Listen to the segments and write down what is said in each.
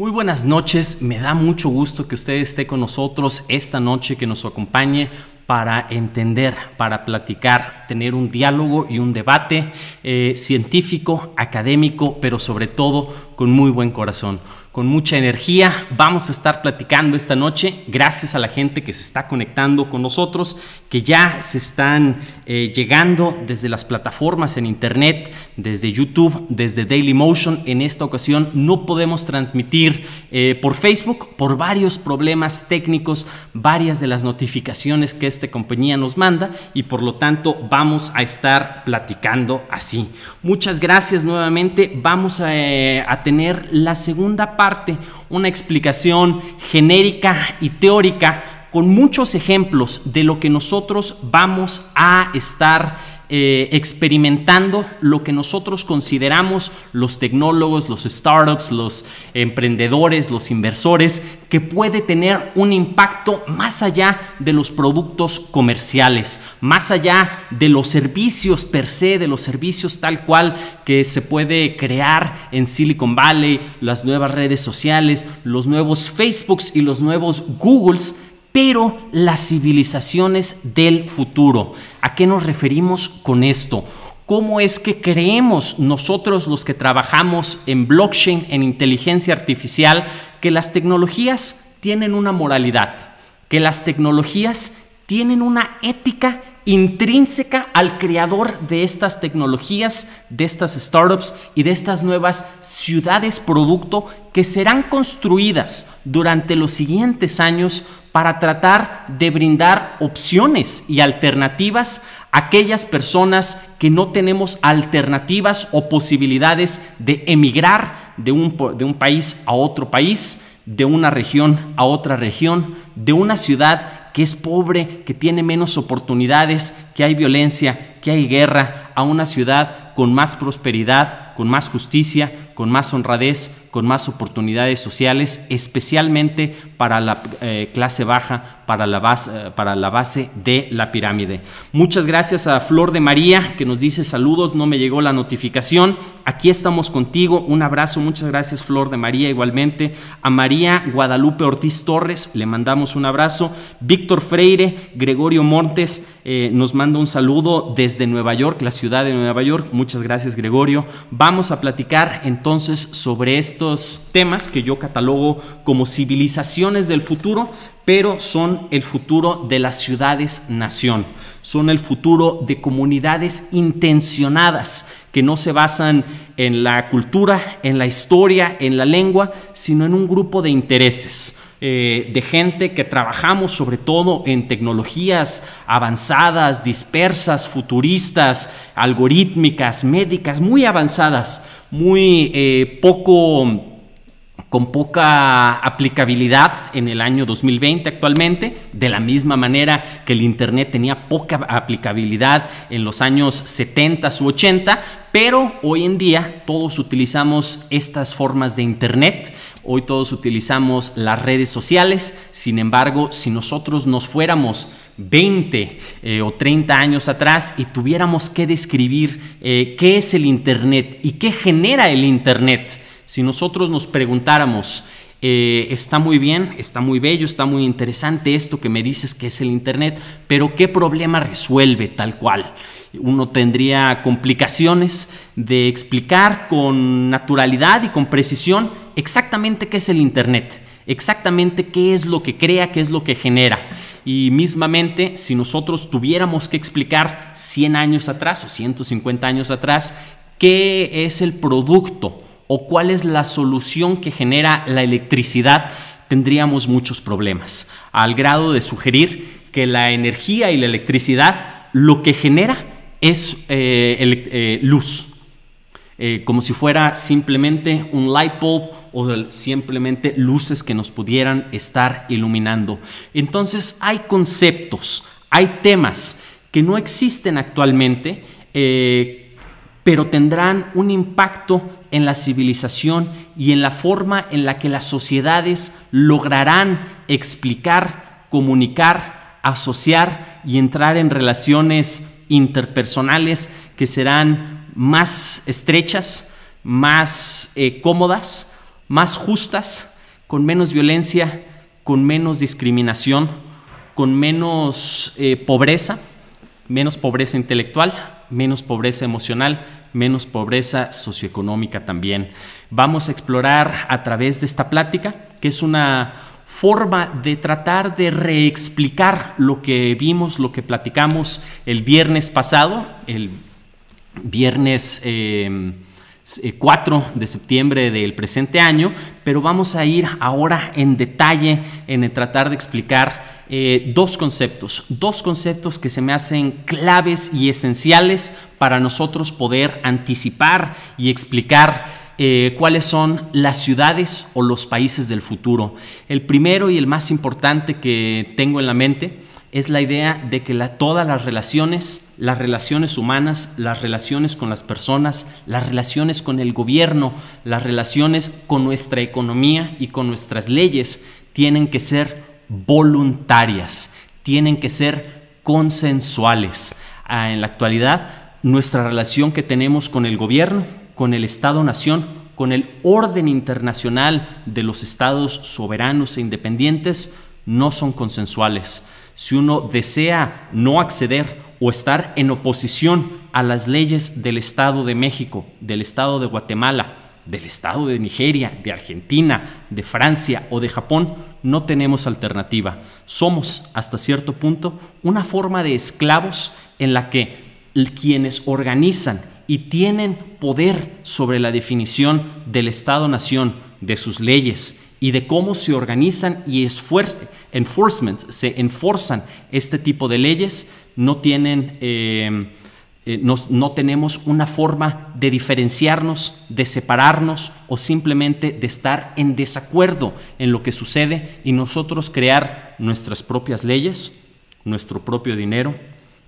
Muy buenas noches, me da mucho gusto que usted esté con nosotros esta noche, que nos acompañe para entender, para platicar, tener un diálogo y un debate eh, científico, académico, pero sobre todo con muy buen corazón con mucha energía. Vamos a estar platicando esta noche, gracias a la gente que se está conectando con nosotros, que ya se están eh, llegando desde las plataformas en Internet, desde YouTube, desde Daily Motion. En esta ocasión no podemos transmitir eh, por Facebook por varios problemas técnicos, varias de las notificaciones que esta compañía nos manda y por lo tanto vamos a estar platicando así. Muchas gracias nuevamente. Vamos a, eh, a tener la segunda parte, una explicación genérica y teórica con muchos ejemplos de lo que nosotros vamos a estar eh, experimentando lo que nosotros consideramos los tecnólogos, los startups, los emprendedores, los inversores, que puede tener un impacto más allá de los productos comerciales, más allá de los servicios per se, de los servicios tal cual que se puede crear en Silicon Valley, las nuevas redes sociales, los nuevos Facebooks y los nuevos Googles pero las civilizaciones del futuro. ¿A qué nos referimos con esto? ¿Cómo es que creemos nosotros los que trabajamos en blockchain, en inteligencia artificial, que las tecnologías tienen una moralidad, que las tecnologías tienen una ética intrínseca al creador de estas tecnologías, de estas startups y de estas nuevas ciudades producto que serán construidas durante los siguientes años para tratar de brindar opciones y alternativas a aquellas personas que no tenemos alternativas o posibilidades de emigrar de un, de un país a otro país, de una región a otra región, de una ciudad que es pobre, que tiene menos oportunidades, que hay violencia, que hay guerra, a una ciudad con más prosperidad, con más justicia, con más honradez, con más oportunidades sociales, especialmente para la eh, clase baja, para la, base, eh, para la base de la pirámide. Muchas gracias a Flor de María, que nos dice saludos, no me llegó la notificación. Aquí estamos contigo, un abrazo, muchas gracias Flor de María igualmente. A María Guadalupe Ortiz Torres, le mandamos un abrazo. Víctor Freire, Gregorio Montes, eh, nos manda un saludo desde Nueva York, la ciudad de Nueva York. Muchas gracias Gregorio. Vamos a platicar entonces sobre esto estos temas que yo catalogo como civilizaciones del futuro, pero son el futuro de las ciudades-nación, son el futuro de comunidades intencionadas que no se basan en la cultura, en la historia, en la lengua, sino en un grupo de intereses. Eh, de gente que trabajamos sobre todo en tecnologías avanzadas, dispersas, futuristas, algorítmicas, médicas, muy avanzadas, muy eh, poco con poca aplicabilidad en el año 2020 actualmente, de la misma manera que el Internet tenía poca aplicabilidad en los años 70 u 80, pero hoy en día todos utilizamos estas formas de Internet, hoy todos utilizamos las redes sociales, sin embargo, si nosotros nos fuéramos 20 eh, o 30 años atrás y tuviéramos que describir eh, qué es el Internet y qué genera el Internet, si nosotros nos preguntáramos, eh, está muy bien, está muy bello, está muy interesante esto que me dices que es el Internet, pero ¿qué problema resuelve tal cual? Uno tendría complicaciones de explicar con naturalidad y con precisión exactamente qué es el Internet, exactamente qué es lo que crea, qué es lo que genera. Y mismamente, si nosotros tuviéramos que explicar 100 años atrás o 150 años atrás, qué es el producto, o cuál es la solución que genera la electricidad, tendríamos muchos problemas, al grado de sugerir que la energía y la electricidad lo que genera es eh, eh, luz, eh, como si fuera simplemente un light bulb o simplemente luces que nos pudieran estar iluminando. Entonces hay conceptos, hay temas que no existen actualmente, pero tendrán un impacto en la civilización y en la forma en la que las sociedades lograrán explicar, comunicar, asociar y entrar en relaciones interpersonales que serán más estrechas, más eh, cómodas, más justas con menos violencia, con menos discriminación, con menos eh, pobreza, menos pobreza intelectual, menos pobreza emocional, menos pobreza socioeconómica también. Vamos a explorar a través de esta plática, que es una forma de tratar de reexplicar lo que vimos, lo que platicamos el viernes pasado, el viernes... Eh, 4 eh, de septiembre del presente año, pero vamos a ir ahora en detalle en tratar de explicar eh, dos conceptos, dos conceptos que se me hacen claves y esenciales para nosotros poder anticipar y explicar eh, cuáles son las ciudades o los países del futuro. El primero y el más importante que tengo en la mente es la idea de que todas las relaciones, las relaciones humanas, las relaciones con las personas, las relaciones con el gobierno, las relaciones con nuestra economía y con nuestras leyes tienen que ser voluntarias, tienen que ser consensuales. Ah, en la actualidad, nuestra relación que tenemos con el gobierno, con el Estado-Nación, con el orden internacional de los estados soberanos e independientes, no son consensuales si uno desea no acceder o estar en oposición a las leyes del Estado de México, del Estado de Guatemala, del Estado de Nigeria, de Argentina, de Francia o de Japón, no tenemos alternativa. Somos, hasta cierto punto, una forma de esclavos en la que quienes organizan y tienen poder sobre la definición del Estado-nación, de sus leyes y de cómo se organizan y enforcement, se enforzan este tipo de leyes, no tienen... Eh, eh, no, tenemos una forma de diferenciarnos, de separarnos o simplemente de estar en desacuerdo en lo que sucede y nosotros crear nuestras propias leyes, nuestro propio dinero,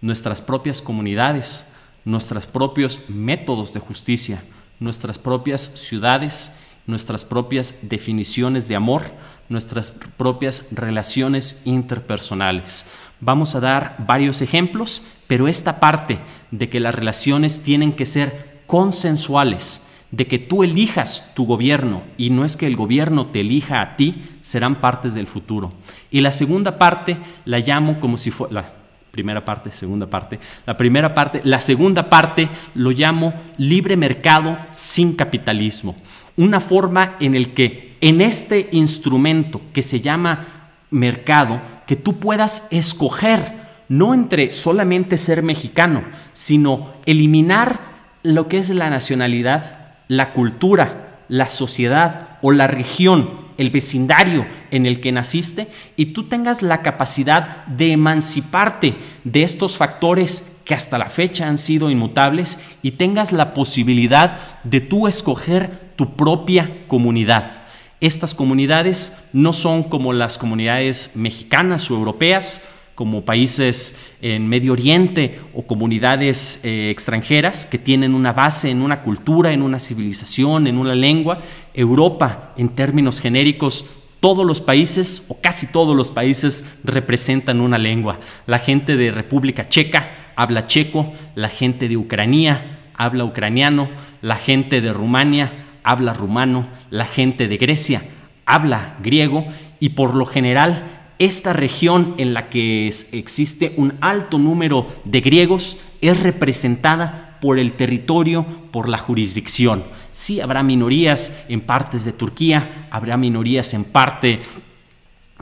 nuestras propias comunidades, nuestros propios métodos de justicia, nuestras propias ciudades nuestras propias definiciones de amor, nuestras propias relaciones interpersonales. Vamos a dar varios ejemplos, pero esta parte de que las relaciones tienen que ser consensuales, de que tú elijas tu gobierno y no es que el gobierno te elija a ti, serán partes del futuro. Y la segunda parte la llamo como si fuera la primera parte, segunda parte. La primera parte, la segunda parte lo llamo libre mercado sin capitalismo una forma en el que en este instrumento que se llama mercado, que tú puedas escoger no entre solamente ser mexicano, sino eliminar lo que es la nacionalidad, la cultura, la sociedad o la región, el vecindario en el que naciste y tú tengas la capacidad de emanciparte de estos factores que hasta la fecha han sido inmutables y tengas la posibilidad de tú escoger tu propia comunidad. Estas comunidades no son como las comunidades mexicanas o europeas, como países en Medio Oriente o comunidades eh, extranjeras que tienen una base en una cultura, en una civilización, en una lengua. Europa, en términos genéricos, todos los países o casi todos los países representan una lengua. La gente de República Checa habla checo, la gente de Ucrania habla ucraniano, la gente de Rumania habla rumano, la gente de Grecia habla griego y por lo general esta región en la que existe un alto número de griegos es representada por el territorio, por la jurisdicción. Sí habrá minorías en partes de Turquía, habrá minorías en parte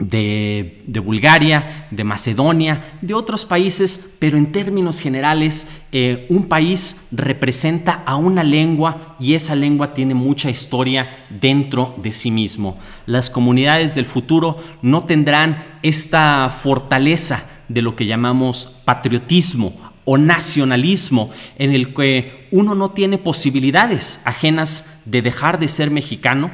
de, Bulgaria, de Macedonia, de otros países, pero en términos generales eh, un país representa a una lengua y esa lengua tiene mucha historia dentro de sí mismo. Las comunidades del futuro no tendrán esta fortaleza de lo que llamamos patriotismo o nacionalismo, en el que uno no tiene posibilidades ajenas de dejar de ser mexicano,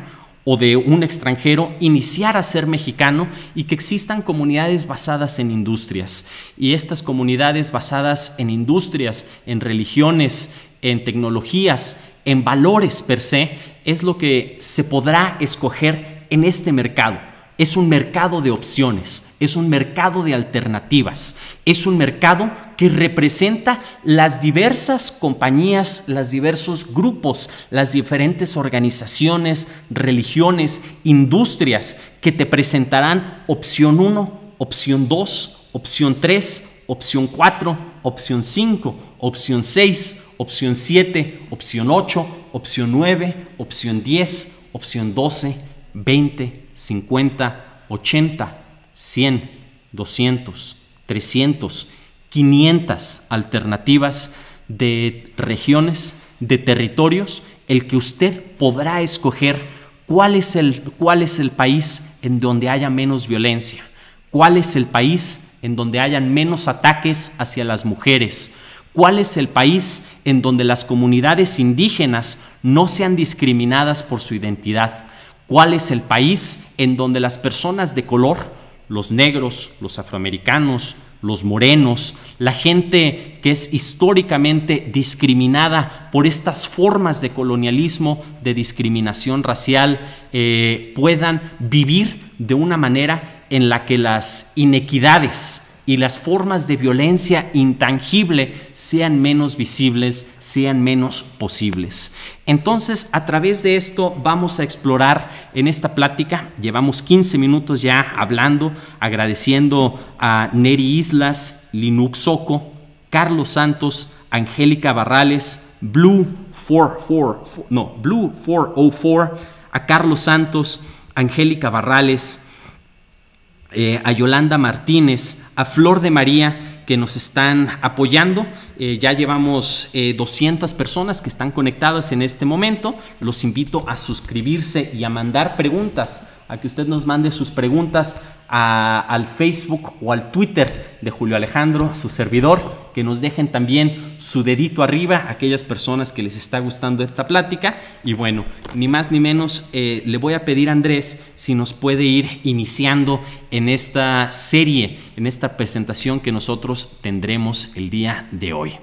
o de un extranjero iniciar a ser mexicano y que existan comunidades basadas en industrias. Y estas comunidades basadas en industrias, en religiones, en tecnologías, en valores per se, es lo que se podrá escoger en este mercado. Es un mercado de opciones, es un mercado de alternativas, es un mercado que representa las diversas compañías, los diversos grupos, las diferentes organizaciones, religiones, industrias que te presentarán opción 1, opción 2, opción 3, opción 4, opción 5, opción 6, opción 7, opción 8, opción 9, opción 10, opción 12, 20, 50, 80, 100, 200, 300, 500 alternativas de regiones, de territorios, el que usted podrá escoger cuál es el, cuál es el país en donde haya menos violencia, cuál es el país en donde hayan menos ataques hacia las mujeres, cuál es el país en donde las comunidades indígenas no sean discriminadas por su identidad, cuál es el país en donde las personas de color, los negros, los afroamericanos, los morenos, la gente que es históricamente discriminada por estas formas de colonialismo, de discriminación racial, eh, puedan vivir de una manera en la que las inequidades y las formas de violencia intangible sean menos visibles, sean menos posibles. Entonces, a través de esto vamos a explorar en esta plática, llevamos 15 minutos ya hablando, agradeciendo a Neri Islas, Linux Soco, Carlos Santos, Angélica Barrales, Blue 444, no, Blue 404, a Carlos Santos, Angélica Barrales, eh, a Yolanda Martínez, a Flor de María, que nos están apoyando. Eh, ya llevamos 200 eh, personas que están conectadas en este momento. Los invito a suscribirse y a mandar preguntas, a que usted nos mande sus preguntas al Facebook o al Twitter de Julio Alejandro, su servidor, que nos dejen también su dedito arriba aquellas personas que les está gustando esta plática. Y bueno, ni más ni menos, eh, le voy a pedir a Andrés si nos puede ir iniciando en esta serie, en esta presentación que nosotros tendremos el día de hoy.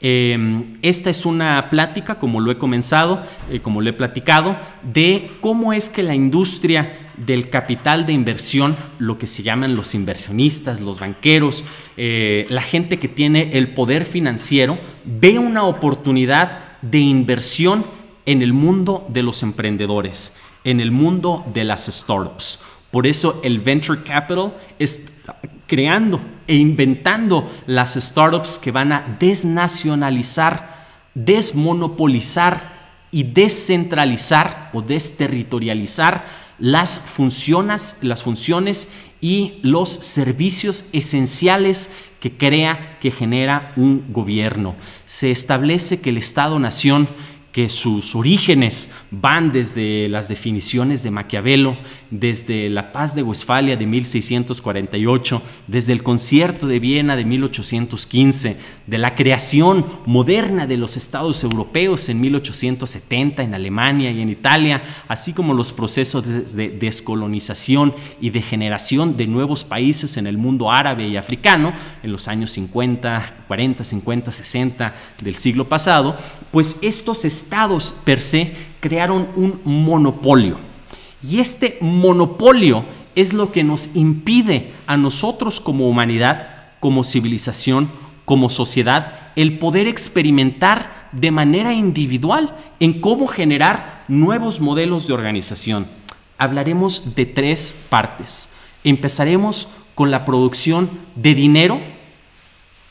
Em, esta es una plática, como lo he comenzado, eh, como lo he platicado, de cómo es que la industria del capital de inversión, lo que se llaman los inversionistas, los banqueros, eh, la gente que tiene el poder financiero, ve una oportunidad de inversión en el mundo de los emprendedores, en el mundo de las startups. Por eso el venture capital está creando e inventando las startups que van a desnacionalizar, desmonopolizar y descentralizar o desterritorializar las funciones, las funciones y los servicios esenciales que crea, que genera un gobierno. Se establece que el Estado-Nación que sus orígenes van desde las definiciones de Maquiavelo, desde la paz de Westfalia de 1648, desde el concierto de Viena de 1815, de la creación moderna de los estados europeos en 1870 en Alemania y en Italia, así como los procesos de descolonización y de generación de nuevos países en el mundo árabe y africano en los años 50, 40, 50, 60 del siglo pasado, pues estos estados per se crearon un monopolio. Y este monopolio es lo que nos impide a nosotros como humanidad, como civilización, como sociedad, el poder experimentar de manera individual en cómo generar nuevos modelos de organización. Hablaremos de tres partes. Empezaremos con la producción de dinero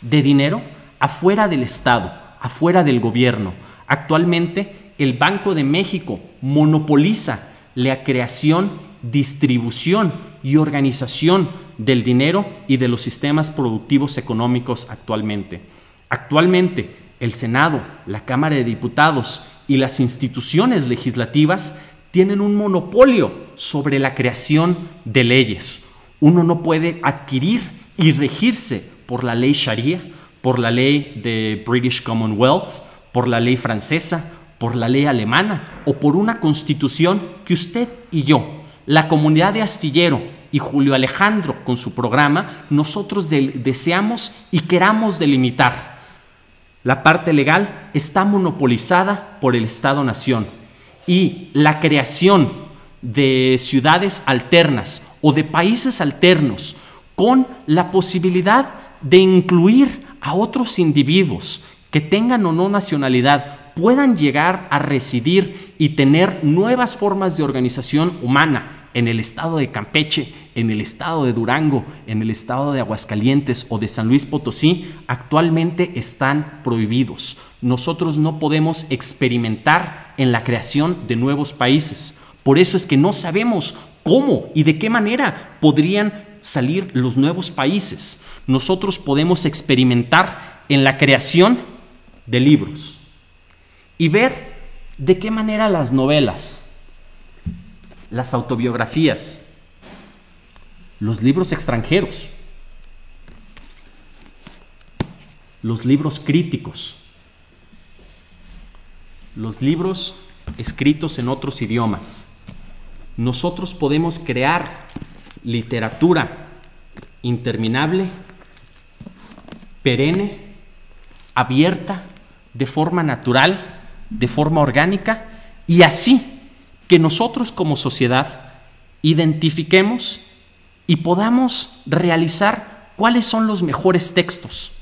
de dinero afuera del Estado, afuera del gobierno. Actualmente el Banco de México monopoliza la creación, distribución y organización del dinero y de los sistemas productivos económicos actualmente. Actualmente el Senado, la Cámara de Diputados y las instituciones legislativas tienen un monopolio sobre la creación de leyes. Uno no puede adquirir y regirse por la ley Sharia, por la ley de British Commonwealth, por la ley francesa, por la ley alemana o por una constitución que usted y yo, la comunidad de Astillero y Julio Alejandro con su programa, nosotros deseamos y queramos delimitar. La parte legal está monopolizada por el Estado-Nación y la creación de ciudades alternas o de países alternos con la posibilidad de incluir a otros individuos que tengan o no nacionalidad, puedan llegar a residir y tener nuevas formas de organización humana en el estado de Campeche, en el estado de Durango, en el estado de Aguascalientes o de San Luis Potosí, actualmente están prohibidos. Nosotros no podemos experimentar en la creación de nuevos países. Por eso es que no sabemos cómo y de qué manera podrían salir los nuevos países. Nosotros podemos experimentar en la creación de libros y ver de qué manera las novelas, las autobiografías, los libros extranjeros, los libros críticos, los libros escritos en otros idiomas. Nosotros podemos crear literatura interminable, perenne, abierta, de forma natural, de forma orgánica, y así que nosotros como sociedad identifiquemos y podamos realizar cuáles son los mejores textos,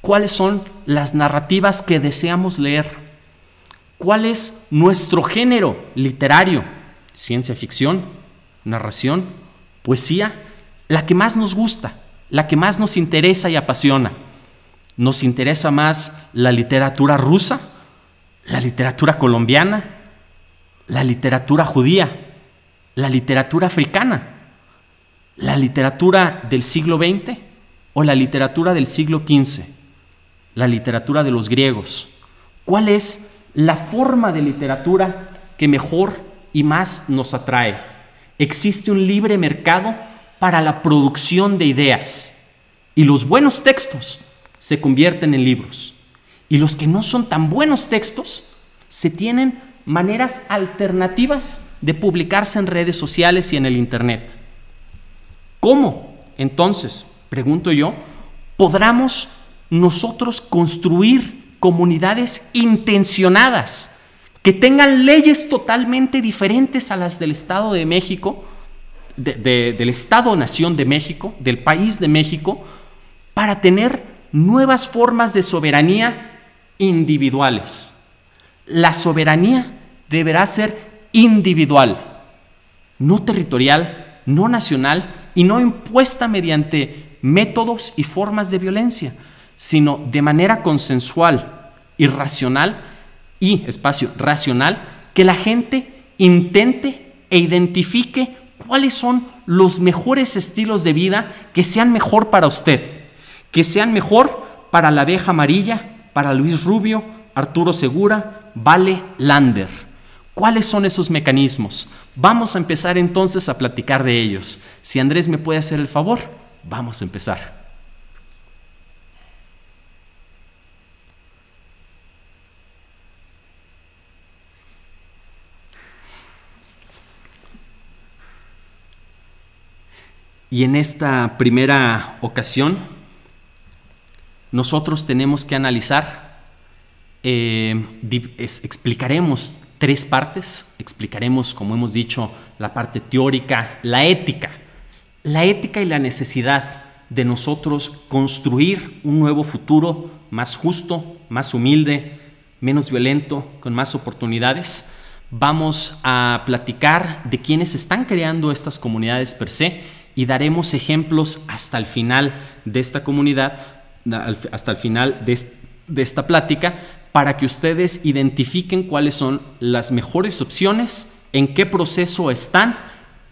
cuáles son las narrativas que deseamos leer, cuál es nuestro género literario, ciencia ficción, narración, poesía, la que más nos gusta, la que más nos interesa y apasiona. ¿Nos interesa más la literatura rusa, la literatura colombiana, la literatura judía, la literatura africana? la literatura del siglo XX o la literatura del siglo XV, la literatura de los griegos. ¿Cuál es la forma de literatura que mejor y más nos atrae? Existe un libre mercado para la producción de ideas. Y los buenos textos se convierten en libros. Y los que no son tan buenos textos se tienen maneras alternativas de publicarse en redes sociales y en el Internet. ¿Cómo entonces, pregunto yo, podremos nosotros construir comunidades intencionadas que tengan leyes totalmente diferentes a las del Estado de México, del Estado-Nación de México, del país de México, para tener nuevas formas de soberanía individuales. La soberanía deberá ser individual, no territorial, no nacional, y no impuesta mediante métodos y formas de violencia, sino de manera consensual y racional y espacio racional que la gente intente e identifique cuáles son los mejores estilos de vida que sean mejor para usted, que sean mejor para la abeja amarilla, para Luis Rubio, Arturo Segura, Vale Lander. ¿Cuáles son esos mecanismos? Vamos a empezar entonces a platicar de ellos. Si Andrés me puede hacer el favor, vamos a empezar. Y en esta primera ocasión, nosotros tenemos que analizar, eh, explicaremos tres partes. Explicaremos, como hemos dicho, la parte teórica, la ética. La ética y la necesidad de nosotros construir un nuevo futuro más justo, más humilde, menos violento, con más oportunidades. Vamos a platicar de quienes están creando estas comunidades per se y daremos ejemplos hasta el final de esta comunidad, hasta el final de, esta plática, para que ustedes identifiquen cuáles son las mejores opciones, en qué proceso están,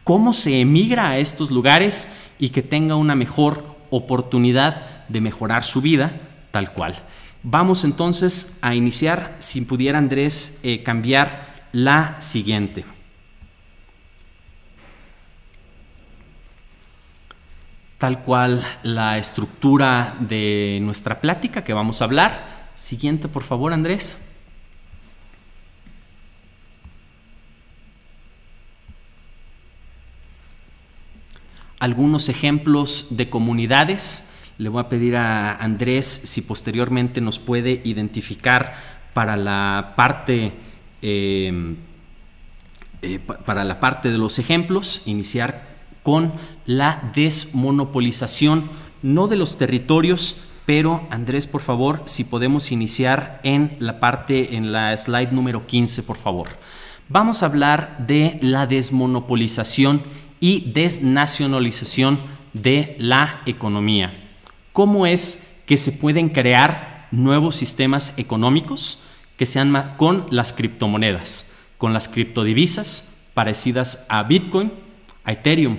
cómo se emigra a estos lugares y que tenga una mejor oportunidad de mejorar su vida tal cual. Vamos entonces a iniciar, si pudiera Andrés eh, cambiar la siguiente. Tal cual la estructura de nuestra plática que vamos a hablar Siguiente, por favor, Andrés. Algunos ejemplos de comunidades. Le voy a pedir a Andrés si posteriormente nos puede identificar para la parte em, eh, para la parte de los ejemplos, iniciar con la desmonopolización, no de los territorios, pero Andrés, por favor, si podemos iniciar en la parte, en la slide número 15, por favor. Vamos a hablar de la desmonopolización y desnacionalización de la economía. ¿Cómo es que se pueden crear nuevos sistemas económicos que sean con las criptomonedas, con las criptodivisas parecidas a Bitcoin, a Ethereum,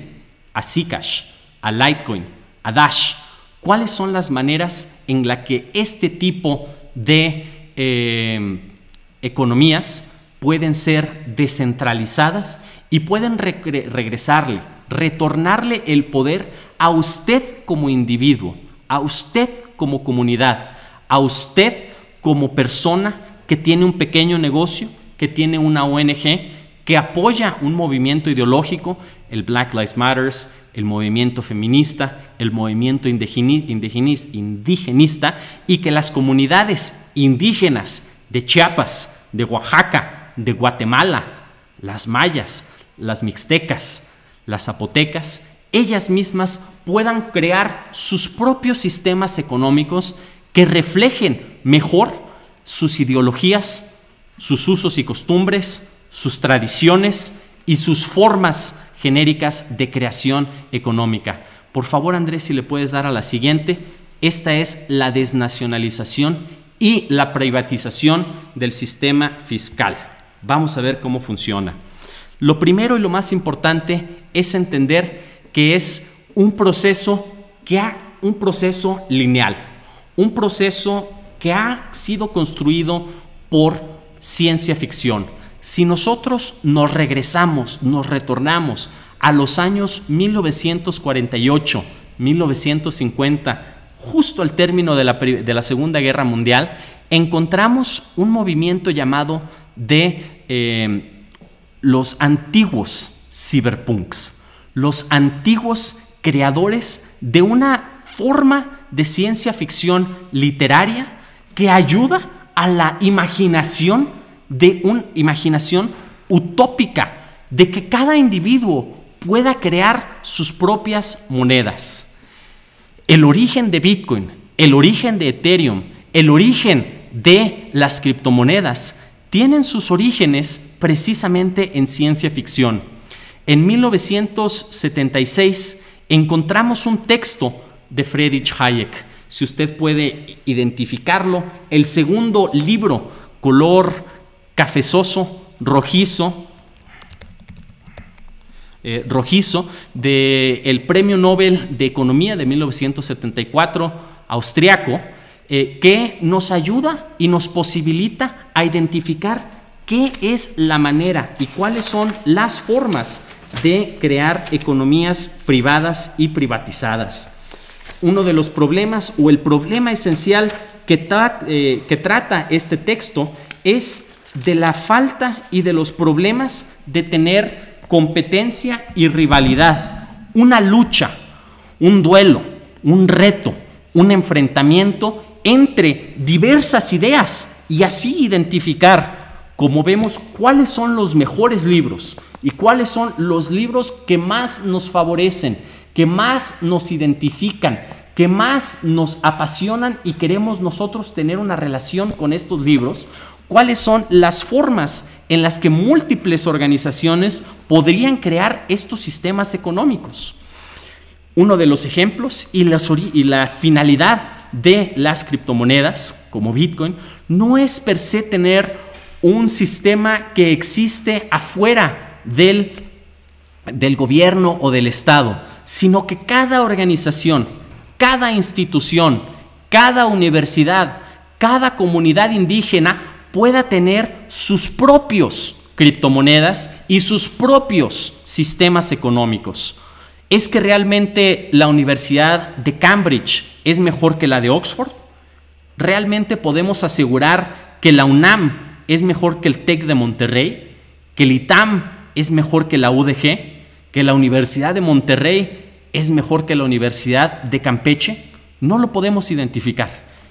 a Zcash, a Litecoin, a Dash? ¿Cuáles son las maneras en las que este tipo de eh, economías pueden ser descentralizadas y pueden regresarle, retornarle el poder a usted como individuo, a usted como comunidad, a usted como persona que tiene un pequeño negocio, que tiene una ONG, que apoya un movimiento ideológico, el Black Lives Matters, el movimiento feminista, el movimiento indigenista y que las comunidades indígenas de Chiapas, de Oaxaca, de Guatemala, las mayas, las mixtecas, las zapotecas, ellas mismas puedan crear sus propios sistemas económicos que reflejen mejor sus ideologías, sus usos y costumbres, sus tradiciones y sus formas genéricas de creación económica. Por favor, Andrés, si le puedes dar a la siguiente. Esta es la desnacionalización y la privatización del sistema fiscal. Vamos a ver cómo funciona. Lo primero y lo más importante es entender que es un proceso que ha un proceso lineal, un proceso que ha sido construido por ciencia ficción si nosotros nos regresamos, nos retornamos a los años 1948, 1950, justo al término de la, Segunda Guerra Mundial, encontramos un movimiento llamado de eh, los antiguos cyberpunks, los antiguos creadores de una forma de ciencia ficción literaria que ayuda a la imaginación de una imaginación utópica, de que cada individuo pueda crear sus propias monedas. El origen de Bitcoin, el origen de Ethereum, el origen de las criptomonedas tienen sus orígenes precisamente en ciencia ficción. En 1976 encontramos un texto de Friedrich Hayek. Si usted puede identificarlo, el segundo libro, color cafezoso, rojizo, eh, rojizo del Premio Nobel de Economía de 1974, austriaco, eh, que nos ayuda y nos posibilita a identificar qué es la manera y cuáles son las formas de crear economías privadas y privatizadas. Uno de los problemas o el problema esencial que, eh, que trata este texto es de la falta y de los problemas de tener competencia y rivalidad, una lucha, un duelo, un reto, un enfrentamiento entre diversas ideas y así identificar, como vemos, cuáles son los mejores libros y cuáles son los libros que más nos favorecen, que más nos identifican, que más nos apasionan y queremos nosotros tener una relación con estos libros, cuáles son las formas en las que múltiples organizaciones podrían crear estos sistemas económicos. Uno de los ejemplos y la, finalidad de las criptomonedas, como Bitcoin, no es per se tener un sistema que existe afuera del, del gobierno o del Estado, sino que cada organización, cada institución, cada universidad, cada comunidad indígena pueda tener sus propios criptomonedas y sus propios sistemas económicos. ¿Es que realmente la Universidad de Cambridge es mejor que la de Oxford? ¿Realmente podemos asegurar que la UNAM es mejor que el TEC de Monterrey? ¿Que el ITAM es mejor que la UDG? ¿Que la Universidad de Monterrey es mejor que la Universidad de Campeche? No lo podemos identificar.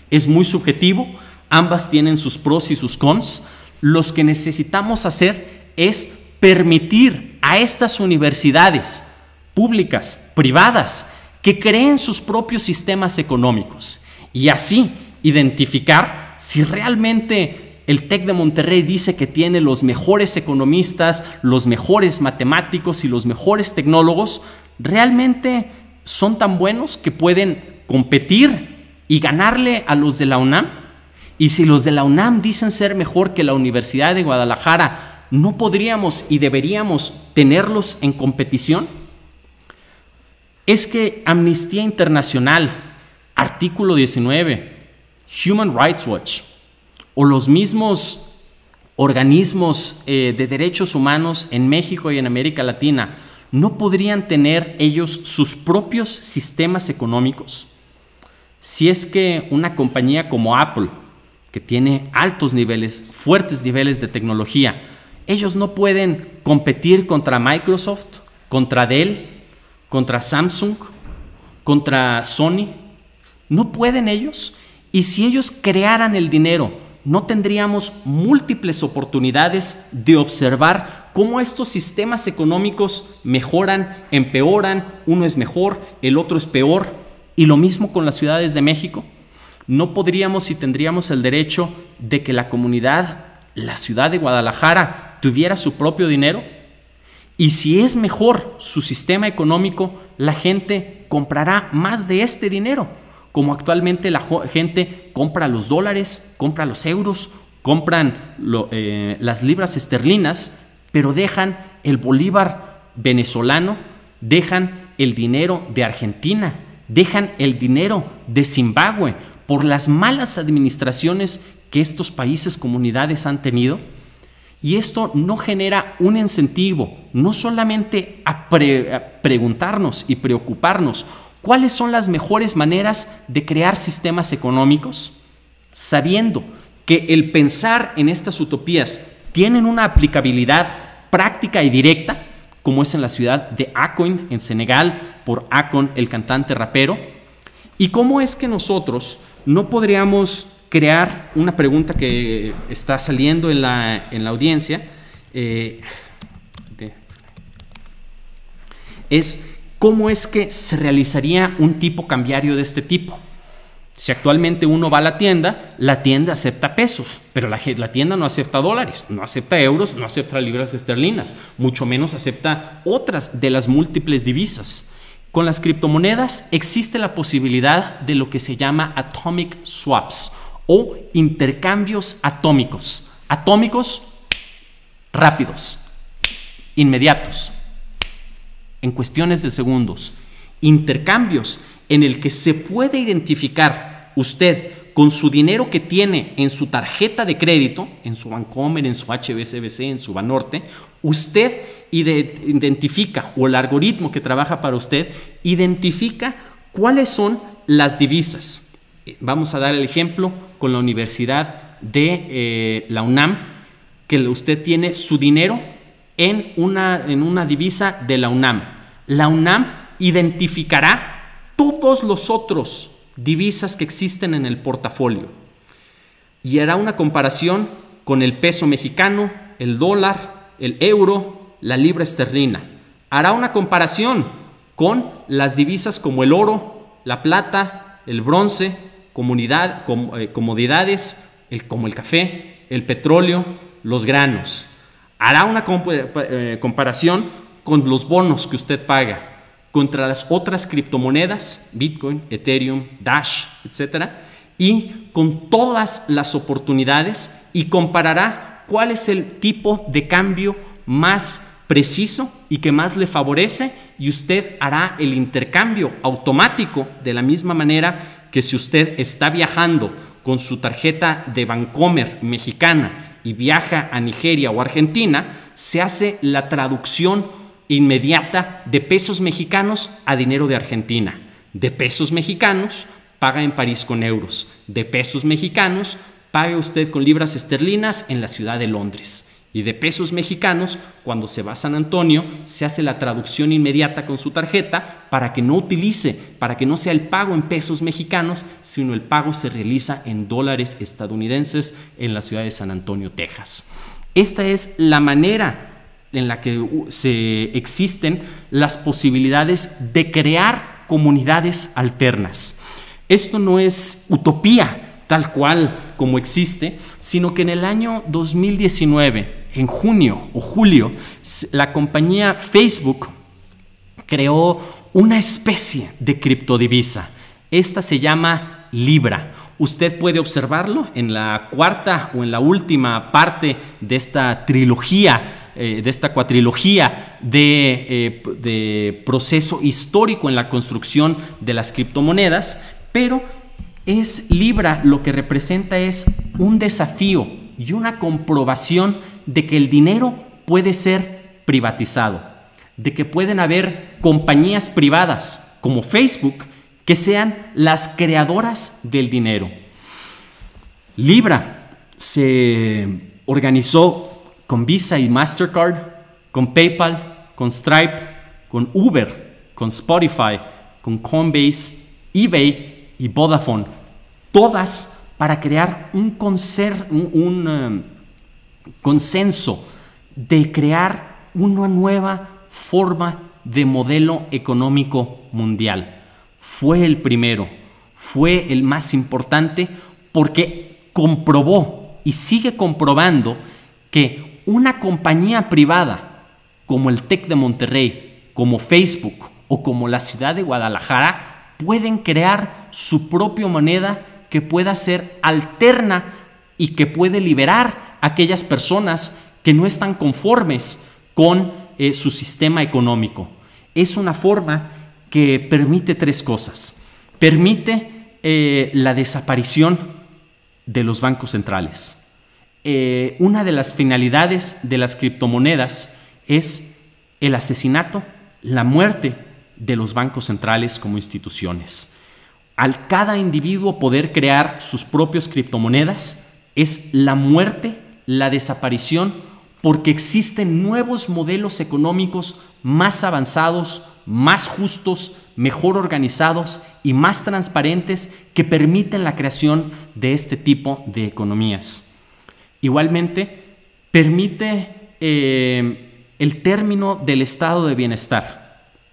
Es muy subjetivo, ambas tienen sus pros y sus cons, lo que necesitamos hacer es permitir a estas universidades públicas, privadas, que creen sus propios sistemas económicos y así identificar si realmente el TEC de Monterrey dice que tiene los mejores economistas, los mejores matemáticos y los mejores tecnólogos, realmente son tan buenos que pueden competir y ganarle a los de la UNAM. Y si los de la UNAM dicen ser mejor que la Universidad de Guadalajara, ¿no podríamos y deberíamos tenerlos en competición? Es que Amnistía Internacional, artículo 19, Human Rights Watch o los mismos organismos eh, de derechos humanos en México y en América Latina, ¿no podrían tener ellos sus propios sistemas económicos? Si es que una compañía como Apple, que tiene altos niveles, fuertes niveles de tecnología, ellos no pueden competir contra Microsoft, contra Dell, contra Samsung, contra Sony. No pueden ellos. Y si ellos crearan el dinero, no tendríamos múltiples oportunidades de observar cómo estos sistemas económicos mejoran, empeoran, uno es mejor, el otro es peor, y lo mismo con las ciudades de México. No podríamos y tendríamos el derecho de que la comunidad, la ciudad de Guadalajara, tuviera su propio dinero. Y si es mejor su sistema económico, la gente comprará más de este dinero, como actualmente la gente compra los dólares, compra los euros, compran eh, las libras esterlinas, pero dejan el bolívar venezolano, dejan el dinero de Argentina, dejan el dinero de Zimbabue por las malas administraciones que estos países, comunidades han tenido. Y esto no genera un incentivo, no solamente a, preguntarnos y preocuparnos cuáles son las mejores maneras de crear sistemas económicos, sabiendo que el pensar en estas utopías tienen una aplicabilidad práctica y directa, como es en la ciudad de Acoin, en Senegal, por Akon, el cantante rapero. ¿Y cómo es que nosotros no podríamos crear una pregunta que está saliendo en la, en la audiencia? Eh, es cómo es que se realizaría un tipo cambiario de este tipo. Si actualmente uno va a la tienda, la tienda acepta pesos, pero la, tienda no acepta dólares, no acepta euros, no acepta libras esterlinas, mucho menos acepta otras de las múltiples divisas. Con las criptomonedas existe la posibilidad de lo que se llama atomic swaps o intercambios atómicos. Atómicos rápidos, inmediatos, en cuestiones de segundos. Intercambios en el que se puede identificar usted con su dinero que tiene en su tarjeta de crédito, en su Bancomer, en su HBCBC, en su Banorte, usted identifica, o el algoritmo que trabaja para usted, identifica cuáles son las divisas. Vamos a dar el ejemplo con la Universidad de eh, la UNAM, que usted tiene su dinero en una, en una divisa de la UNAM. La UNAM identificará todos los otros divisas que existen en el portafolio y hará una comparación con el peso mexicano, el dólar, el euro, la libra esterlina. Hará una comparación con las divisas como el oro, la plata, el bronce, eh, comodidades como el café, el petróleo, los granos. Hará una eh, comparación con los bonos que usted paga contra las otras criptomonedas, Bitcoin, Ethereum, Dash, etc. Y con todas las oportunidades y comparará cuál es el tipo de cambio más preciso y que más le favorece y usted hará el intercambio automático de la misma manera que si usted está viajando con su tarjeta de Bancomer mexicana y viaja a Nigeria o Argentina, se hace la traducción inmediata de pesos mexicanos a dinero de Argentina. De pesos mexicanos, paga en París con euros. De pesos mexicanos, paga usted con libras esterlinas en la ciudad de Londres. Y de pesos mexicanos, cuando se va a San Antonio, se hace la traducción inmediata con su tarjeta para que no utilice, para que no sea el pago en pesos mexicanos, sino el pago se realiza en dólares estadounidenses en la ciudad de San Antonio, Texas. Esta es la manera en la que se existen las posibilidades de crear comunidades alternas. Esto no es utopía tal cual como existe, sino que en el año 2019, en junio o julio, la compañía Facebook creó una especie de criptodivisa. Esta se llama Libra. Usted puede observarlo en la cuarta o en la última parte de esta trilogía, eh, de esta cuatrilogía de, eh, de proceso histórico en la construcción de las criptomonedas, pero es Libra lo que representa es un desafío y una comprobación de que el dinero puede ser privatizado, de que pueden haber compañías privadas como Facebook que sean las creadoras del dinero. Libra se organizó con Visa y Mastercard, con PayPal, con Stripe, con Uber, con Spotify, con Coinbase, eBay y Vodafone, todas para crear un, un um, consenso de crear una nueva forma de modelo económico mundial. Fue el primero, fue el más importante porque comprobó y sigue comprobando que una compañía privada como el TEC de Monterrey, como Facebook o como la ciudad de Guadalajara pueden crear su propia moneda que pueda ser alterna y que puede liberar a aquellas personas que no están conformes con eh, su sistema económico. Es una forma que permite tres cosas. Permite eh, la desaparición de los bancos centrales. Eh, una de las finalidades de las criptomonedas es el asesinato, la muerte de los bancos centrales como instituciones. Al cada individuo poder crear sus propios criptomonedas es la muerte, la desaparición, porque existen nuevos modelos económicos más avanzados, más justos, mejor organizados y más transparentes que permiten la creación de este tipo de economías. Igualmente, permite eh, el término del estado de bienestar,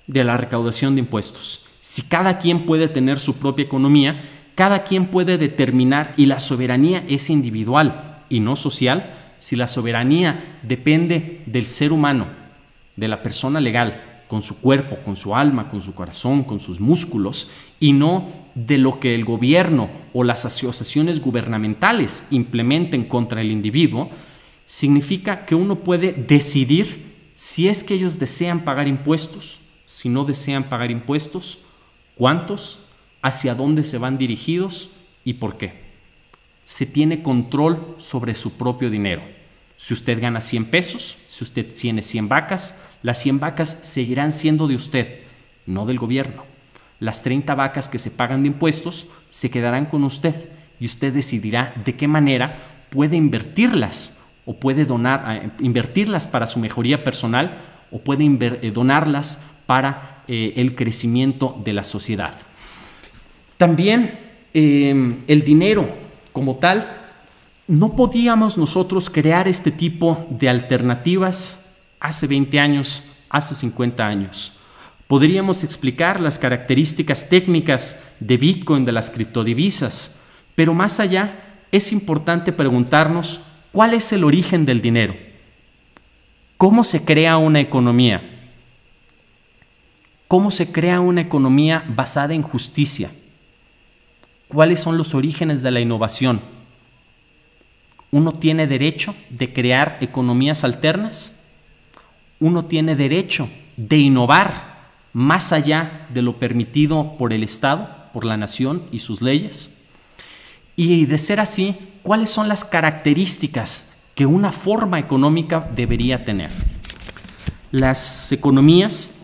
de la recaudación de impuestos. Si cada quien puede tener su propia economía, cada quien puede determinar y la soberanía es individual y no social, si la soberanía depende del ser humano, de la persona legal, con su cuerpo, con su alma, con su corazón, con sus músculos, y no de lo que el gobierno o las asociaciones gubernamentales implementen contra el individuo, significa que uno puede decidir si es que ellos desean pagar impuestos, si no desean pagar impuestos, cuántos, hacia dónde se van dirigidos y por qué. Se tiene control sobre su propio dinero. Si usted gana 100 pesos, si usted tiene 100 vacas, las 100 vacas seguirán siendo de usted, no del gobierno. Las 30 vacas que se pagan de impuestos se quedarán con usted y usted decidirá de qué manera puede invertirlas o puede donar, eh, invertirlas para su mejoría personal o puede eh, donarlas para eh, el crecimiento de la sociedad. También el dinero como tal no podíamos nosotros crear este tipo de alternativas hace 20 años, hace 50 años. Podríamos explicar las características técnicas de Bitcoin, de las criptodivisas, pero más allá es importante preguntarnos cuál es el origen del dinero, cómo se crea una economía, cómo se crea una economía basada en justicia, cuáles son los orígenes de la innovación uno tiene derecho de crear economías alternas, uno tiene derecho de innovar más allá de lo permitido por el Estado, por la nación y sus leyes. Y de ser así, ¿cuáles son las características que una forma económica debería tener? Las economías,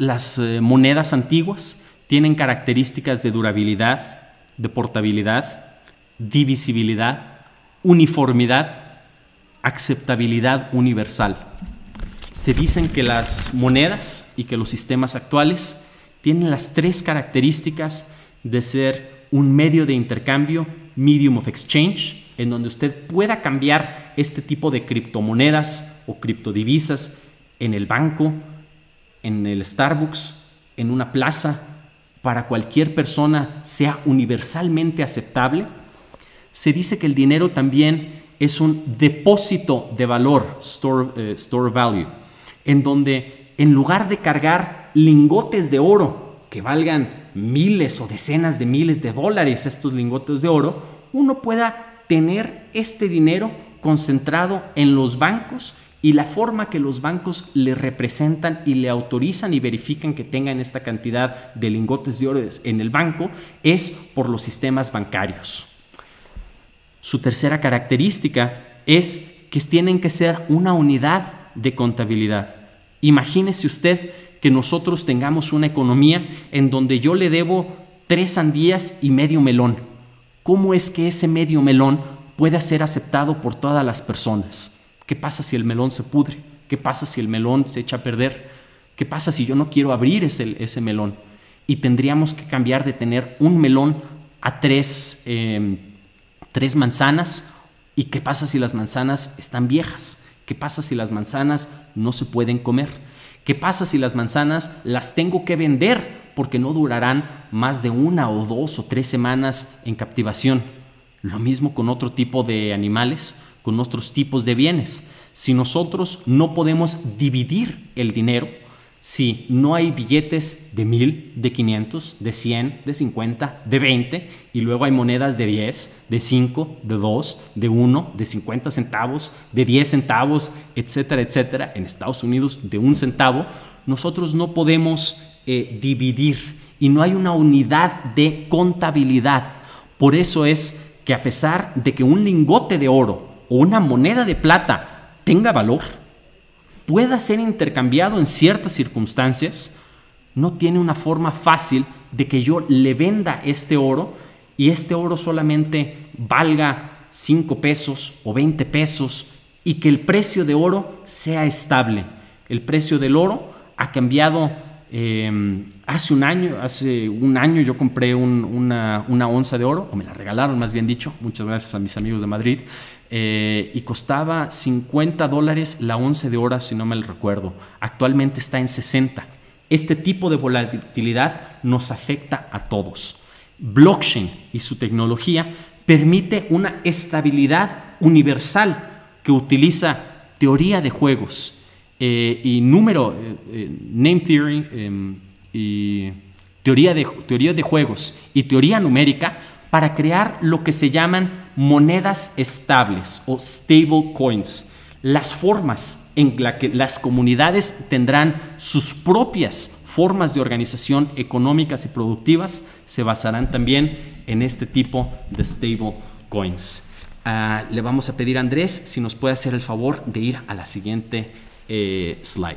las eh, monedas antiguas, tienen características de durabilidad, de portabilidad, divisibilidad, uniformidad, aceptabilidad universal. Se dicen que las monedas y que los sistemas actuales tienen las tres características de ser un medio de intercambio, medium of exchange, en donde usted pueda cambiar este tipo de criptomonedas o criptodivisas en el banco, en el Starbucks, en una plaza, para cualquier persona sea universalmente aceptable, se dice que el dinero también es un depósito de valor, store, eh, store value, en donde en lugar de cargar lingotes de oro que valgan miles o decenas de miles de dólares estos lingotes de oro, uno pueda tener este dinero concentrado en los bancos y la forma que los bancos le representan y le autorizan y verifican que tengan esta cantidad de lingotes de oro en el banco es por los sistemas bancarios. Su tercera característica es que tienen que ser una unidad de contabilidad. Imagínese usted que nosotros tengamos una economía en donde yo le debo tres sandías y medio melón. ¿Cómo es que ese medio melón puede ser aceptado por todas las personas? ¿Qué pasa si el melón se pudre? ¿Qué pasa si el melón se echa a perder? ¿Qué pasa si yo no quiero abrir ese, ese melón? Y tendríamos que cambiar de tener un melón a tres, em, tres manzanas. ¿Y qué pasa si las manzanas están viejas? ¿Qué pasa si las manzanas no se pueden comer? ¿Qué pasa si las manzanas las tengo que vender porque no durarán más de una o dos o tres semanas en captivación? Lo mismo con otro tipo de animales con nuestros tipos de bienes. Si nosotros no podemos dividir el dinero, si no hay billetes de mil, de 500, de 100, de 50, de 20, y luego hay monedas de 10, de 5, de 2, de 1, de 50 centavos, de 10 centavos, etcétera, etcétera, en Estados Unidos de un centavo, nosotros no podemos eh, dividir y no hay una unidad de contabilidad. Por eso es que a pesar de que un lingote de oro o una moneda de plata tenga valor, pueda ser intercambiado en ciertas circunstancias, no tiene una forma fácil de que yo le venda este oro y este oro solamente valga 5 pesos o 20 pesos y que el precio de oro sea estable. El precio del oro ha cambiado em, hace un año, hace un año yo compré una, una, onza de oro, o me la regalaron más bien dicho, muchas gracias a mis amigos de Madrid, eh, y costaba 50 dólares la once de hora, si no me recuerdo. Actualmente está en 60. Este tipo de volatilidad nos afecta a todos. Blockchain y su tecnología permite una estabilidad universal que utiliza teoría de juegos eh, y número, eh, name theory em, y teoría de, teoría de juegos y teoría numérica para crear lo que se llaman monedas estables o stable coins, las formas en las que las comunidades tendrán sus propias formas de organización económicas y productivas se basarán también en este tipo de stable coins. Ah, le vamos a pedir a Andrés si nos puede hacer el favor de ir a la siguiente eh, slide.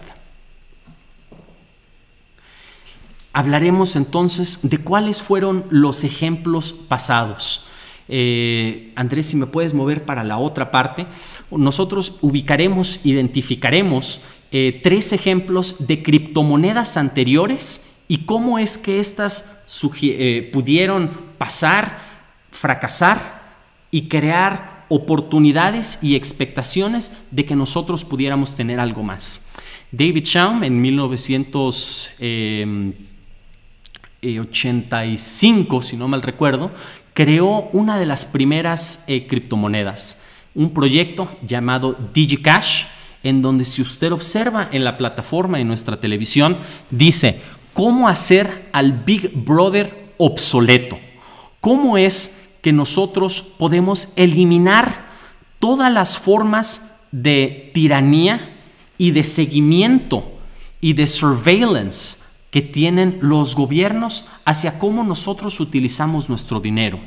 Hablaremos entonces de cuáles fueron los ejemplos pasados eh, Andrés, si me puedes mover para la otra parte, nosotros ubicaremos, identificaremos eh, tres ejemplos de criptomonedas anteriores y cómo es que éstas eh, pudieron pasar, fracasar y crear oportunidades y expectaciones de que nosotros pudiéramos tener algo más. David Chaum en 1985, si no mal recuerdo, creó una de las primeras eh, criptomonedas, un proyecto llamado DigiCash, en donde si usted observa en la plataforma de nuestra televisión, dice cómo hacer al Big Brother obsoleto. ¿Cómo es que nosotros podemos eliminar todas las formas de tiranía y de seguimiento y de surveillance que tienen los gobiernos hacia cómo nosotros utilizamos nuestro dinero.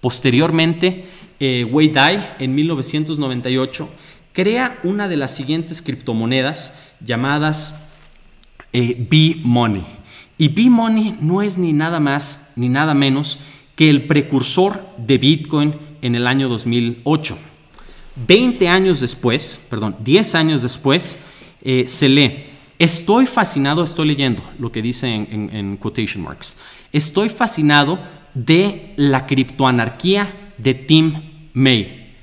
Posteriormente, eh, Wei Dai, en 1998, crea una de las siguientes criptomonedas llamadas eh, B-Money. Y B-Money no es ni nada más ni nada menos que el precursor de Bitcoin en el año 2008. 20 años después, perdón, 10 años después, eh, se lee Estoy fascinado, estoy leyendo lo que dice en, quotation marks. Estoy fascinado de la criptoanarquía de Tim May.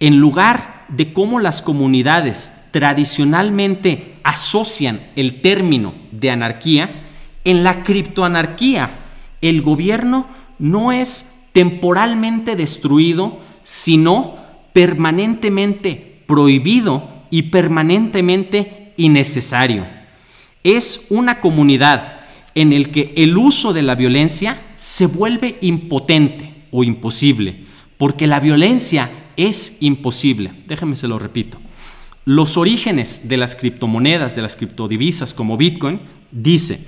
En lugar de cómo las comunidades tradicionalmente asocian el término de anarquía, en la criptoanarquía el gobierno no es temporalmente destruido, sino permanentemente prohibido y permanentemente innecesario. Es una comunidad en el que el uso de la violencia se vuelve impotente o imposible, porque la violencia es imposible. Déjenme se lo repito. Los orígenes de las criptomonedas, de las criptodivisas como Bitcoin, dice,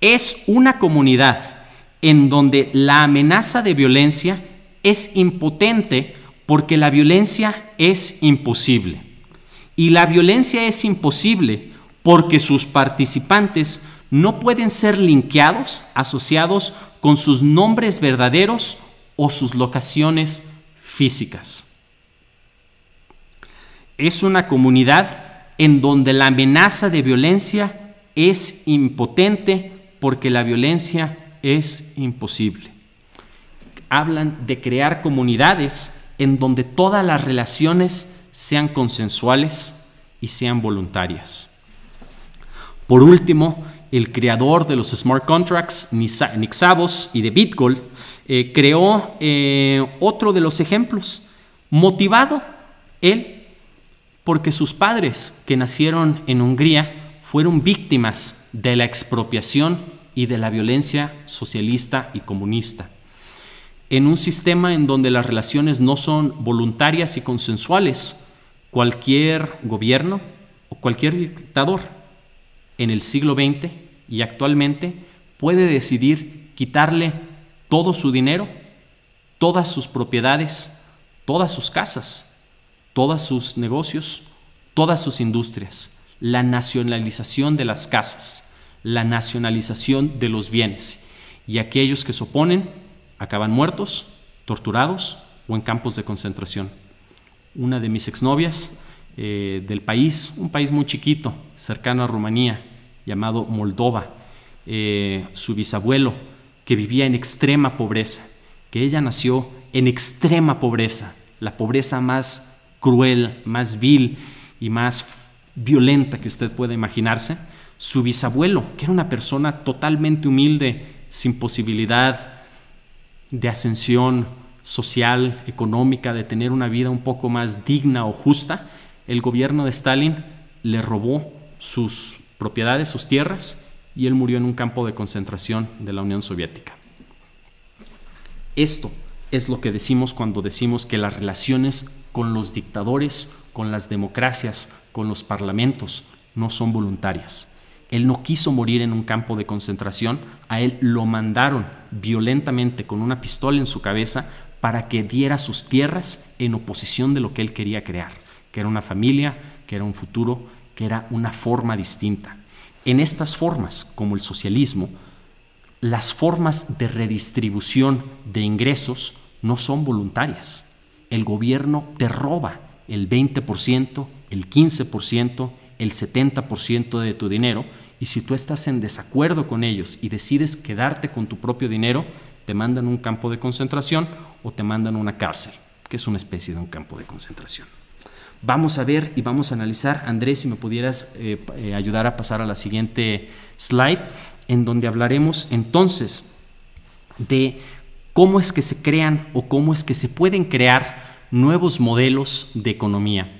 es una comunidad en donde la amenaza de violencia es impotente porque la violencia es imposible. Y la violencia es imposible porque sus participantes no pueden ser linkeados, asociados con sus nombres verdaderos o sus locaciones físicas. Es una comunidad en donde la amenaza de violencia es impotente porque la violencia es imposible. Hablan de crear comunidades en donde todas las relaciones sean consensuales y sean voluntarias. Por último, el creador de los smart contracts, Nick Savos, y de Bitgold, eh, creó eh, otro de los ejemplos, motivado él porque sus padres, que nacieron en Hungría, fueron víctimas de la expropiación y de la violencia socialista y comunista. En un sistema en donde las relaciones no son voluntarias y consensuales, cualquier gobierno o cualquier dictador en el siglo XX y actualmente puede decidir quitarle todo su dinero, todas sus propiedades, todas sus casas, todos sus negocios, todas sus industrias, la nacionalización de las casas, la nacionalización de los bienes. Y aquellos que se oponen acaban muertos, torturados o en campos de concentración. Una de mis exnovias eh, del país, un país muy chiquito, cercano a Rumanía, llamado Moldova, eh, su bisabuelo, que vivía en extrema pobreza, que ella nació en extrema pobreza, la pobreza más cruel, más vil y más violenta que usted pueda imaginarse, su bisabuelo, que era una persona totalmente humilde, sin posibilidad de ascensión social, económica, de tener una vida un poco más digna o justa, el gobierno de Stalin le robó sus propiedades, sus tierras, y él murió en un campo de concentración de la Unión Soviética. Esto es lo que decimos cuando decimos que las relaciones con los dictadores, con las democracias, con los parlamentos, no son voluntarias. Él no quiso morir en un campo de concentración, a él lo mandaron violentamente con una pistola en su cabeza para que diera sus tierras en oposición de lo que él quería crear, que era una familia, que era un futuro, que era una forma distinta. En estas formas, como el socialismo, las formas de redistribución de ingresos no son voluntarias. El gobierno te roba el 20%, el 15%, el 70% de tu dinero y si tú estás en desacuerdo con ellos y decides quedarte con tu propio dinero, te mandan a un campo de concentración o te mandan a una cárcel, que es una especie de un campo de concentración. Vamos a ver y vamos a analizar, Andrés, si me pudieras eh, eh, ayudar a pasar a la siguiente slide, en donde hablaremos entonces de cómo es que se crean o cómo es que se pueden crear nuevos modelos de economía.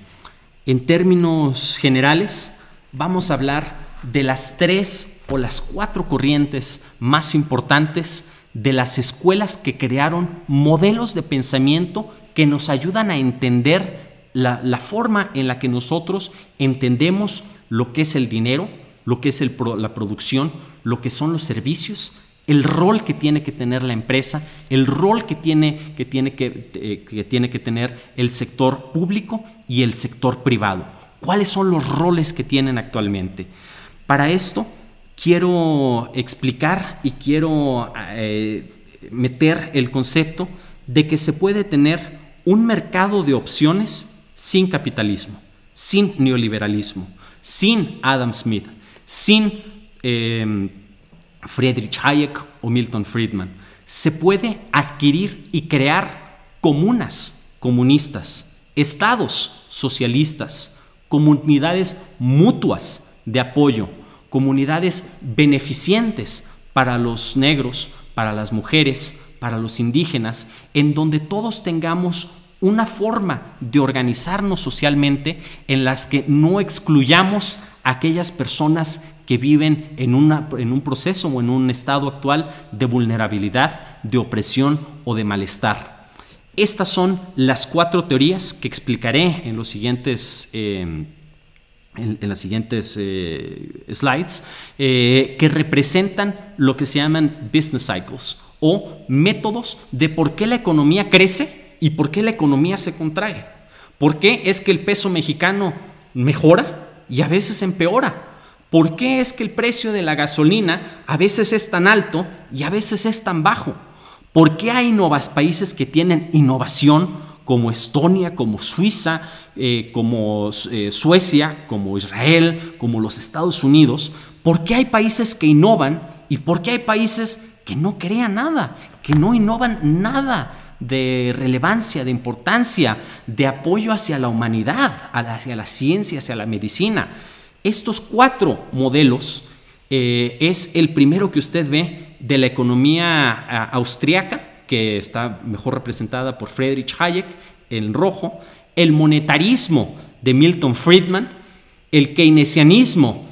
En términos generales, vamos a hablar de las tres o las cuatro corrientes más importantes de las escuelas que crearon modelos de pensamiento que nos ayudan a entender la, forma en la que nosotros entendemos lo que es el dinero, lo que es la producción, lo que son los servicios, el rol que tiene que tener la empresa, el rol que tiene que, tiene eh, que tiene que tener el sector público y el sector privado. ¿Cuáles son los roles que tienen actualmente? Para esto quiero explicar y quiero eh, meter el concepto de que se puede tener un mercado de opciones sin capitalismo, sin neoliberalismo, sin Adam Smith, sin em, Friedrich Hayek o Milton Friedman. Se puede adquirir y crear comunas comunistas, estados socialistas, comunidades mutuas de apoyo, comunidades beneficientes para los negros, para las mujeres, para los indígenas, en donde todos tengamos una forma de organizarnos socialmente en las que no excluyamos a aquellas personas que viven en, una, en un proceso o en un estado actual de vulnerabilidad, de opresión o de malestar. Estas son las cuatro teorías que explicaré en los siguientes, eh, en, las siguientes eh, slides, eh, que representan lo que se llaman business cycles o métodos de por qué la economía crece y por qué la economía se contrae. ¿Por qué es que el peso mexicano mejora y a veces empeora? ¿Por qué es que el precio de la gasolina a veces es tan alto y a veces es tan bajo? ¿Por qué hay países que tienen innovación como Estonia, como Suiza, eh, como eh, Suecia, como Israel, como los Estados Unidos? ¿Por qué hay países que innovan y por qué hay países que no crean nada, que no innovan nada? De relevancia, de importancia, de apoyo hacia la humanidad, hacia la ciencia, hacia la medicina. Estos cuatro modelos eh, es el primero que usted ve de la economía austriaca, que está mejor representada por Friedrich Hayek en rojo, el monetarismo de Milton Friedman, el keynesianismo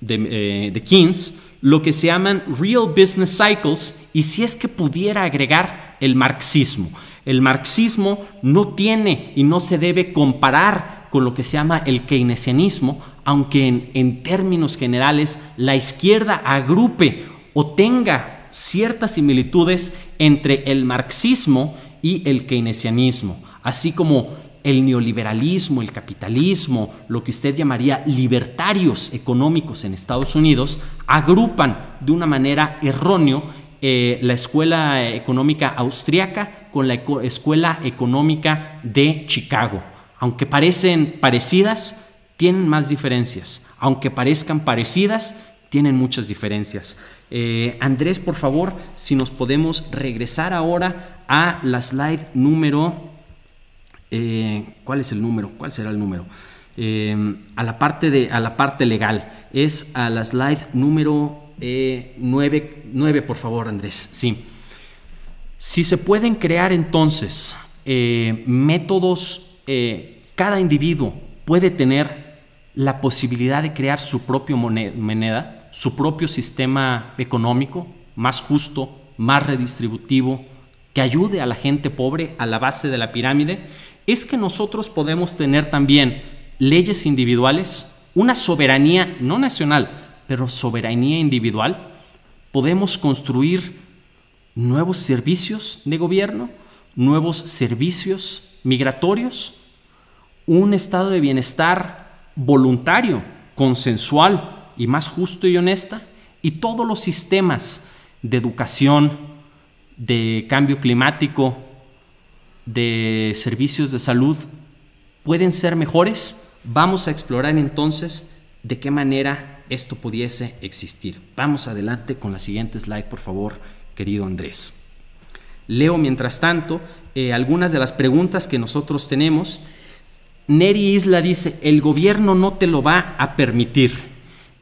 de, eh, de Keynes, lo que se llaman real business cycles y si es que pudiera agregar el marxismo. El marxismo no tiene y no se debe comparar con lo que se llama el keynesianismo, aunque en, términos generales la izquierda agrupe o tenga ciertas similitudes entre el marxismo y el keynesianismo, así como el neoliberalismo, el capitalismo, lo que usted llamaría libertarios económicos en Estados Unidos, agrupan de una manera errónea eh, la escuela económica austriaca con la escuela económica de Chicago. Aunque parecen parecidas, tienen más diferencias. Aunque parezcan parecidas, tienen muchas diferencias. Eh, Andrés, por favor, si nos podemos regresar ahora a la slide número... Eh, ¿Cuál es el número? ¿Cuál será el número? A, la parte de, a la parte legal. Es a la slide número 9, por favor, Andrés. Sí. Si se pueden crear entonces métodos, cada individuo puede tener la posibilidad de crear su propio moneda, su propio sistema económico más justo, más redistributivo, que ayude a la gente pobre a la base de la pirámide, es que nosotros podemos tener también leyes individuales, una soberanía no nacional, pero soberanía individual. Podemos construir nuevos servicios de gobierno, nuevos servicios migratorios, un estado de bienestar voluntario, consensual y más justo y honesta, y todos los sistemas de educación, de cambio climático, de servicios de salud pueden ser mejores, vamos a explorar entonces de qué manera esto pudiese existir. Vamos adelante con la siguiente slide, por favor, querido Andrés. Leo mientras tanto eh, algunas de las preguntas que nosotros tenemos Neri Isla dice, el gobierno no te lo va a permitir.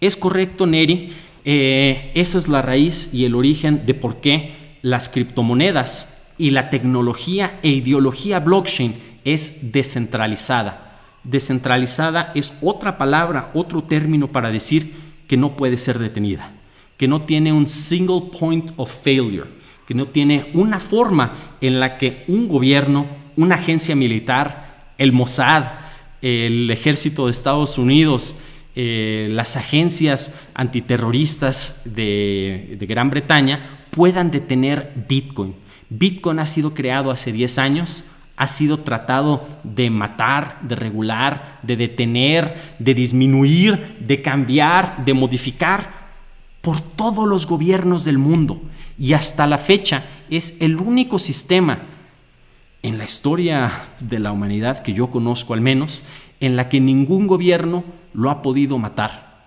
Es correcto, Neri, eh, esa es la raíz y el origen de por qué las criptomonedas y la tecnología e ideología blockchain es descentralizada. Descentralizada es otra palabra, otro término para decir que no puede ser detenida, que no tiene un single point of failure, que no tiene una forma en la que un gobierno, una agencia militar, el Mossad, el ejército de Estados Unidos, eh, las agencias antiterroristas de, Gran Bretaña puedan detener Bitcoin. Bitcoin ha sido creado hace 10 años, ha sido tratado de matar, de regular, de detener, de disminuir, de cambiar, de modificar por todos los gobiernos del mundo. Y hasta la fecha es el único sistema en la historia de la humanidad que yo conozco al menos, en la que ningún gobierno lo ha podido matar.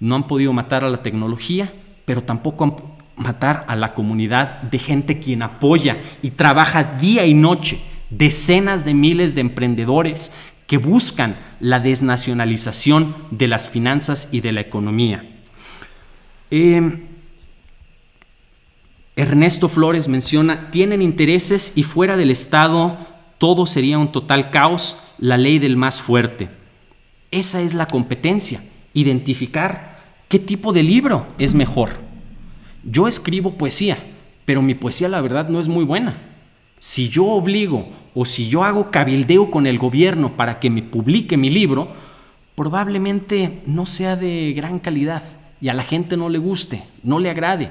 No han podido matar a la tecnología, pero tampoco han matar a la comunidad de gente quien apoya y trabaja día y noche, decenas de miles de emprendedores que buscan la desnacionalización de las finanzas y de la economía. Em, Ernesto Flores menciona, tienen intereses y fuera del Estado todo sería un total caos, la ley del más fuerte. Esa es la competencia, identificar qué tipo de libro es mejor. Yo escribo poesía, pero mi poesía la verdad no es muy buena. Si yo obligo o si yo hago cabildeo con el gobierno para que me publique mi libro, probablemente no sea de gran calidad y a la gente no le guste, no le agrade.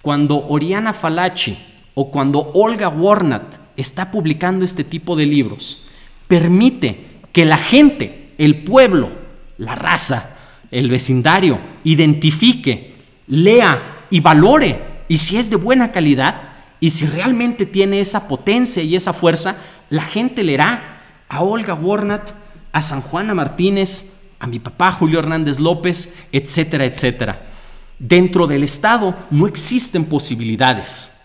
Cuando Oriana Falachi o cuando Olga Warnat está publicando este tipo de libros, permite que la gente, el pueblo, la raza, el vecindario, identifique, lea y valore, y si es de buena calidad, y si realmente tiene esa potencia y esa fuerza, la gente leerá a Olga Warnat, a San Juana Martínez, a mi papá Julio Hernández López, etcétera, etcétera. Dentro del Estado no existen posibilidades.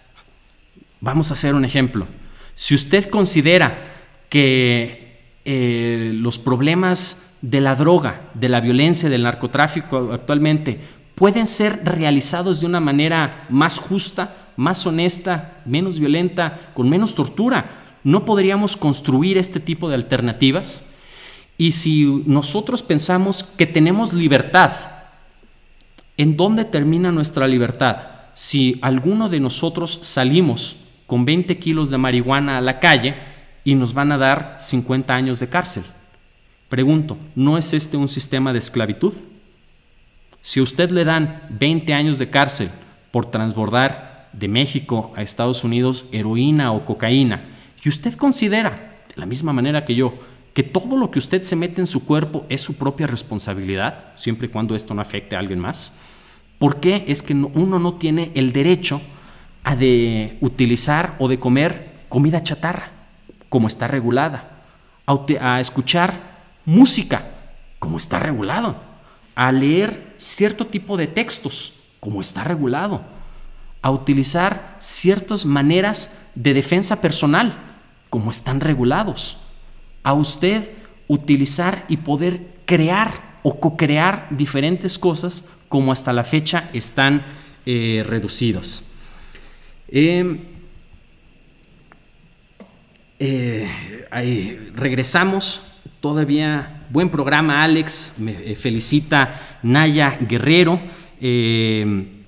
Vamos a hacer un ejemplo. Si usted considera que eh, los problemas de la droga, de la violencia, del narcotráfico actualmente pueden ser realizados de una manera más justa, más honesta, menos violenta, con menos tortura. ¿No podríamos construir este tipo de alternativas? Y si nosotros pensamos que tenemos libertad, ¿en dónde termina nuestra libertad? Si alguno de nosotros salimos con 20 kilos de marihuana a la calle y nos van a dar 50 años de cárcel. Pregunto, ¿no es este un sistema de esclavitud? Si a usted le dan 20 años de cárcel por transbordar de México a Estados Unidos heroína o cocaína, y usted considera, de la misma manera que yo, que todo lo que usted se mete en su cuerpo es su propia responsabilidad, siempre y cuando esto no afecte a alguien más, ¿por qué es que uno no tiene el derecho a de utilizar o de comer comida chatarra, como está regulada, a escuchar música, como está regulado, a leer cierto tipo de textos, como está regulado, a utilizar ciertas maneras de defensa personal, como están regulados, a usted utilizar y poder crear o co-crear diferentes cosas como hasta la fecha están eh, reducidos. Em, eh, regresamos, todavía buen programa Alex, me eh, felicita Naya Guerrero. Em,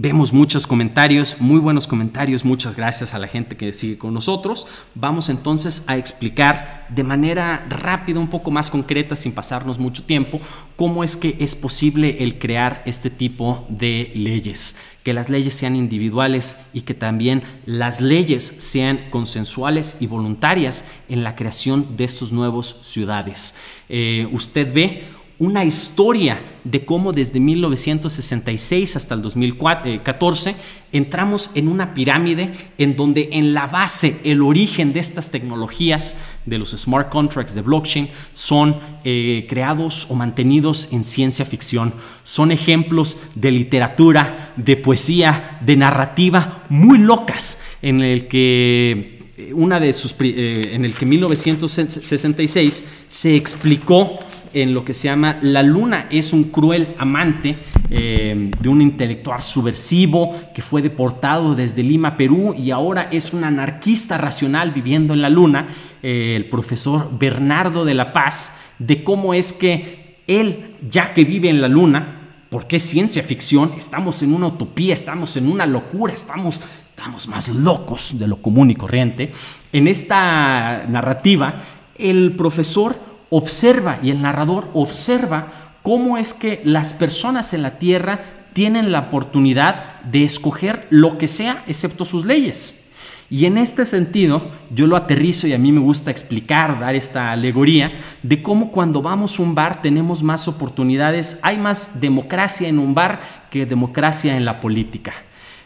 Vemos muchos comentarios, muy buenos comentarios, muchas gracias a la gente que sigue con nosotros. Vamos entonces a explicar de manera rápida, un poco más concreta, sin pasarnos mucho tiempo, cómo es que es posible el crear este tipo de leyes. Que las leyes sean individuales y que también las leyes sean consensuales y voluntarias en la creación de estos nuevos ciudades. Eh, usted ve una historia de cómo desde 1966 hasta el 2014 entramos en una pirámide en donde en la base, el origen de estas tecnologías, de los smart contracts de blockchain, son eh, creados o mantenidos en ciencia ficción. Son ejemplos de literatura, de poesía, de narrativa muy locas en el que eh, una de sus, eh, en el que 1966 se explicó en lo que se llama La Luna. Es un cruel amante eh, de un intelectual subversivo que fue deportado desde Lima, Perú, y ahora es un anarquista racional viviendo en la Luna, eh, el profesor Bernardo de la Paz, de cómo es que él, ya que vive en la Luna, porque es ciencia ficción, estamos en una utopía, estamos en una locura, estamos, estamos más locos de lo común y corriente, en esta narrativa, el profesor observa y el narrador observa cómo es que las personas en la tierra tienen la oportunidad de escoger lo que sea excepto sus leyes. Y en este sentido, yo lo aterrizo y a mí me gusta explicar, dar esta alegoría de cómo cuando vamos a un bar tenemos más oportunidades, hay más democracia en un bar que democracia en la política.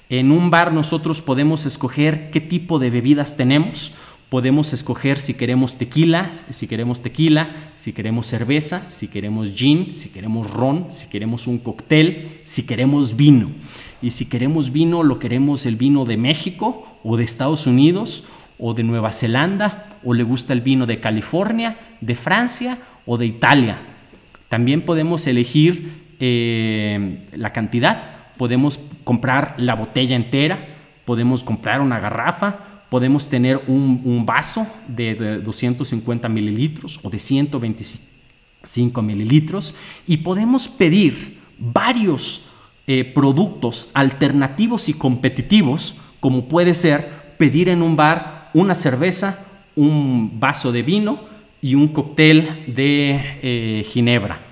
En un bar nosotros podemos escoger qué tipo de bebidas tenemos, podemos escoger si queremos tequila, si queremos tequila, si queremos cerveza, si queremos gin, si queremos ron, si queremos un cóctel, si queremos vino. Y si queremos vino, lo queremos el vino de México o de Estados Unidos o de Nueva Zelanda, o le gusta el vino de California, de Francia o de Italia. También podemos elegir eh, la cantidad, podemos comprar la botella entera, podemos comprar una garrafa, podemos tener un, vaso de, 250 mililitros o de 125 mililitros y podemos pedir varios eh, productos alternativos y competitivos, como puede ser pedir en un bar una cerveza, un vaso de vino y un cóctel de eh, ginebra.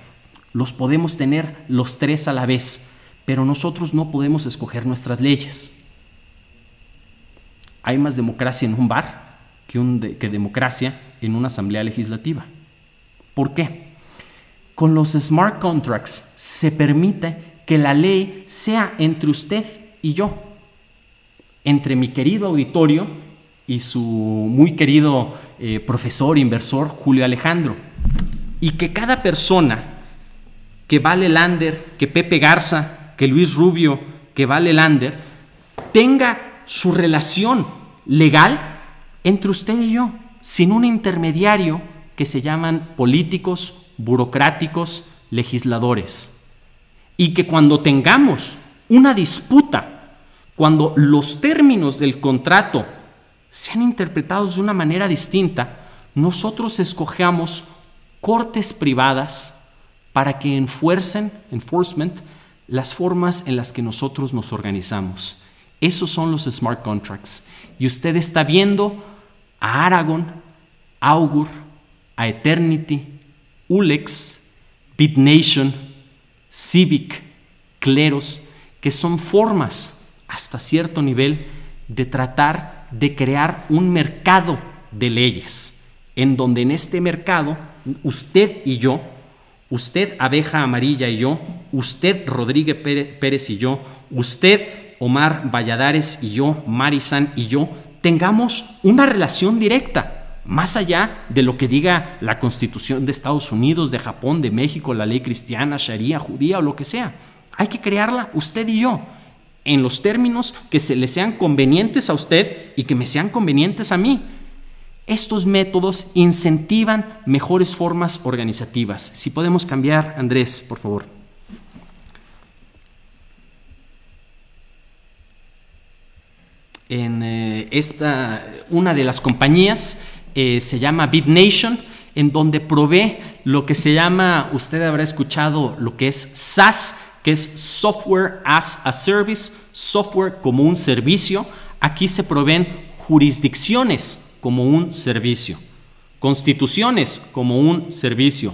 Los podemos tener los tres a la vez, pero nosotros no podemos escoger nuestras leyes. Hay más democracia en un bar que, democracia en una asamblea legislativa. ¿Por qué? Con los smart contracts se permite que la ley sea entre usted y yo, entre mi querido auditorio y su muy querido eh, profesor, inversor, Julio Alejandro, y que cada persona que Vale Lander, que Pepe Garza, que Luis Rubio, que Vale Lander, tenga su relación legal entre usted y yo, sin un intermediario que se llaman políticos, burocráticos, legisladores y que cuando tengamos una disputa, cuando los términos del contrato sean interpretados de una manera distinta, nosotros escojamos cortes privadas para que enfuercen, enforcement, las formas en las que nosotros nos organizamos. Esos son los smart contracts. Y usted está viendo a Aragon, Augur, a Eternity, Ulex, BitNation, Civic, cleros, que son formas hasta cierto nivel de tratar de crear un mercado de leyes, en donde en este mercado usted y yo, usted abeja amarilla y yo, usted Rodríguez Pérez y yo, usted Omar Valladares y yo, Marisan y yo, tengamos una relación directa más allá de lo que diga la Constitución de Estados Unidos, de Japón, de México, la ley cristiana, sharia, judía o lo que sea. Hay que crearla usted y yo en los términos que se le sean convenientes a usted y que me sean convenientes a mí. Estos métodos incentivan mejores formas organizativas. Si podemos cambiar, Andrés, por favor. En eh, esta, una de las compañías eh, se llama BitNation, en donde provee lo que se llama, usted habrá escuchado lo que es SaaS, que es Software as a Service, software como un servicio. Aquí se proveen jurisdicciones como un servicio, constituciones como un servicio,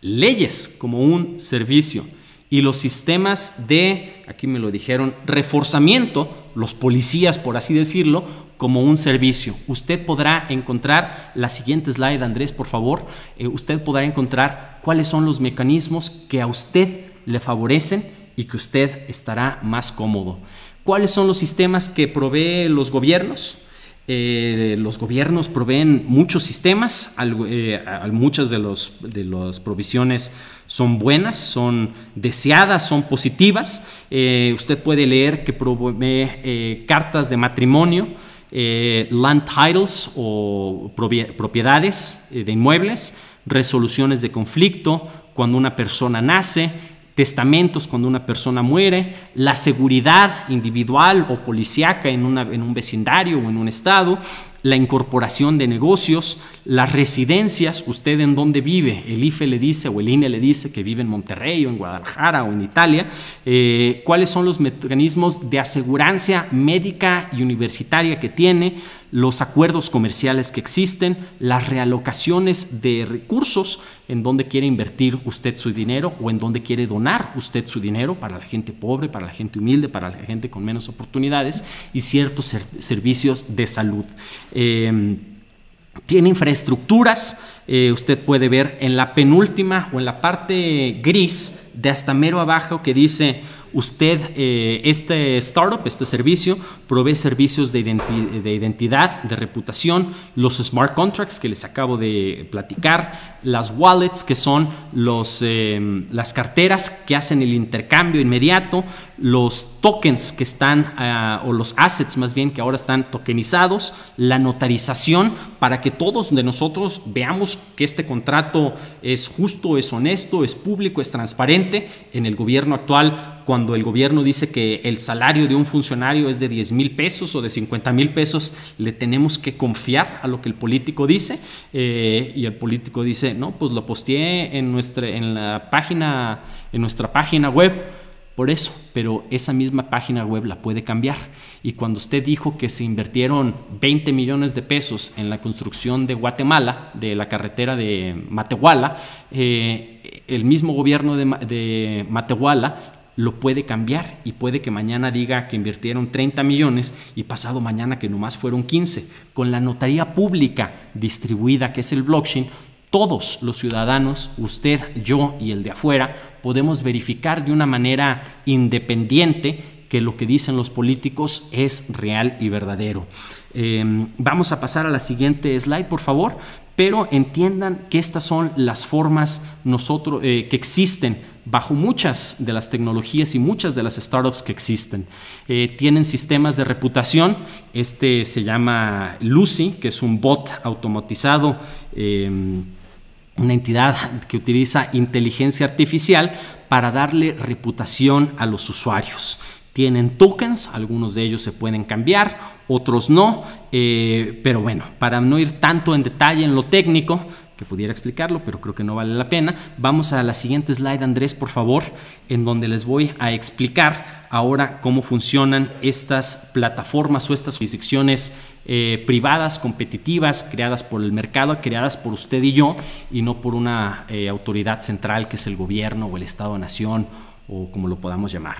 leyes como un servicio y los sistemas de, aquí me lo dijeron, reforzamiento, los policías por así decirlo, como un servicio. Usted podrá encontrar, la siguiente slide, Andrés, por favor, eh, usted podrá encontrar cuáles son los mecanismos que a usted le favorecen y que usted estará más cómodo. ¿Cuáles son los sistemas que provee los gobiernos? Eh, los gobiernos proveen muchos sistemas, eh, muchas de, los, de las provisiones son buenas, son deseadas, son positivas. usted puede leer que provee cartas de matrimonio, eh, land titles o propiedades eh, de inmuebles, resoluciones de conflicto cuando una persona nace, testamentos cuando una persona muere, la seguridad individual o policíaca en, en un vecindario o en un estado, la incorporación de negocios, las residencias, usted en dónde vive, el IFE le dice o el INE le dice que vive en Monterrey o en Guadalajara o en Italia, eh, cuáles son los mecanismos de asegurancia médica y universitaria que tiene, los acuerdos comerciales que existen, las realocaciones de recursos, en dónde quiere invertir usted su dinero o en dónde quiere donar usted su dinero para la gente pobre, para la gente humilde, para la gente con menos oportunidades y ciertos servicios de salud. Em, tiene infraestructuras, eh, usted puede ver en la penúltima o en la parte gris de hasta mero abajo que dice usted, eh, este startup, este servicio, provee servicios de, de, identidad, de reputación, los smart contracts que les acabo de platicar, las wallets que son eh, las carteras que hacen el intercambio inmediato, los tokens que están, ah, o los assets más bien, que ahora están tokenizados, la notarización para que todos de nosotros veamos que este contrato es justo, es honesto, es público, es transparente. En el gobierno actual, cuando el gobierno dice que el salario de un funcionario es de 10 mil pesos o de 50 mil pesos, le tenemos que confiar a lo que el político dice. Eh, y el político dice, no, pues lo posteé en, nuestra, en, la página, en nuestra página web por eso, pero esa misma página web la puede cambiar. Y cuando usted dijo que se invirtieron 20 millones de pesos en la construcción de Guatemala, de la carretera de Matehuala, eh, el mismo gobierno de, de Matehuala lo puede cambiar y puede que mañana diga que invirtieron 30 millones y pasado mañana que nomás fueron 15. Con la notaría pública distribuida, que es el blockchain, todos los ciudadanos, usted, yo y el de afuera, podemos verificar de una manera independiente que lo que dicen los políticos es real y verdadero. Em, vamos a pasar a la siguiente slide, por favor, pero entiendan que estas son las formas nosotros, eh, que existen bajo muchas de las tecnologías y muchas de las startups que existen. Eh, tienen sistemas de reputación, este se llama Lucy, que es un bot automatizado. Em, una entidad que utiliza inteligencia artificial para darle reputación a los usuarios. Tienen tokens, algunos de ellos se pueden cambiar, otros no, eh, pero bueno, para no ir tanto en detalle en lo técnico, que pudiera explicarlo, pero creo que no vale la pena. Vamos a la siguiente slide, Andrés, por favor, en donde les voy a explicar ahora cómo funcionan estas plataformas o estas jurisdicciones eh, privadas, competitivas, creadas por el mercado, creadas por usted y yo, y no por una eh, autoridad central que es el gobierno o el Estado-Nación o como lo podamos llamar.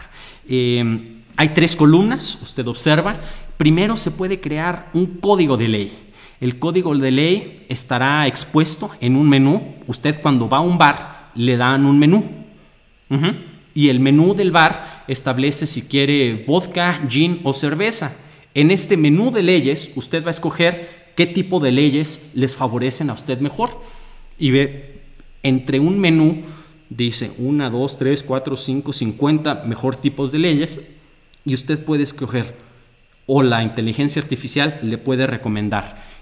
Eh, hay tres columnas, usted observa. Primero se puede crear un código de ley. El código de ley estará expuesto en un menú. Usted cuando va a un bar le dan un menú. Y el menú del bar establece si quiere vodka, gin o cerveza. En este menú de leyes usted va a escoger qué tipo de leyes les favorecen a usted mejor. Y ve entre un menú dice 1, 2, 3, 4, 5, 50 mejor tipos de leyes y usted puede escoger o la inteligencia artificial le puede recomendar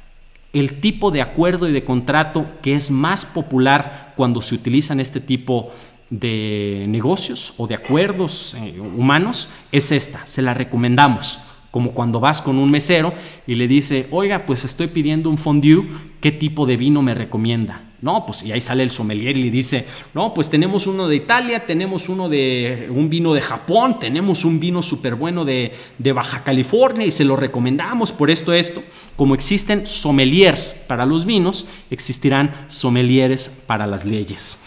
el tipo de acuerdo y de contrato que es más popular cuando se utilizan este tipo de negocios o de acuerdos eh, humanos es esta, se la recomendamos. Como cuando vas con un mesero y le dice, oiga, pues estoy pidiendo un fondue, ¿qué tipo de vino me recomienda? No, pues y ahí sale el sommelier y le dice, no, pues tenemos uno de Italia, tenemos uno de un vino de Japón, tenemos un vino súper bueno de, Baja California y se lo recomendamos por esto, esto. Como existen sommeliers para los vinos, existirán sommeliers para las leyes.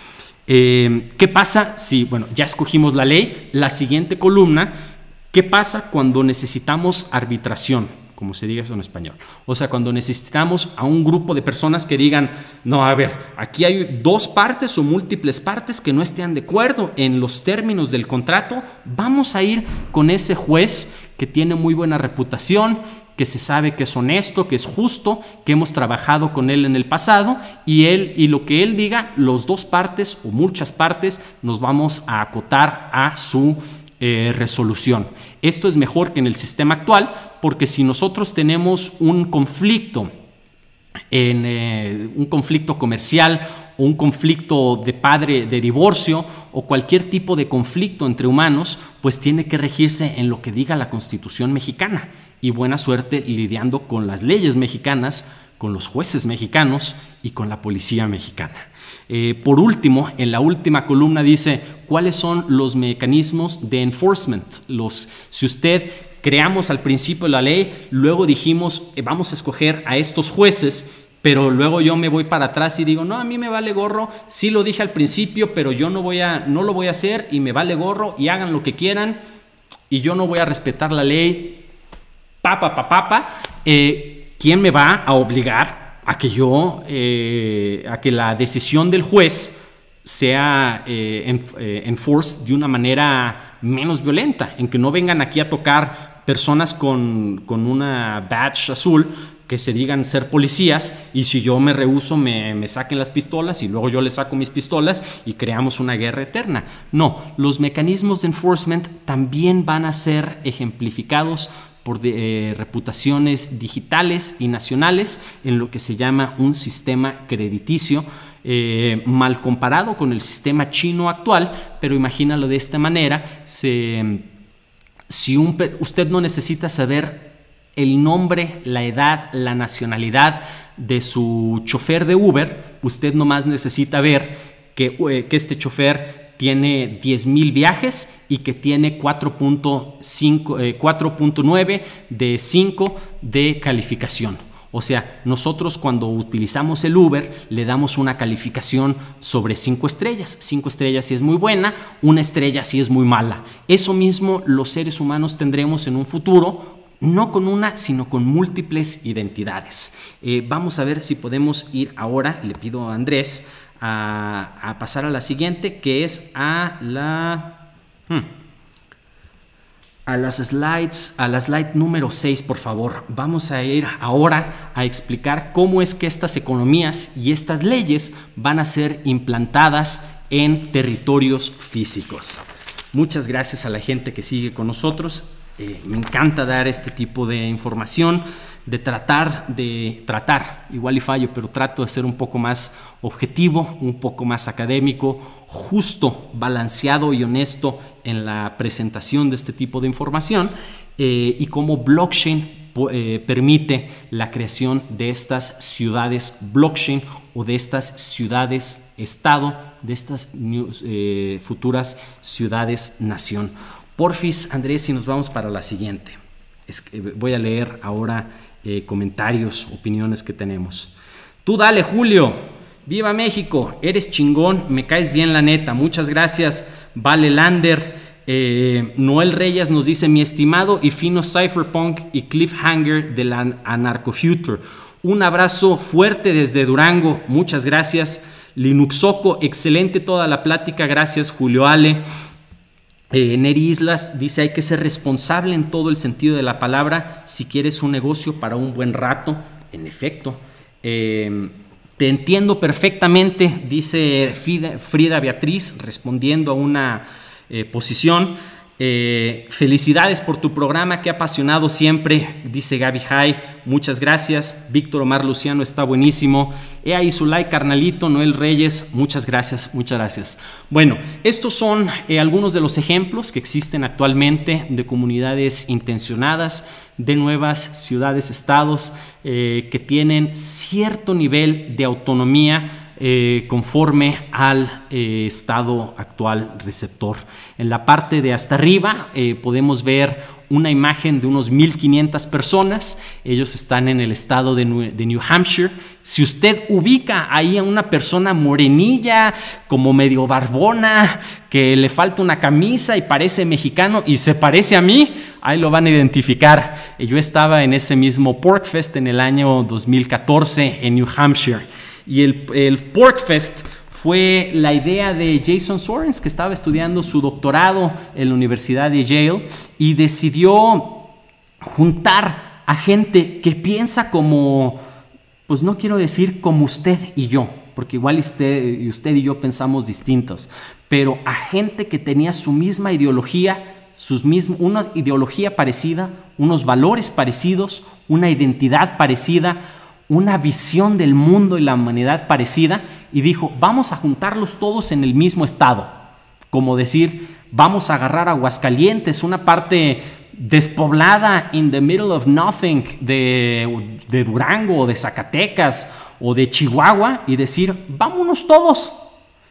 Eh, ¿Qué pasa si, bueno, ya escogimos la ley? La siguiente columna, ¿qué pasa cuando necesitamos arbitración? Como se diga eso en español. O sea, cuando necesitamos a un grupo de personas que digan, no, a ver, aquí hay dos partes o múltiples partes que no estén de acuerdo en los términos del contrato, vamos a ir con ese juez que tiene muy buena reputación, que se sabe que es honesto, que es justo, que hemos trabajado con él en el pasado y él y lo que él diga, los dos partes o muchas partes nos vamos a acotar a su eh, resolución. Esto es mejor que en el sistema actual porque si nosotros tenemos un conflicto, en, eh, un conflicto comercial o un conflicto de padre de divorcio o cualquier tipo de conflicto entre humanos, pues tiene que regirse en lo que diga la Constitución mexicana. Y buena suerte lidiando con las leyes mexicanas, con los jueces mexicanos y con la policía mexicana. Eh, por último, en la última columna dice cuáles son los mecanismos de enforcement. Los, si usted creamos al principio la ley, luego dijimos eh, vamos a escoger a estos jueces, pero luego yo me voy para atrás y digo, no, a mí me vale gorro, sí lo dije al principio, pero yo no, voy a, no lo voy a hacer y me vale gorro y hagan lo que quieran y yo no voy a respetar la ley, papa, papa, papa, eh, ¿quién me va a obligar a que yo, eh, a que la decisión del juez sea eh, eh, enforced de una manera menos violenta, en que no vengan aquí a tocar personas con, con una badge azul que se digan ser policías y si yo me rehuso me, me, saquen las pistolas y luego yo les saco mis pistolas y creamos una guerra eterna. No, los mecanismos de enforcement también van a ser ejemplificados por eh, reputaciones digitales y nacionales en lo que se llama un sistema crediticio. Eh, mal comparado con el sistema chino actual, pero imagínalo de esta manera, si usted no necesita saber el nombre, la edad, la nacionalidad de su chofer de Uber, usted nomás necesita ver que, eh, que este chofer tiene 10.000 viajes y que tiene 4.9 eh, de 5 de calificación. O sea, nosotros cuando utilizamos el Uber le damos una calificación sobre 5 estrellas. 5 estrellas si es muy buena, una estrella si es muy mala. Eso mismo los seres humanos tendremos en un futuro no con una, sino con múltiples identidades. Eh, vamos a ver si podemos ir ahora, le pido a Andrés, a, pasar a la siguiente, que es a la... Hmm, a las slides, a la slide número 6, por favor. Vamos a ir ahora a explicar cómo es que estas economías y estas leyes van a ser implantadas en territorios físicos. Muchas gracias a la gente que sigue con nosotros. Eh, me encanta dar este tipo de información de tratar de tratar, igual y fallo, pero trato de ser un poco más objetivo, un poco más académico, justo, balanceado y honesto en la presentación de este tipo de información eh, y cómo blockchain eh, permite la creación de estas ciudades blockchain o de estas ciudades estado, de estas eh, futuras ciudades nación. Porfis, Andrés, si nos vamos para la siguiente. voy a leer ahora eh, comentarios, opiniones que tenemos. Tú dale, Julio. Viva México, eres chingón, me caes bien la neta. Muchas gracias, Vale Lander. Eh, Noel Reyes nos dice, mi estimado y fino Cypherpunk y Cliffhanger de la Anarcofuture. Un abrazo fuerte desde Durango, muchas gracias. Linuxoco, excelente toda la plática, gracias Julio Ale. Eh, Neri Islas dice hay que ser responsable en todo el sentido de la palabra si quieres un negocio para un buen rato. En efecto, eh, te entiendo perfectamente, dice Frida, Beatriz, respondiendo a una eh, posición. Eh, felicidades por tu programa, que ha apasionado siempre, dice Gaby Jai. Muchas gracias. Víctor Omar Luciano está buenísimo. Ea Isulay Carnalito, Noel Reyes, muchas gracias, muchas gracias. Bueno, estos son eh, algunos de los ejemplos que existen actualmente de comunidades intencionadas, de nuevas ciudades, estados, eh, que tienen cierto nivel de autonomía eh, conforme al eh, estado actual receptor. En la parte de hasta arriba eh, podemos ver una imagen de unos 1500 personas. Ellos están en el estado de New, Hampshire. Si usted ubica ahí a una persona morenilla, como medio barbona, que le falta una camisa y parece mexicano y se parece a mí, ahí lo van a identificar. Yo estaba en ese mismo Porkfest en el año 2014 en New Hampshire. Y el, el Porkfest fue la idea de Jason Sorens, que estaba estudiando su doctorado en la Universidad de Yale y decidió juntar a gente que piensa como, pues no quiero decir como usted y yo, porque igual usted, usted y yo pensamos distintos, pero a gente que tenía su misma ideología, sus una ideología parecida, unos valores parecidos, una identidad parecida, una visión del mundo y la humanidad parecida y dijo, vamos a juntarlos todos en el mismo estado. Como decir, vamos a agarrar Aguascalientes, una parte despoblada in the middle of nothing de, de Durango o de Zacatecas o de Chihuahua y decir, vámonos todos.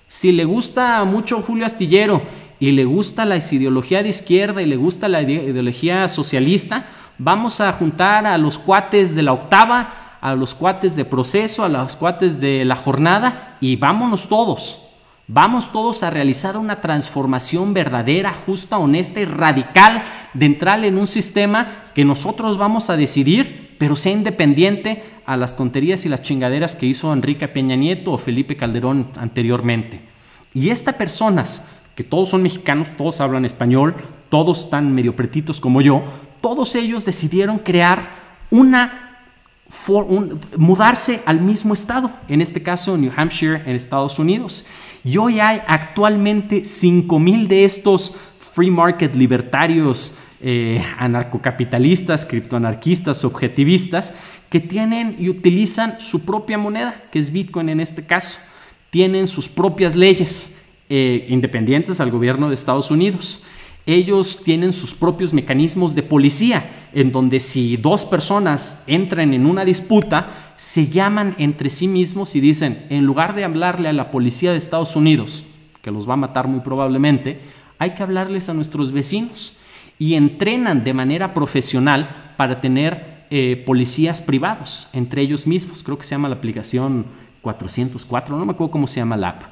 Si le gusta mucho Julio Astillero y le gusta la ideología de izquierda y le gusta la ideología socialista, vamos a juntar a los cuates de la octava a los cuates de proceso, a los cuates de la jornada y vámonos todos. Vamos todos a realizar una transformación verdadera, justa, honesta y radical de entrar en un sistema que nosotros vamos a decidir, pero sea independiente a las tonterías y las chingaderas que hizo Enrique Peña Nieto o Felipe Calderón anteriormente. Y estas personas, que todos son mexicanos, todos hablan español, todos están medio pretitos como yo, todos ellos decidieron crear una mudarse al mismo estado, en este caso New Hampshire en Estados Unidos. Y hoy hay actualmente 5.000 de estos free market libertarios, eh, anarcocapitalistas, criptoanarquistas, objetivistas, que tienen y utilizan su propia moneda, que es Bitcoin en este caso. Tienen sus propias leyes eh, independientes al gobierno de Estados Unidos ellos tienen sus propios mecanismos de policía, en donde si dos personas entran en una disputa, se llaman entre sí mismos y dicen, en lugar de hablarle a la policía de Estados Unidos, que los va a matar muy probablemente, hay que hablarles a nuestros vecinos. Y entrenan de manera profesional para tener eh, policías privados entre ellos mismos. Creo que se llama la aplicación 404, no me acuerdo cómo se llama la app.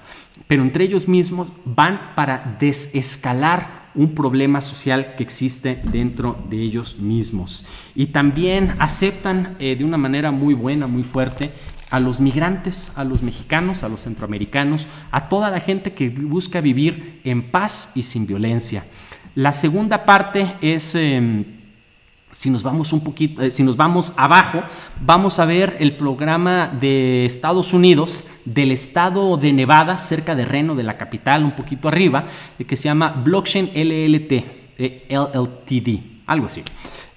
Pero entre ellos mismos van para desescalar un problema social que existe dentro de ellos mismos. Y también aceptan eh, de una manera muy buena, muy fuerte, a los migrantes, a los mexicanos, a los centroamericanos, a toda la gente que busca vivir en paz y sin violencia. La segunda parte es... Em, si nos vamos un poquito, eh, si nos vamos abajo, vamos a ver el programa de Estados Unidos del estado de Nevada, cerca de Reno, de la capital, un poquito arriba, eh, que se llama Blockchain LLT, eh, LLTD, algo así,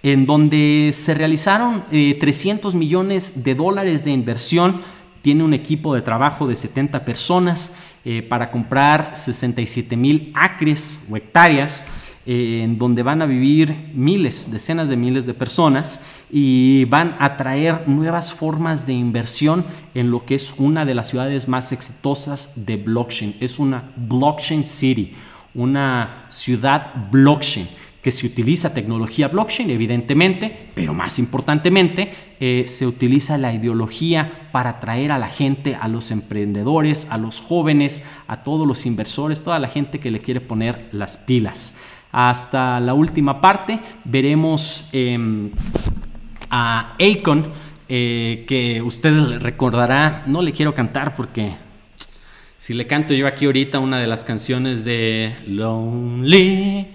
en donde se realizaron 300 millones de dólares de inversión. Tiene un equipo de trabajo de 70 personas para comprar 67 mil acres o hectáreas en donde van a vivir miles, decenas de miles de personas y van a traer nuevas formas de inversión en lo que es una de las ciudades más exitosas de blockchain. Es una blockchain city, una ciudad blockchain que se utiliza tecnología blockchain, evidentemente, pero más importantemente, eh, se utiliza la ideología para atraer a la gente, a los emprendedores, a los jóvenes, a todos los inversores, toda la gente que le quiere poner las pilas hasta la última parte. Veremos em, a Akon, eh, que usted recordará, no le quiero cantar porque si le canto yo aquí ahorita una de las canciones de Lonely,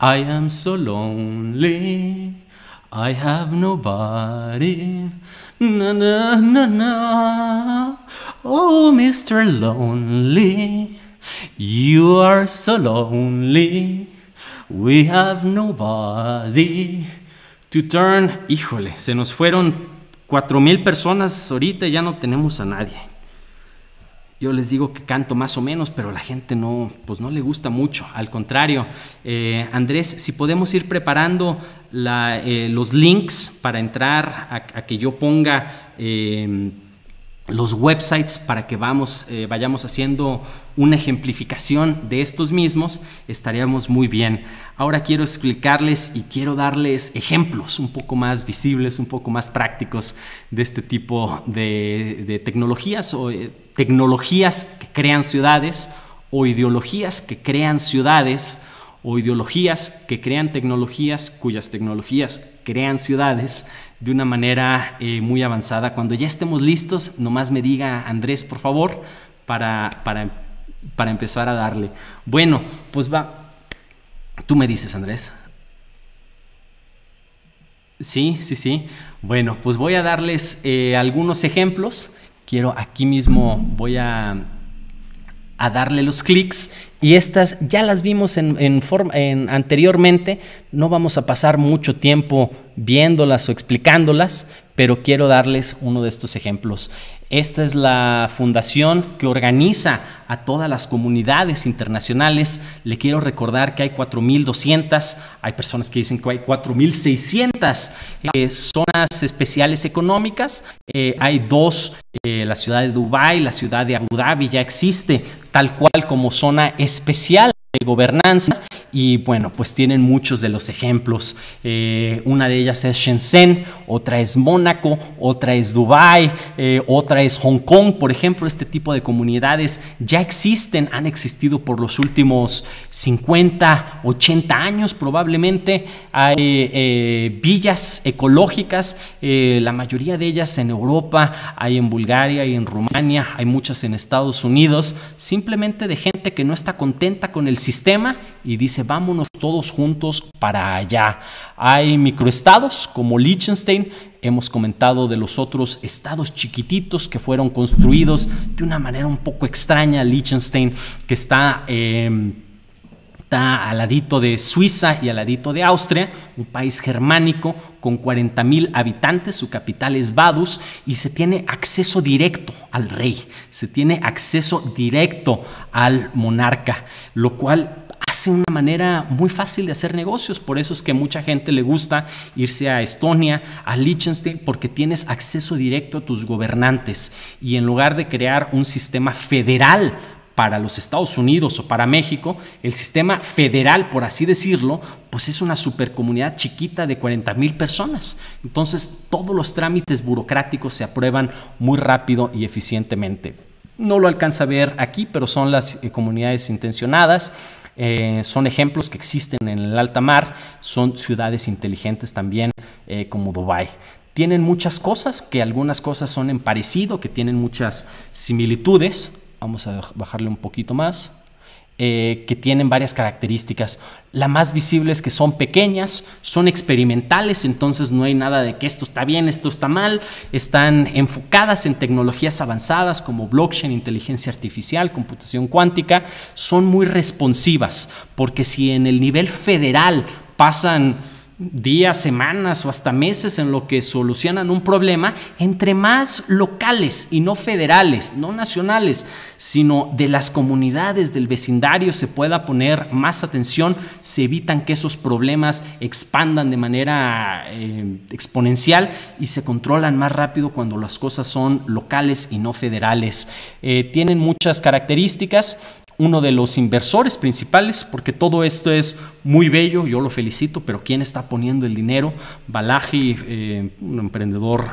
I am so lonely, I have nobody. Na, na, na, na. Oh, Mr. Lonely, you are so lonely. We have nobody to turn. Híjole, se nos fueron cuatro mil personas ahorita, ya no tenemos a nadie. Yo les digo que canto más o menos, pero la gente no, pues no le gusta mucho. Al contrario, eh, Andrés, si podemos ir preparando eh, los links para entrar a, que yo ponga eh, los websites para que vamos, eh, vayamos haciendo una ejemplificación de estos mismos, estaríamos muy bien. Ahora quiero explicarles y quiero darles ejemplos un poco más visibles, un poco más prácticos de este tipo de, tecnologías o eh, tecnologías que crean ciudades o ideologías que crean ciudades o ideologías que crean tecnologías cuyas tecnologías crean ciudades de una manera eh, muy avanzada. Cuando ya estemos listos, nomás me diga Andrés, por favor, para, para, para empezar a darle. Bueno, pues va. Tú me dices, Andrés. Sí, sí, sí. Bueno, pues voy a darles eh, algunos ejemplos. Quiero aquí mismo, voy a, a darle los clics y estas ya las vimos en, forma, en, anteriormente, no vamos a pasar mucho tiempo viéndolas o explicándolas, pero quiero darles uno de estos ejemplos. Esta es la fundación que organiza a todas las comunidades internacionales. Le quiero recordar que hay 4.200, hay personas que dicen que hay 4.600 eh, zonas especiales económicas. Eh, hay dos, eh, la ciudad de Dubái, la ciudad de Abu Dhabi ya existe tal cual como zona especial de gobernanza y bueno, pues tienen muchos de los ejemplos. una de ellas es Shenzhen, otra es Mónaco, otra es Dubái, eh, otra es Hong Kong, por ejemplo. Este tipo de comunidades ya existen, han existido por los últimos 50, 80 años probablemente. Hay eh, villas ecológicas, eh, la mayoría de ellas en Europa, hay en Bulgaria y en Rumania, hay muchas en Estados Unidos, simplemente de gente que no está contenta con el sistema y dice vámonos todos juntos para allá. Hay microestados como Liechtenstein, hemos comentado de los otros estados chiquititos que fueron construidos de una manera un poco extraña. Liechtenstein que está... Em, al ladito de Suiza y al ladito de Austria, un país germánico con 40 mil habitantes, su capital es Vaduz y se tiene acceso directo al rey, se tiene acceso directo al monarca, lo cual hace una manera muy fácil de hacer negocios. Por eso es que mucha gente le gusta irse a Estonia, a Liechtenstein, porque tienes acceso directo a tus gobernantes. Y en lugar de crear un sistema federal para los Estados Unidos o para México, el sistema federal, por así decirlo, pues es una supercomunidad chiquita de 40 mil personas. Entonces, todos los trámites burocráticos se aprueban muy rápido y eficientemente. No lo alcanza a ver aquí, pero son las eh, comunidades intencionadas. Eh, son ejemplos que existen en el alta mar, son ciudades inteligentes también eh, como Dubái. Tienen muchas cosas, que algunas cosas son en parecido, que tienen muchas similitudes. Vamos a bajarle un poquito más. Eh, que tienen varias características. La más visible es que son pequeñas, son experimentales, entonces no hay nada de que esto está bien, esto está mal. Están enfocadas en tecnologías avanzadas como blockchain, inteligencia artificial, computación cuántica. Son muy responsivas, porque si en el nivel federal pasan días, semanas o hasta meses en lo que solucionan un problema, entre más locales y no federales, no nacionales, sino de las comunidades del vecindario se pueda poner más atención, se evitan que esos problemas expandan de manera eh, exponencial y se controlan más rápido cuando las cosas son locales y no federales. Eh, tienen muchas características uno de los inversores principales, porque todo esto es muy bello, yo lo felicito, pero ¿quién está poniendo el dinero? Balaji, eh, un emprendedor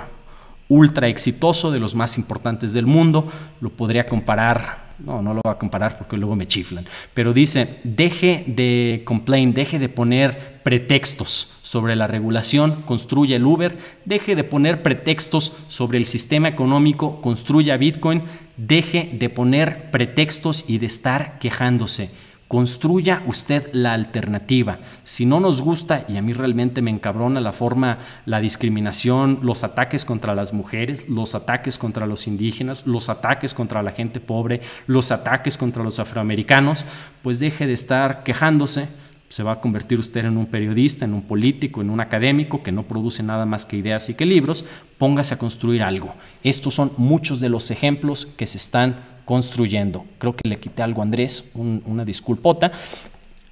ultra exitoso, de los más importantes del mundo, lo podría comparar no, no lo voy a comparar porque luego me chiflan. Pero dice, deje de complain, deje de poner pretextos sobre la regulación, construya el Uber, deje de poner pretextos sobre el sistema económico, construya Bitcoin, deje de poner pretextos y de estar quejándose construya usted la alternativa. Si no nos gusta, y a mí realmente me encabrona la forma, la discriminación, los ataques contra las mujeres, los ataques contra los indígenas, los ataques contra la gente pobre, los ataques contra los afroamericanos, pues deje de estar quejándose. Se va a convertir usted en un periodista, en un político, en un académico que no produce nada más que ideas y que libros. Póngase a construir algo. Estos son muchos de los ejemplos que se están construyendo. Creo que le quité algo a Andrés, una disculpota.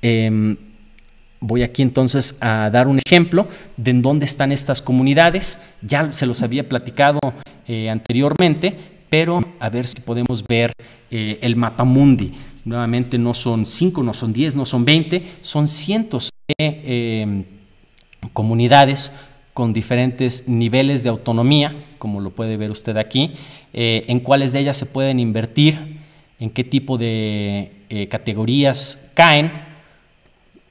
Em, voy aquí entonces a dar un ejemplo de en dónde están estas comunidades. Ya se los había platicado eh, anteriormente, pero a ver si podemos ver eh, el mapa mundi. Nuevamente no son 5, no son 10, no son 20, son cientos de em, comunidades con diferentes niveles de autonomía, como lo puede ver usted aquí, eh, en cuáles de ellas se pueden invertir, en qué tipo de eh, categorías caen.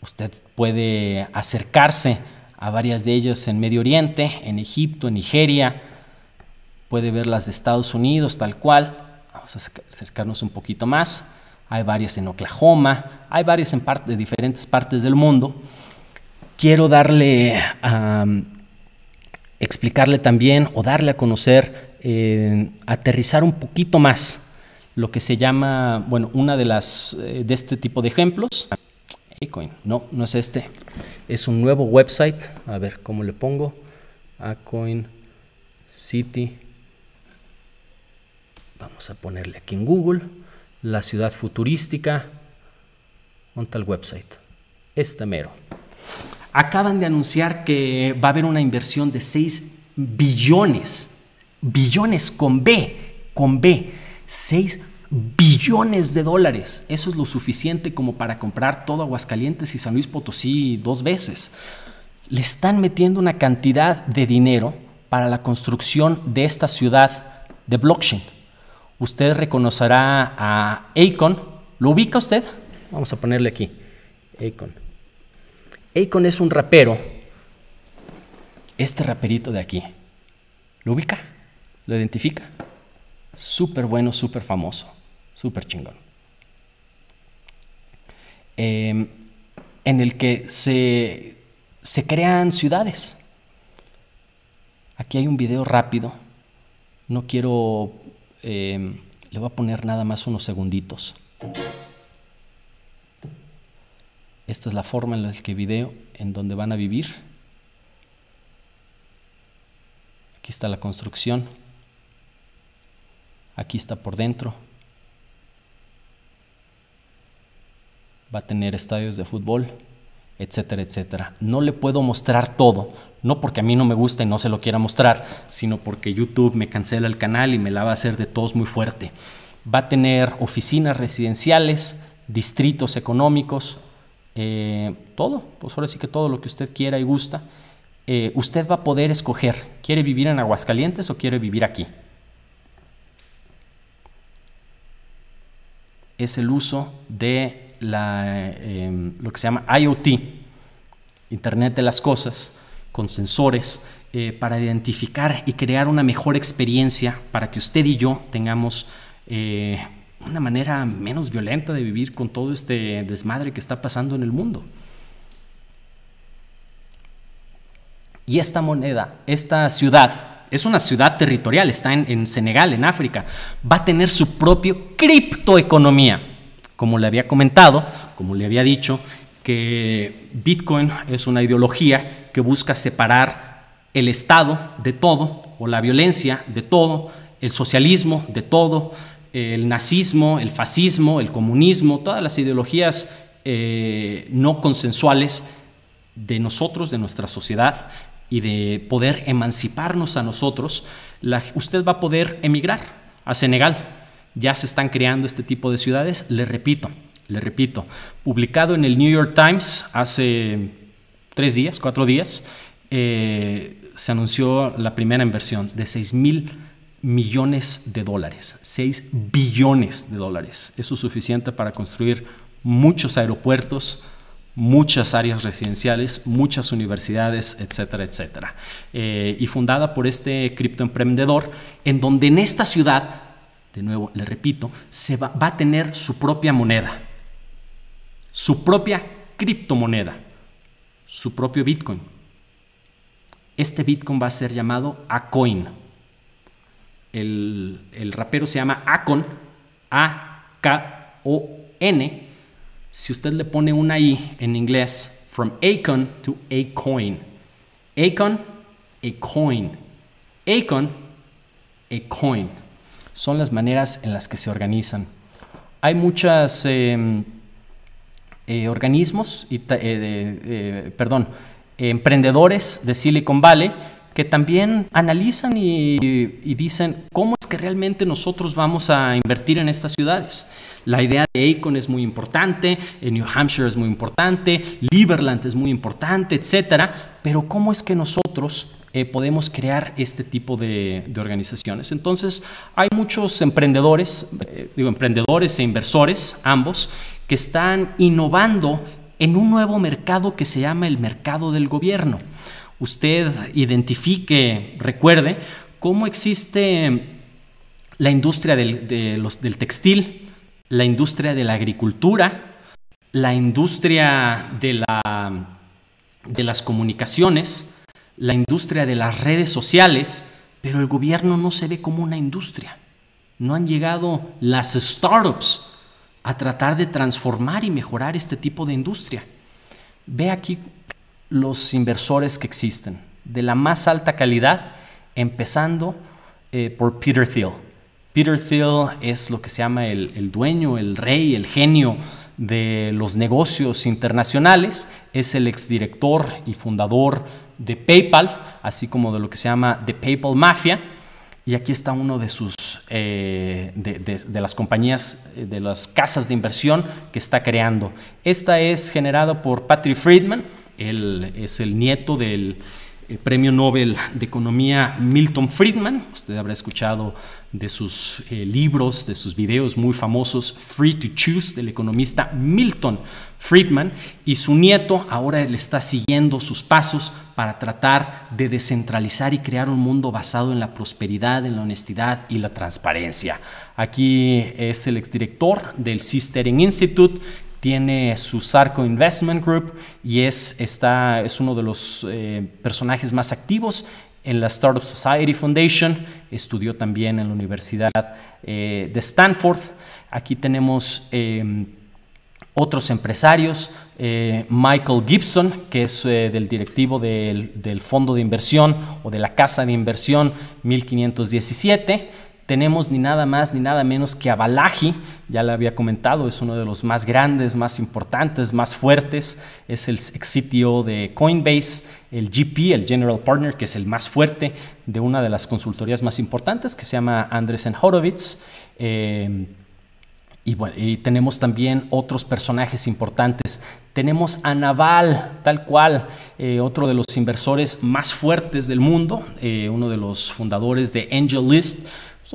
Usted puede acercarse a varias de ellas en Medio Oriente, en Egipto, en Nigeria, puede ver las de Estados Unidos tal cual. Vamos a acercarnos un poquito más. Hay varias en Oklahoma, hay varias en parte, de diferentes partes del mundo. Quiero darle a explicarle también o darle a conocer, eh, aterrizar un poquito más lo que se llama, bueno, una de las eh, de este tipo de ejemplos. Acoin, no, no es este. Es un nuevo website. A ver cómo le pongo. Acoin City. Vamos a ponerle aquí en Google. La ciudad futurística. ¿Dónde el website? Este mero. Acaban de anunciar que va a haber una inversión de 6 billones, billones con B, con B, 6 billones de dólares. Eso es lo suficiente como para comprar todo Aguascalientes y San Luis Potosí dos veces. le están metiendo una cantidad de dinero para la construcción de esta ciudad de blockchain. Usted reconocerá a Akon. ¿Lo ubica usted? Vamos a ponerle aquí. Akon. Akon es un rapero. Este raperito de aquí. ¿Lo ubica? ¿Lo identifica? Súper bueno, súper famoso. Súper chingón. Em, en el que se, se crean ciudades. Aquí hay un video rápido. No quiero... Em, le voy a poner nada más unos segunditos. Esta es la forma en la que video en donde van a vivir. Aquí está la construcción. Aquí está por dentro. Va a tener estadios de fútbol, etcétera, etcétera. No le puedo mostrar todo, no porque a mí no me gusta y no se lo quiera mostrar, sino porque YouTube me cancela el canal y me la va a hacer de todos muy fuerte. Va a tener oficinas residenciales, distritos económicos, eh, todo, pues ahora sí que todo lo que usted quiera y gusta. Eh, usted va a poder escoger, ¿quiere vivir en Aguascalientes o quiere vivir aquí? Es el uso de la, em, lo que se llama IoT, Internet de las Cosas, con sensores, eh, para identificar y crear una mejor experiencia para que usted y yo tengamos una manera menos violenta de vivir con todo este desmadre que está pasando en el mundo. Y esta moneda, esta ciudad, es una ciudad territorial, está en, Senegal, en África, va a tener su propio criptoeconomía. Como le había comentado, como le había dicho, que Bitcoin es una ideología que busca separar el Estado de todo, o la violencia de todo, el socialismo de todo, el nazismo, el fascismo, el comunismo, todas las ideologías eh, no consensuales de nosotros, de nuestra sociedad y de poder emanciparnos a nosotros, usted va a poder emigrar a Senegal. Ya se están creando este tipo de ciudades, le repito, le repito, publicado en el New York Times hace tres días, cuatro días, eh, se anunció la primera inversión de 6 mil millones de dólares, 6 billones de dólares. Eso es suficiente para construir muchos aeropuertos, muchas áreas residenciales, muchas universidades, etcétera, etcétera. Eh, y fundada por este criptoemprendedor, en donde en esta ciudad, de nuevo, le repito, se va, va a tener su propia moneda, su propia criptomoneda, su propio Bitcoin. Este Bitcoin va a ser llamado Acoin el, rapero se llama Akon, A-K-O-N. Si usted le pone una I en inglés, from Akon to a coin. Akon, a coin. Akon, a coin. Son las maneras en las que se organizan. Hay muchos em, eh, organismos, y, eh, eh, perdón, emprendedores de Silicon Valley que también analizan y, dicen cómo es que realmente nosotros vamos a invertir en estas ciudades. La idea de Akon es muy importante, en New Hampshire es muy importante, Liberland es muy importante, etcétera, pero cómo es que nosotros eh, podemos crear este tipo de, organizaciones. Entonces, hay muchos emprendedores, eh, digo, emprendedores e inversores, ambos, que están innovando en un nuevo mercado que se llama el mercado del gobierno usted identifique, recuerde cómo existe la industria del, del textil, la industria de la agricultura, la industria de, la, de las comunicaciones, la industria de las redes sociales, pero el gobierno no se ve como una industria. No han llegado las startups a tratar de transformar y mejorar este tipo de industria. Ve aquí los inversores que existen, de la más alta calidad, empezando eh, por Peter Thiel. Peter Thiel es lo que se llama el, dueño, el rey, el genio de los negocios internacionales, es el exdirector y fundador de PayPal, así como de lo que se llama The PayPal Mafia. Y aquí está uno de sus eh, de, las compañías, eh, de las casas de inversión que está creando. Esta es generada por Patrick Friedman, Él es el nieto del premio Nobel de Economía Milton Friedman. Usted habrá escuchado de sus eh, libros, de sus videos muy famosos, Free to Choose, del economista Milton Friedman. Y su nieto ahora le está siguiendo sus pasos para tratar de descentralizar y crear un mundo basado en la prosperidad, en la honestidad y la transparencia. Aquí es el exdirector del Seasteading Institute, tiene su Sarco Investment Group y es, está, es uno de los eh, personajes más activos en la Startup Society Foundation, estudió también en la Universidad eh, de Stanford. Aquí tenemos em, otros empresarios, eh, Michael Gibson, que es del directivo del, del, fondo de inversión o de la casa de inversión 1517 tenemos ni nada más ni nada menos que a ya le había comentado, es uno de los más grandes, más importantes, más fuertes, es el ex CTO de Coinbase, el GP, el General Partner, que es el más fuerte de una de las consultorías más importantes, que se llama Andresen Horowitz. Eh, y, bueno, y tenemos también otros personajes importantes. Tenemos a Naval, tal cual, eh, otro de los inversores más fuertes del mundo, eh, uno de los fundadores de AngelList,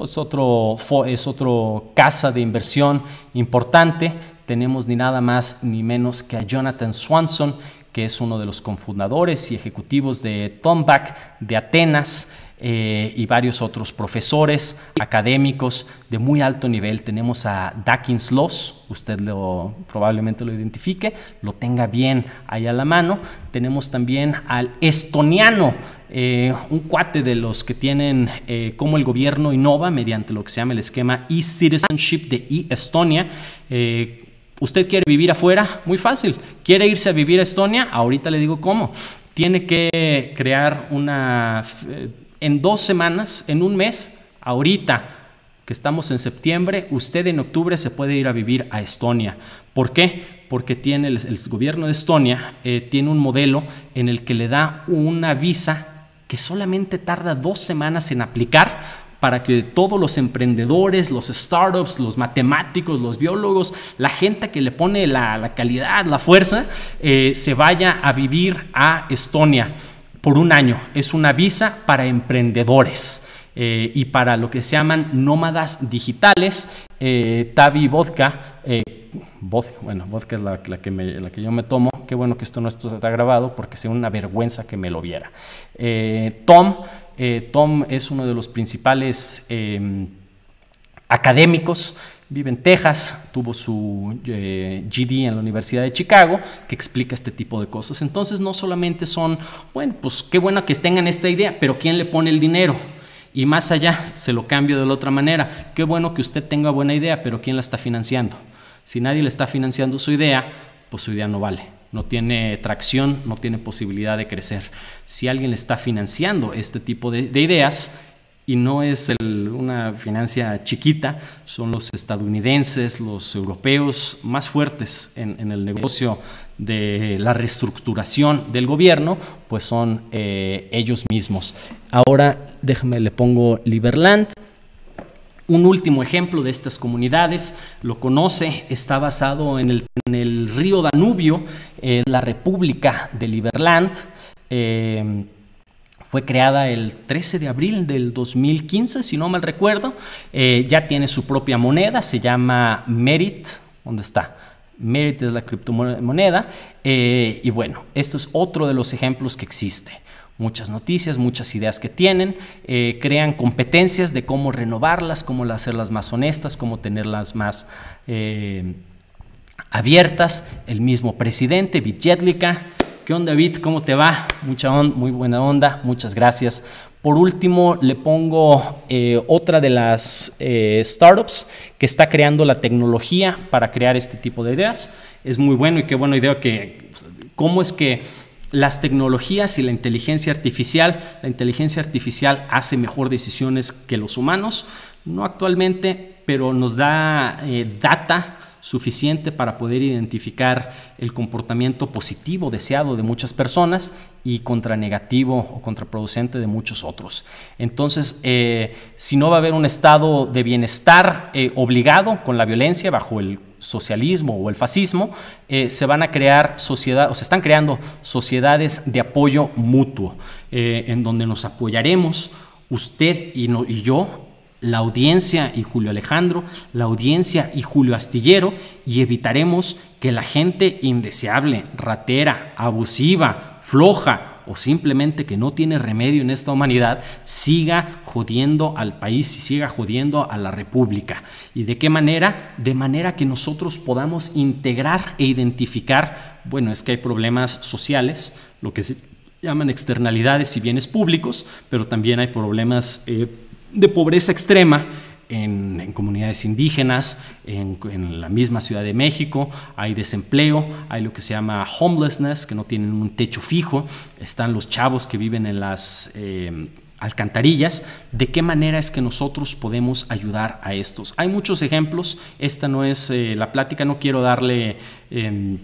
es otro, es otro casa de inversión importante. Tenemos ni nada más ni menos que a Jonathan Swanson, que es uno de los cofundadores y ejecutivos de Tomback de Atenas. Eh, y varios otros profesores académicos de muy alto nivel. Tenemos a Dawkins Loss, usted lo, probablemente lo identifique, lo tenga bien ahí a la mano. Tenemos también al estoniano, eh, un cuate de los que tienen eh, como el gobierno innova mediante lo que se llama el esquema e-citizenship de e-Estonia. ¿Usted quiere vivir afuera? Muy fácil. ¿Quiere irse a vivir a Estonia? Ahorita le digo cómo. Tiene que crear una en dos semanas, en un mes, ahorita que estamos en septiembre, usted en octubre se puede ir a vivir a Estonia. ¿Por qué? Porque tiene el, gobierno de Estonia eh, tiene un modelo en el que le da una visa que solamente tarda dos semanas en aplicar para que todos los emprendedores, los startups, los matemáticos, los biólogos, la gente que le pone la, calidad, la fuerza, eh, se vaya a vivir a Estonia por un año. Es una visa para emprendedores eh, y para lo que se llaman nómadas digitales. Eh, Tavi Vodka, eh, bueno, vodka es la, que la, que yo me tomo. Qué bueno que esto no está grabado porque sería una vergüenza que me lo viera. Tom, Tom es uno de los principales académicos vive en Texas, tuvo su eh, GD en la Universidad de Chicago, que explica este tipo de cosas. Entonces no solamente son, bueno, pues qué bueno que tengan esta idea, pero ¿quién le pone el dinero? Y más allá, se lo cambio de la otra manera, qué bueno que usted tenga buena idea, pero ¿quién la está financiando? Si nadie le está financiando su idea, pues su idea no vale, no tiene tracción, no tiene posibilidad de crecer. Si alguien le está financiando este tipo de, de ideas, y no es una financia chiquita, son los estadounidenses, los europeos más fuertes en, el negocio de la reestructuración del gobierno, pues son eh, ellos mismos. Ahora déjame, le pongo Liberland. Un último ejemplo de estas comunidades, lo conoce, está basado en el, río Danubio, la República de Liberland. Eh, fue creada el 13 de abril del 2015, si no mal recuerdo. Eh, ya tiene su propia moneda, se llama Merit. ¿Dónde está? Merit es la criptomoneda. Eh, y bueno, este es otro de los ejemplos que existe. Muchas noticias, muchas ideas que tienen, eh, crean competencias de cómo renovarlas, cómo hacerlas más honestas, cómo tenerlas más abiertas. El mismo presidente, Vitjetlica, ¿Qué onda, David? ¿Cómo te va? Mucha muy buena onda, muchas gracias. Por último, le pongo eh, otra de las eh, startups que está creando la tecnología para crear este tipo de ideas. Es muy bueno y qué buena idea que, cómo es que las tecnologías y la inteligencia artificial, la inteligencia artificial hace mejor decisiones que los humanos, no actualmente, pero nos da eh, data suficiente para poder identificar el comportamiento positivo deseado de muchas personas y contra negativo o contraproducente de muchos otros. Entonces, eh, si no va a haber un estado de bienestar eh, obligado con la violencia bajo el socialismo o el fascismo, eh, se van a crear sociedades, o se están creando sociedades de apoyo mutuo, eh, en donde nos apoyaremos usted y, y yo la audiencia y Julio Alejandro, la audiencia y Julio Astillero, y evitaremos que la gente indeseable, ratera, abusiva, floja o simplemente que no tiene remedio en esta humanidad siga jodiendo al país y siga jodiendo a la República. ¿Y de qué manera? De manera que nosotros podamos integrar e identificar, bueno, es que hay problemas sociales, lo que se llaman externalidades y bienes públicos, pero también hay problemas eh, de pobreza extrema en, comunidades indígenas, en, la misma Ciudad de México, hay desempleo, hay lo que se llama homelessness, que no tienen un techo fijo, están los chavos que viven en las eh, alcantarillas, ¿de qué manera es que nosotros podemos ayudar a estos? Hay muchos ejemplos, esta no es eh, la plática, no quiero darle em,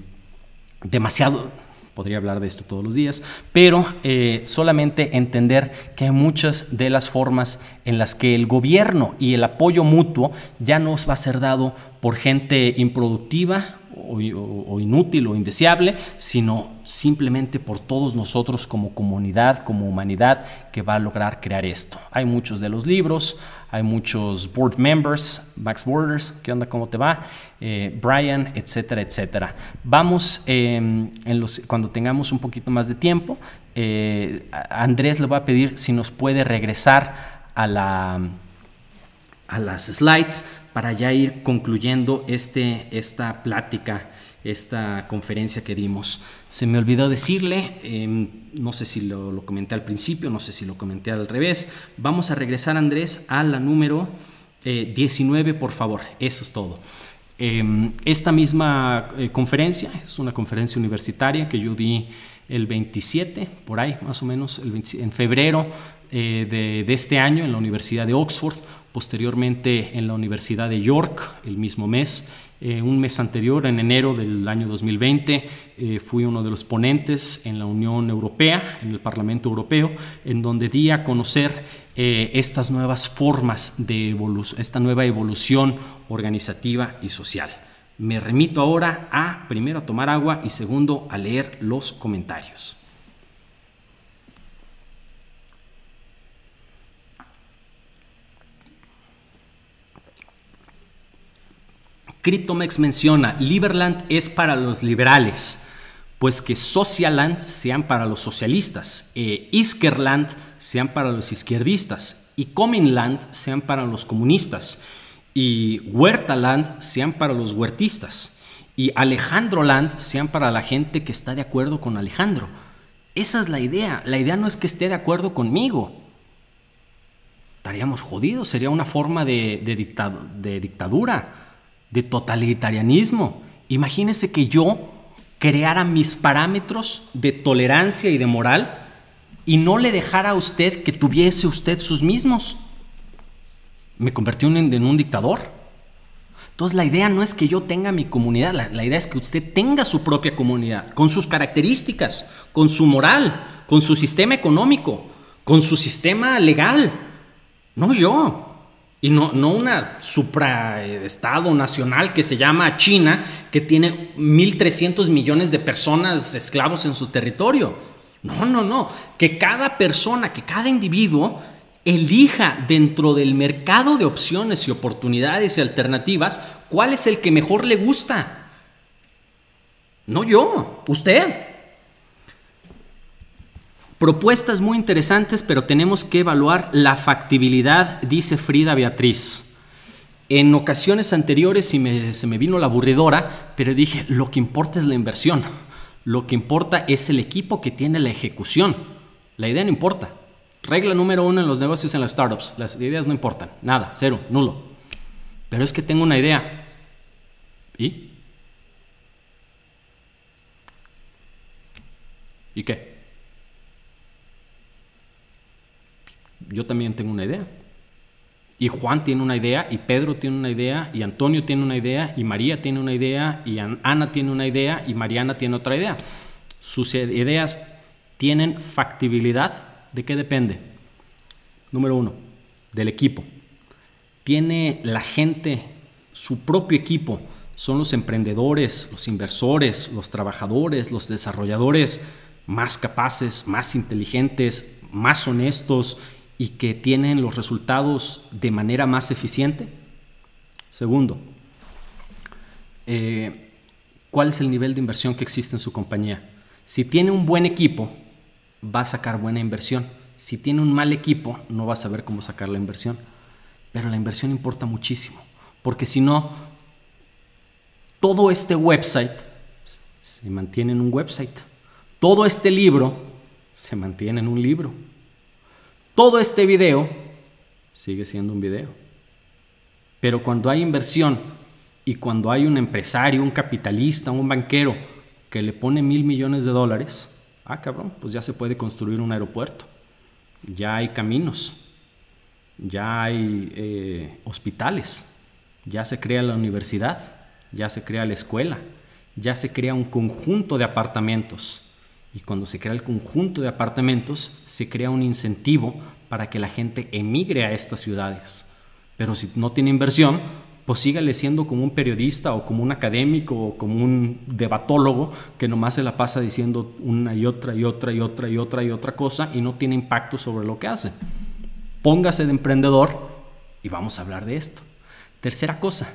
demasiado podría hablar de esto todos los días, pero eh, solamente entender que hay muchas de las formas en las que el gobierno y el apoyo mutuo ya nos va a ser dado por gente improductiva o, inútil o indeseable, sino simplemente por todos nosotros como comunidad, como humanidad, que va a lograr crear esto. Hay muchos de los libros, hay muchos board members, Max Borders, ¿qué onda? ¿Cómo te va? Eh, Brian, etcétera, etcétera. Vamos, em, en los, cuando tengamos un poquito más de tiempo, eh, Andrés le va a pedir si nos puede regresar a, la, a las slides para ya ir concluyendo este, esta plática, esta conferencia que dimos. Se me olvidó decirle, em, no sé si lo, comenté al principio, no sé si lo comenté al revés, vamos a regresar Andrés a la número 19, eh, por favor, eso es todo. Em, esta misma eh, conferencia es una conferencia universitaria que yo di el 27, por ahí más o menos, en febrero eh, de, de, este año en la Universidad de Oxford posteriormente en la Universidad de York el mismo mes. Eh, un mes anterior, en enero del año 2020, eh, fui uno de los ponentes en la Unión Europea, en el Parlamento Europeo, en donde di a conocer eh, estas nuevas formas de evolución, esta nueva evolución organizativa y social. Me remito ahora a, primero, a tomar agua y segundo, a leer los comentarios. Cryptomex menciona, Liberland es para los liberales, pues que Socialand sean para los socialistas, e Iskerland sean para los izquierdistas, y Cominland sean para los comunistas, y Huertaland sean para los huertistas, y Alejandroland sean para la gente que está de acuerdo con Alejandro. Esa es la idea. La idea no es que esté de acuerdo conmigo. Estaríamos jodidos, sería una forma de dictadura de totalitarianismo. Imagínese que yo creara mis parámetros de tolerancia y de moral y no le dejara a usted que tuviese usted sus mismos. Me convertí en, un dictador. Entonces la idea no es que yo tenga mi comunidad, la idea es que usted tenga su propia comunidad, con sus características, con su moral, con su sistema económico, con su sistema legal. No yo. Y no, no una supraestado nacional que se llama China, que tiene 1.300 millones de personas esclavos en su territorio. No, no, no. Que cada persona, que cada individuo elija dentro del mercado de opciones y oportunidades y alternativas cuál es el que mejor le gusta. No yo, usted. Propuestas muy interesantes, pero tenemos que evaluar la factibilidad, dice Frida Beatriz. En ocasiones anteriores se me vino la aburridora, pero dije, lo que importa es la inversión, lo que importa es el equipo que tiene la ejecución. La idea no importa. Regla número uno en los negocios en las startups, las ideas no importan, nada, cero, nulo. Pero es que tengo una idea. ¿Y? ¿Y qué? Yo también tengo una idea. Y Juan tiene una idea, y Pedro tiene una idea, y Antonio tiene una idea, y María tiene una idea, y Ana tiene una idea, y Mariana tiene otra idea. Sus ideas tienen factibilidad. ¿De qué depende? Número uno, del equipo. ¿Tiene la gente, su propio equipo, son los emprendedores, los inversores, los trabajadores, los desarrolladores más capaces, más inteligentes, más honestos y que tienen los resultados de manera más eficiente? Segundo, eh, ¿cuál es el nivel de inversión que existe en su compañía? Si tiene un buen equipo, va a sacar buena inversión. Si tiene un mal equipo, no va a saber cómo sacar la inversión. Pero la inversión importa muchísimo, porque si no, todo este website se mantiene en un website. Todo este libro se mantiene en un libro. Todo este video sigue siendo un video. Pero cuando hay inversión y cuando hay un empresario, un capitalista, un banquero que le pone mil millones de dólares, ah, cabrón, pues ya se puede construir un aeropuerto, ya hay caminos, ya hay eh, hospitales, ya se crea la universidad, ya se crea la escuela, ya se crea un conjunto de apartamentos. Y cuando se crea el conjunto de apartamentos, se crea un incentivo para que la gente emigre a estas ciudades. Pero si no tiene inversión, pues sígale siendo como un periodista o como un académico o como un debatólogo que nomás se la pasa diciendo una y otra y otra y otra y otra y otra cosa y no tiene impacto sobre lo que hace. Póngase de emprendedor y vamos a hablar de esto. Tercera cosa,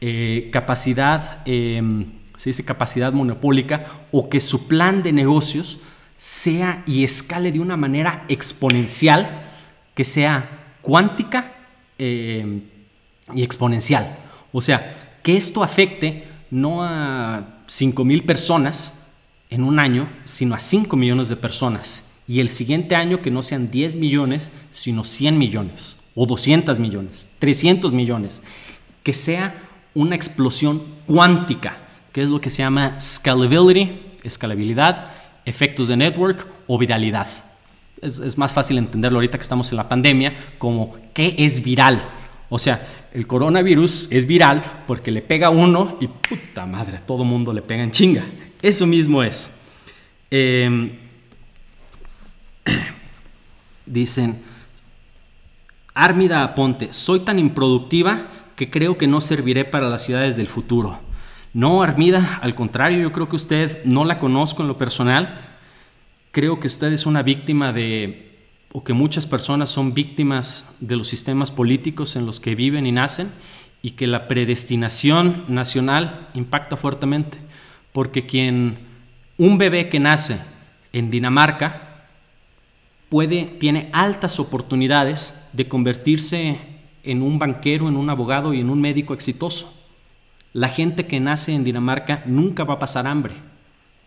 eh, capacidad, em, se dice capacidad monopólica o que su plan de negocios sea y escale de una manera exponencial, que sea cuántica em, y exponencial. O sea, que esto afecte no a 5 mil personas en un año, sino a 5 millones de personas. Y el siguiente año que no sean 10 millones, sino 100 millones, o 200 millones, 300 millones, que sea una explosión cuántica, que es lo que se llama scalability, escalabilidad, efectos de network o viralidad. Es, más fácil entenderlo ahorita que estamos en la pandemia como qué es viral. O sea, el coronavirus es viral porque le pega a uno y puta madre, todo mundo le pega en chinga. Eso mismo es. Eh, Dicen, Ármida Aponte, soy tan improductiva que creo que no serviré para las ciudades del futuro. No, Armida, al contrario, yo creo que usted no la conozco en lo personal. Creo que usted es una víctima de, o que muchas personas son víctimas de los sistemas políticos en los que viven y nacen, y que la predestinación nacional impacta fuertemente, porque quien, un bebé que nace en Dinamarca, puede, tiene altas oportunidades de convertirse en un banquero, en un abogado y en un médico exitoso. La gente que nace en Dinamarca nunca va a pasar hambre.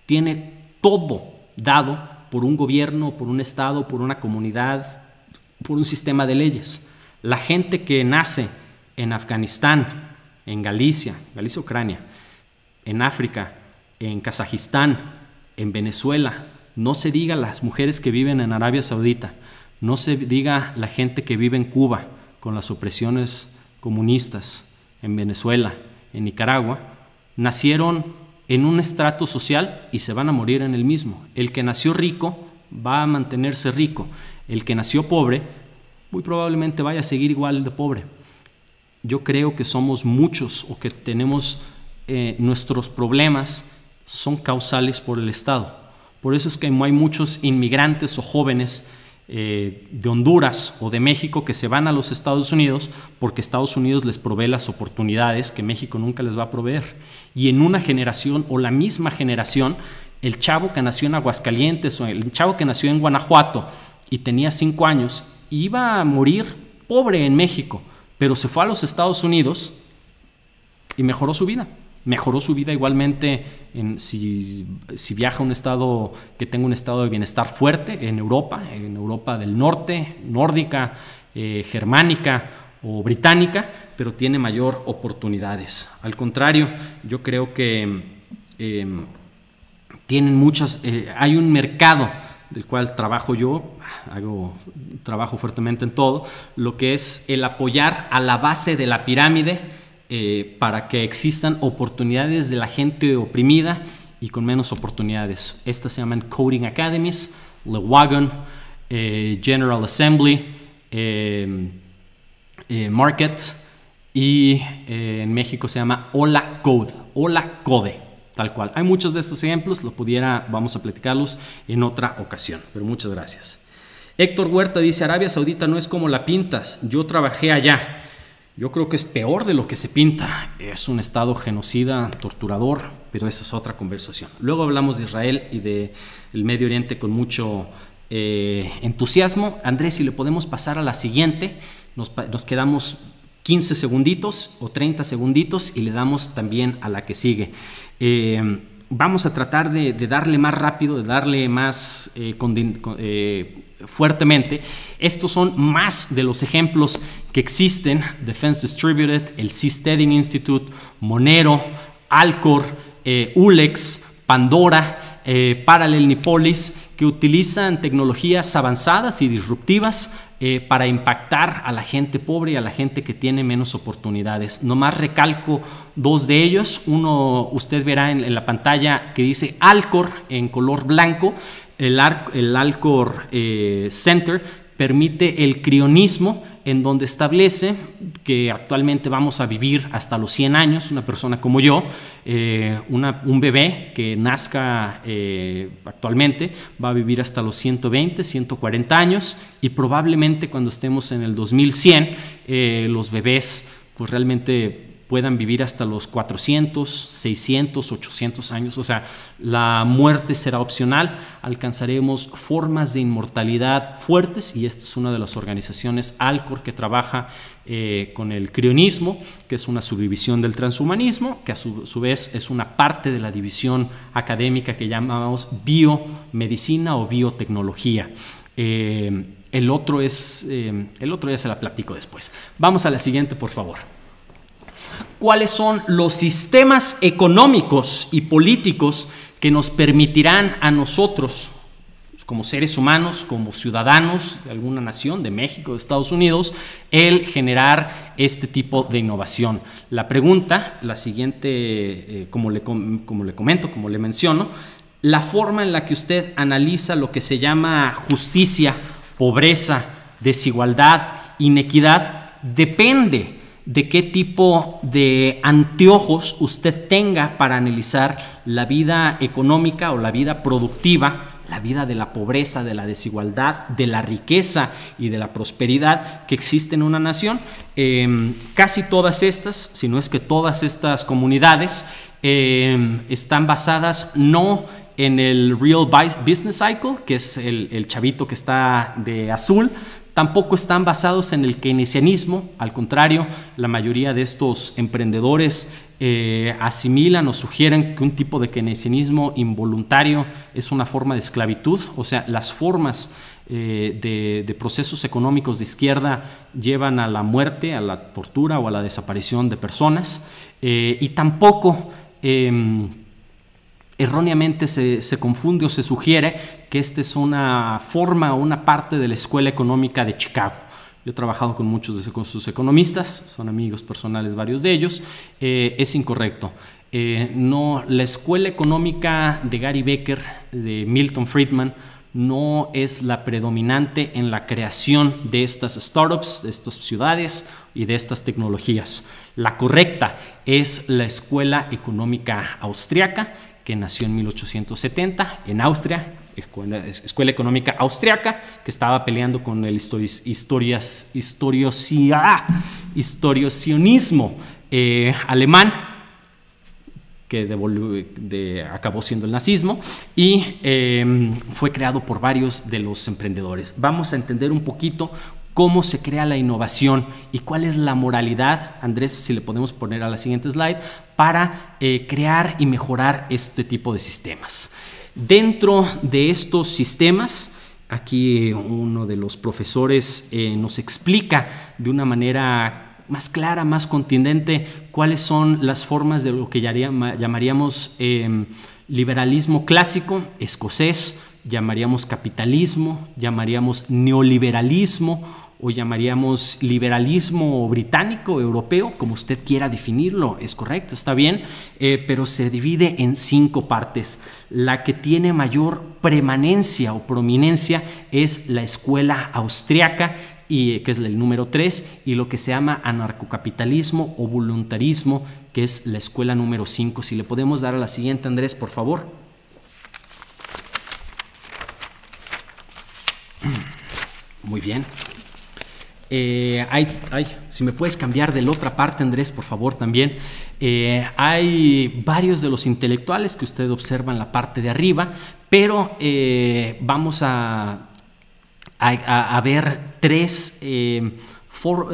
Tiene todo dado por un gobierno, por un estado, por una comunidad, por un sistema de leyes. La gente que nace en Afganistán, en Galicia, Galicia, Ucrania, en África, en Kazajistán, en Venezuela, no se diga las mujeres que viven en Arabia Saudita, no se diga la gente que vive en Cuba con las opresiones comunistas, en Venezuela, en Nicaragua, nacieron en un estrato social y se van a morir en el mismo. El que nació rico va a mantenerse rico. El que nació pobre muy probablemente vaya a seguir igual de pobre. Yo creo que somos muchos o que tenemos eh, nuestros problemas son causales por el Estado. Por eso es que hay muchos inmigrantes o jóvenes eh, de Honduras o de México que se van a los Estados Unidos porque Estados Unidos les provee las oportunidades que México nunca les va a proveer. Y en una generación o la misma generación, el chavo que nació en Aguascalientes o el chavo que nació en Guanajuato y tenía cinco años iba a morir pobre en México, pero se fue a los Estados Unidos y mejoró su vida mejoró su vida igualmente en, si, viaja a un estado que tenga un estado de bienestar fuerte en Europa, en Europa del norte, nórdica, eh, germánica o británica, pero tiene mayor oportunidades. Al contrario, yo creo que em, tienen muchas, eh, hay un mercado del cual trabajo yo, hago trabajo fuertemente en todo, lo que es el apoyar a la base de la pirámide eh, para que existan oportunidades de la gente oprimida y con menos oportunidades. Estas se llaman Coding Academies, Le Wagon, eh, General Assembly, eh, Market y en México se llama Hola Code, Hola Code, tal cual. Hay muchos de estos ejemplos, lo pudiera, vamos a platicarlos en otra ocasión, pero muchas gracias. Héctor Huerta dice, Arabia Saudita no es como la pintas, yo trabajé allá. Yo creo que es peor de lo que se pinta. Es un estado genocida, torturador, pero esa es otra conversación. Luego hablamos de Israel y del el Medio Oriente con mucho eh, entusiasmo. Andrés, si le podemos pasar a la siguiente, nos, quedamos 15 segunditos o 30 segunditos y le damos también a la que sigue. Eh, vamos a tratar de, darle más rápido, de darle más eh, fuertemente. Estos son más de los ejemplos que existen, Defense Distributed, el Seasteading Institute, Monero, Alcor, eh, Ulex, Pandora, eh, Parallel Nipolis, que utilizan tecnologías avanzadas y disruptivas eh, para impactar a la gente pobre y a la gente que tiene menos oportunidades. Nomás recalco dos de ellos. Uno usted verá en, la pantalla que dice Alcor en color blanco. El, Alcor Center permite el crionismo en donde establece que actualmente vamos a vivir hasta los 100 años, una persona como yo, eh, un bebé que nazca eh, actualmente va a vivir hasta los 120, 140 años y probablemente cuando estemos en el 2100 eh, los bebés pues realmente puedan vivir hasta los 400, 600, 800 años. O sea, la muerte será opcional, alcanzaremos formas de inmortalidad fuertes y esta es una de las organizaciones Alcor que trabaja eh, con el crionismo, que es una subdivisión del transhumanismo, que a su, vez es una parte de la división académica que llamamos biomedicina o biotecnología. Eh, el otro es, eh, el otro ya se la platico después. Vamos a la siguiente, por favor cuáles son los sistemas económicos y políticos que nos permitirán a nosotros, como seres humanos, como ciudadanos de alguna nación, de México, de Estados Unidos, el generar este tipo de innovación. La pregunta, la siguiente, eh, como, le, como le comento, como le menciono, la forma en la que usted analiza lo que se llama justicia, pobreza, desigualdad, inequidad, depende de qué tipo de anteojos usted tenga para analizar la vida económica o la vida productiva, la vida de la pobreza, de la desigualdad, de la riqueza y de la prosperidad que existe en una nación. Em, casi todas estas, si no es que todas estas comunidades, em, están basadas no en el Real Business Cycle, que es el, el chavito que está de azul, tampoco están basados en el keynesianismo, al contrario, la mayoría de estos emprendedores eh, asimilan o sugieren que un tipo de keynesianismo involuntario es una forma de esclavitud, o sea, las formas eh, de, procesos económicos de izquierda llevan a la muerte, a la tortura o a la desaparición de personas, eh, y tampoco em, erróneamente se, confunde o se sugiere que esta es una forma o una parte de la escuela económica de Chicago. Yo he trabajado con muchos de sus economistas, son amigos personales varios de ellos, eh, es incorrecto. Eh, no, la escuela económica de Gary Becker, de Milton Friedman, no es la predominante en la creación de estas startups, de estas ciudades y de estas tecnologías. La correcta es la escuela económica austriaca que nació en 1870 en Austria, escuela, económica austriaca, que estaba peleando con el historias, historiosionismo eh, alemán, que acabó siendo el nazismo, y em, fue creado por varios de los emprendedores. Vamos a entender un poquito cómo se crea la innovación y cuál es la moralidad, Andrés, si le podemos poner a la siguiente slide, para eh, crear y mejorar este tipo de sistemas. Dentro de estos sistemas, aquí uno de los profesores eh, nos explica de una manera más clara, más contundente, cuáles son las formas de lo que llamaríamos em, liberalismo clásico, escocés, llamaríamos capitalismo, llamaríamos neoliberalismo o llamaríamos liberalismo británico, europeo, como usted quiera definirlo, es correcto, está bien, eh, pero se divide en cinco partes. La que tiene mayor permanencia o prominencia es la escuela austriaca, y que es el número 3, y lo que se llama anarcocapitalismo o voluntarismo, que es la escuela número 5. Si le podemos dar a la siguiente, Andrés, por favor. Muy bien. Eh, si me puedes cambiar de la otra parte, Andrés, por favor, también. Eh, hay varios de los intelectuales que usted observa en la parte de arriba, pero eh, vamos a, a, ver tres,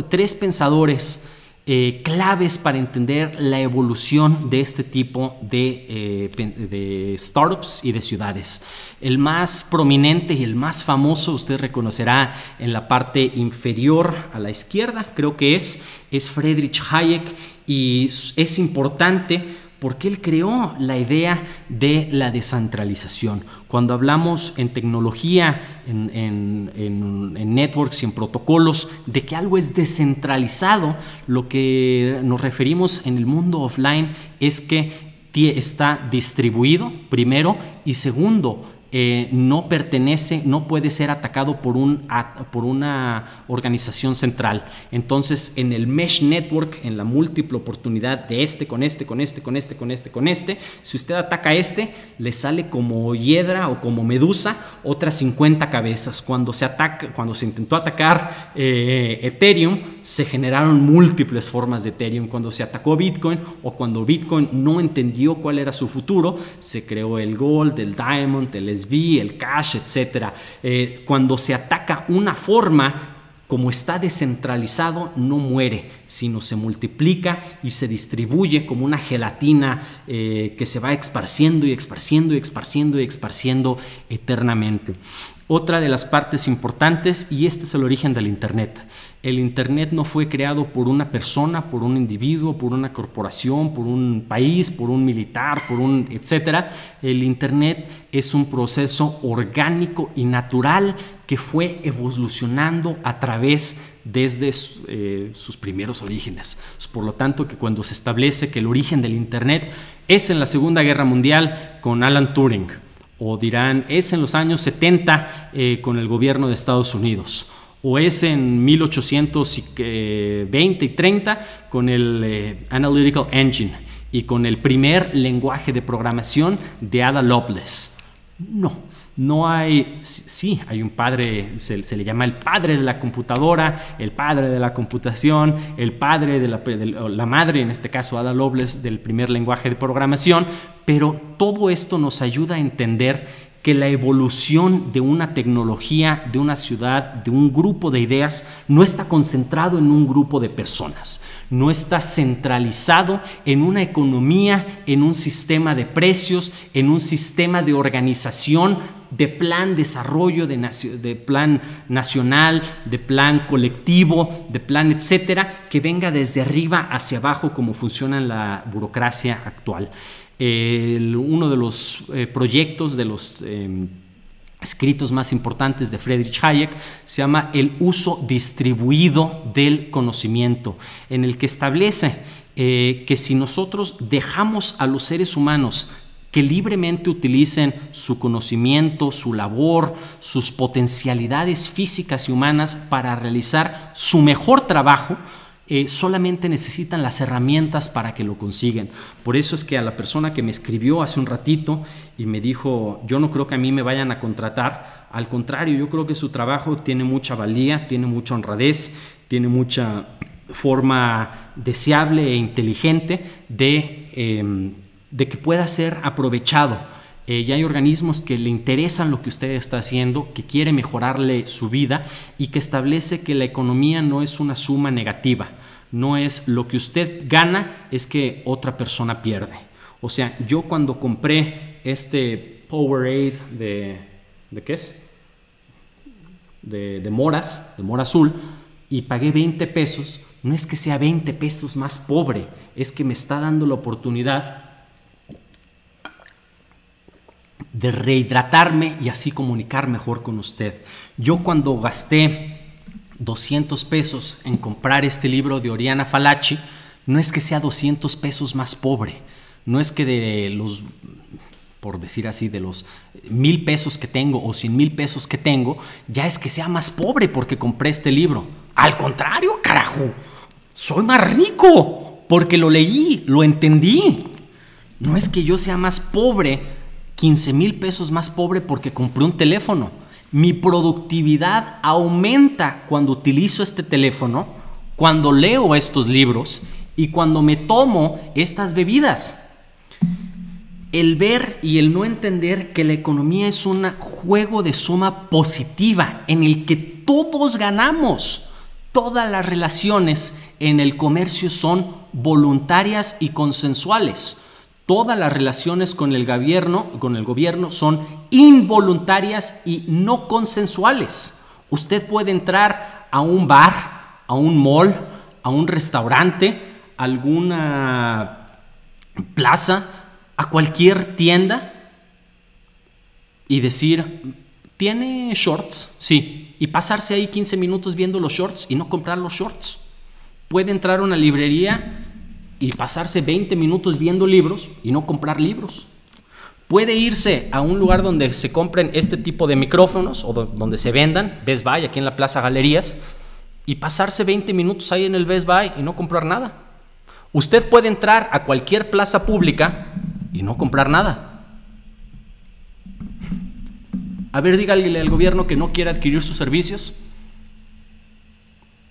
tres pensadores eh, claves para entender la evolución de este tipo de, eh, de, startups y de ciudades. El más prominente y el más famoso, usted reconocerá en la parte inferior a la izquierda, creo que es, es Friedrich Hayek y es importante porque él creó la idea de la descentralización. Cuando hablamos en tecnología, en, networks y en protocolos, de que algo es descentralizado, lo que nos referimos en el mundo offline es que está distribuido, primero, y segundo, eh, no pertenece, no puede ser atacado por, un, por una organización central. Entonces, en el Mesh Network, en la múltiple oportunidad de este con este, con este, con este, con este, con este, si usted ataca a este, le sale como hiedra o como medusa otras 50 cabezas. Cuando se, ataca, cuando se intentó atacar eh, Ethereum, se generaron múltiples formas de Ethereum. Cuando se atacó Bitcoin o cuando Bitcoin no entendió cuál era su futuro, se creó el Gold, el Diamond, el el cash, etc. Eh, cuando se ataca una forma, como está descentralizado, no muere, sino se multiplica y se distribuye como una gelatina eh, que se va esparciendo y esparciendo y esparciendo y esparciendo eternamente. Otra de las partes importantes, y este es el origen del Internet. El Internet no fue creado por una persona, por un individuo, por una corporación, por un país, por un militar, por un etcétera. El Internet es un proceso orgánico y natural que fue evolucionando a través desde eh, sus primeros orígenes. Por lo tanto, que cuando se establece que el origen del Internet es en la Segunda Guerra Mundial con Alan Turing, o dirán es en los años 70 eh, con el gobierno de Estados Unidos, o es en 1820 y 30 con el eh, Analytical Engine y con el primer lenguaje de programación de Ada Lovelace. No, no hay, sí, hay un padre, se, le llama el padre de la computadora, el padre de la computación, el padre de la, la madre, en este caso Ada Lovelace, del primer lenguaje de programación, pero todo esto nos ayuda a entender que la evolución de una tecnología, de una ciudad, de un grupo de ideas, no está concentrado en un grupo de personas, no está centralizado en una economía, en un sistema de precios, en un sistema de organización de plan desarrollo, de, plan nacional, de plan colectivo, de plan etcétera, que venga desde arriba hacia abajo como funciona la burocracia actual. Uno de los eh, proyectos de los em, escritos más importantes de Friedrich Hayek se llama El uso distribuido del conocimiento, en el que establece eh, que si nosotros dejamos a los seres humanos que libremente utilicen su conocimiento, su labor, sus potencialidades físicas y humanas para realizar su mejor trabajo, eh, solamente necesitan las herramientas para que lo consigan. Por eso es que a la persona que me escribió hace un ratito y me dijo, yo no creo que a mí me vayan a contratar, al contrario, yo creo que su trabajo tiene mucha valía, tiene mucha honradez, tiene mucha forma deseable e inteligente de em, de que pueda ser aprovechado. Eh, ya hay organismos que le interesan lo que usted está haciendo, que quiere mejorarle su vida y que establece que la economía no es una suma negativa, no es lo que usted gana, es que otra persona pierde. O sea, yo cuando compré este Powerade de, ¿de qué es? De, de Moras, de Mora Azul, y pagué 20 pesos, no es que sea 20 pesos más pobre, es que me está dando la oportunidad de rehidratarme y así comunicar mejor con usted. Yo cuando gasté 200 pesos en comprar este libro de Oriana Falachi, no es que sea 200 pesos más pobre, no es que de los por decir así, de los mil pesos que tengo o cien mil pesos que tengo, ya es que sea más pobre porque compré este libro. Al contrario, carajo, soy más rico porque lo leí, lo entendí. No es que yo sea más pobre, 15 mil pesos más pobre porque compré un teléfono. Mi productividad aumenta cuando utilizo este teléfono, cuando leo estos libros y cuando me tomo estas bebidas el ver y el no entender que la economía es un juego de suma positiva en el que todos ganamos. Todas las relaciones en el comercio son voluntarias y consensuales. Todas las relaciones con el gobierno, con el gobierno son involuntarias y no consensuales. Usted puede entrar a un bar, a un mall, a un restaurante, a alguna plaza a cualquier tienda y decir, ¿tiene shorts? Sí. Y pasarse ahí 15 minutos viendo los shorts y no comprar los shorts. Puede entrar a una librería y pasarse 20 minutos viendo libros y no comprar libros. Puede irse a un lugar donde se compren este tipo de micrófonos o donde se vendan, Best Buy, aquí en la Plaza Galerías, y pasarse 20 minutos ahí en el Best Buy y no comprar nada. Usted puede entrar a cualquier plaza pública y no comprar nada. A ver, dígale al gobierno que no quiere adquirir sus servicios.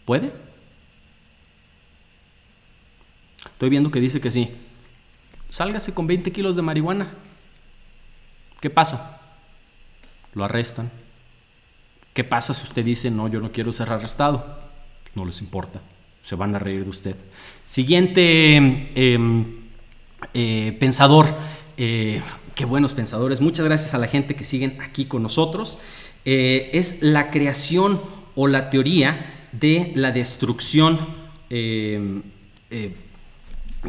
¿Puede? Estoy viendo que dice que sí. Sálgase con 20 kilos de marihuana. ¿Qué pasa? Lo arrestan. ¿Qué pasa si usted dice, no, yo no quiero ser arrestado? No les importa. Se van a reír de usted. Siguiente em, eh, pensador. Eh, qué buenos pensadores. Muchas gracias a la gente que siguen aquí con nosotros. Eh, es la creación o la teoría de la destrucción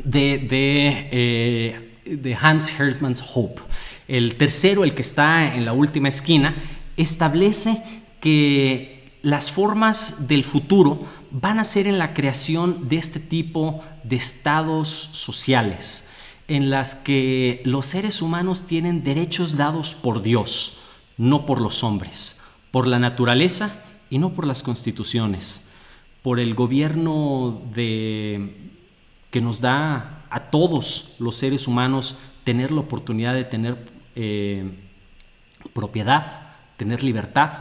de, de, Hans Hermann Hope. El tercero, el que está en la última esquina, establece que las formas del futuro van a ser en la creación de este tipo de estados sociales en las que los seres humanos tienen derechos dados por Dios, no por los hombres, por la naturaleza y no por las constituciones, por el gobierno de, que nos da a todos los seres humanos tener la oportunidad de tener eh, propiedad, tener libertad,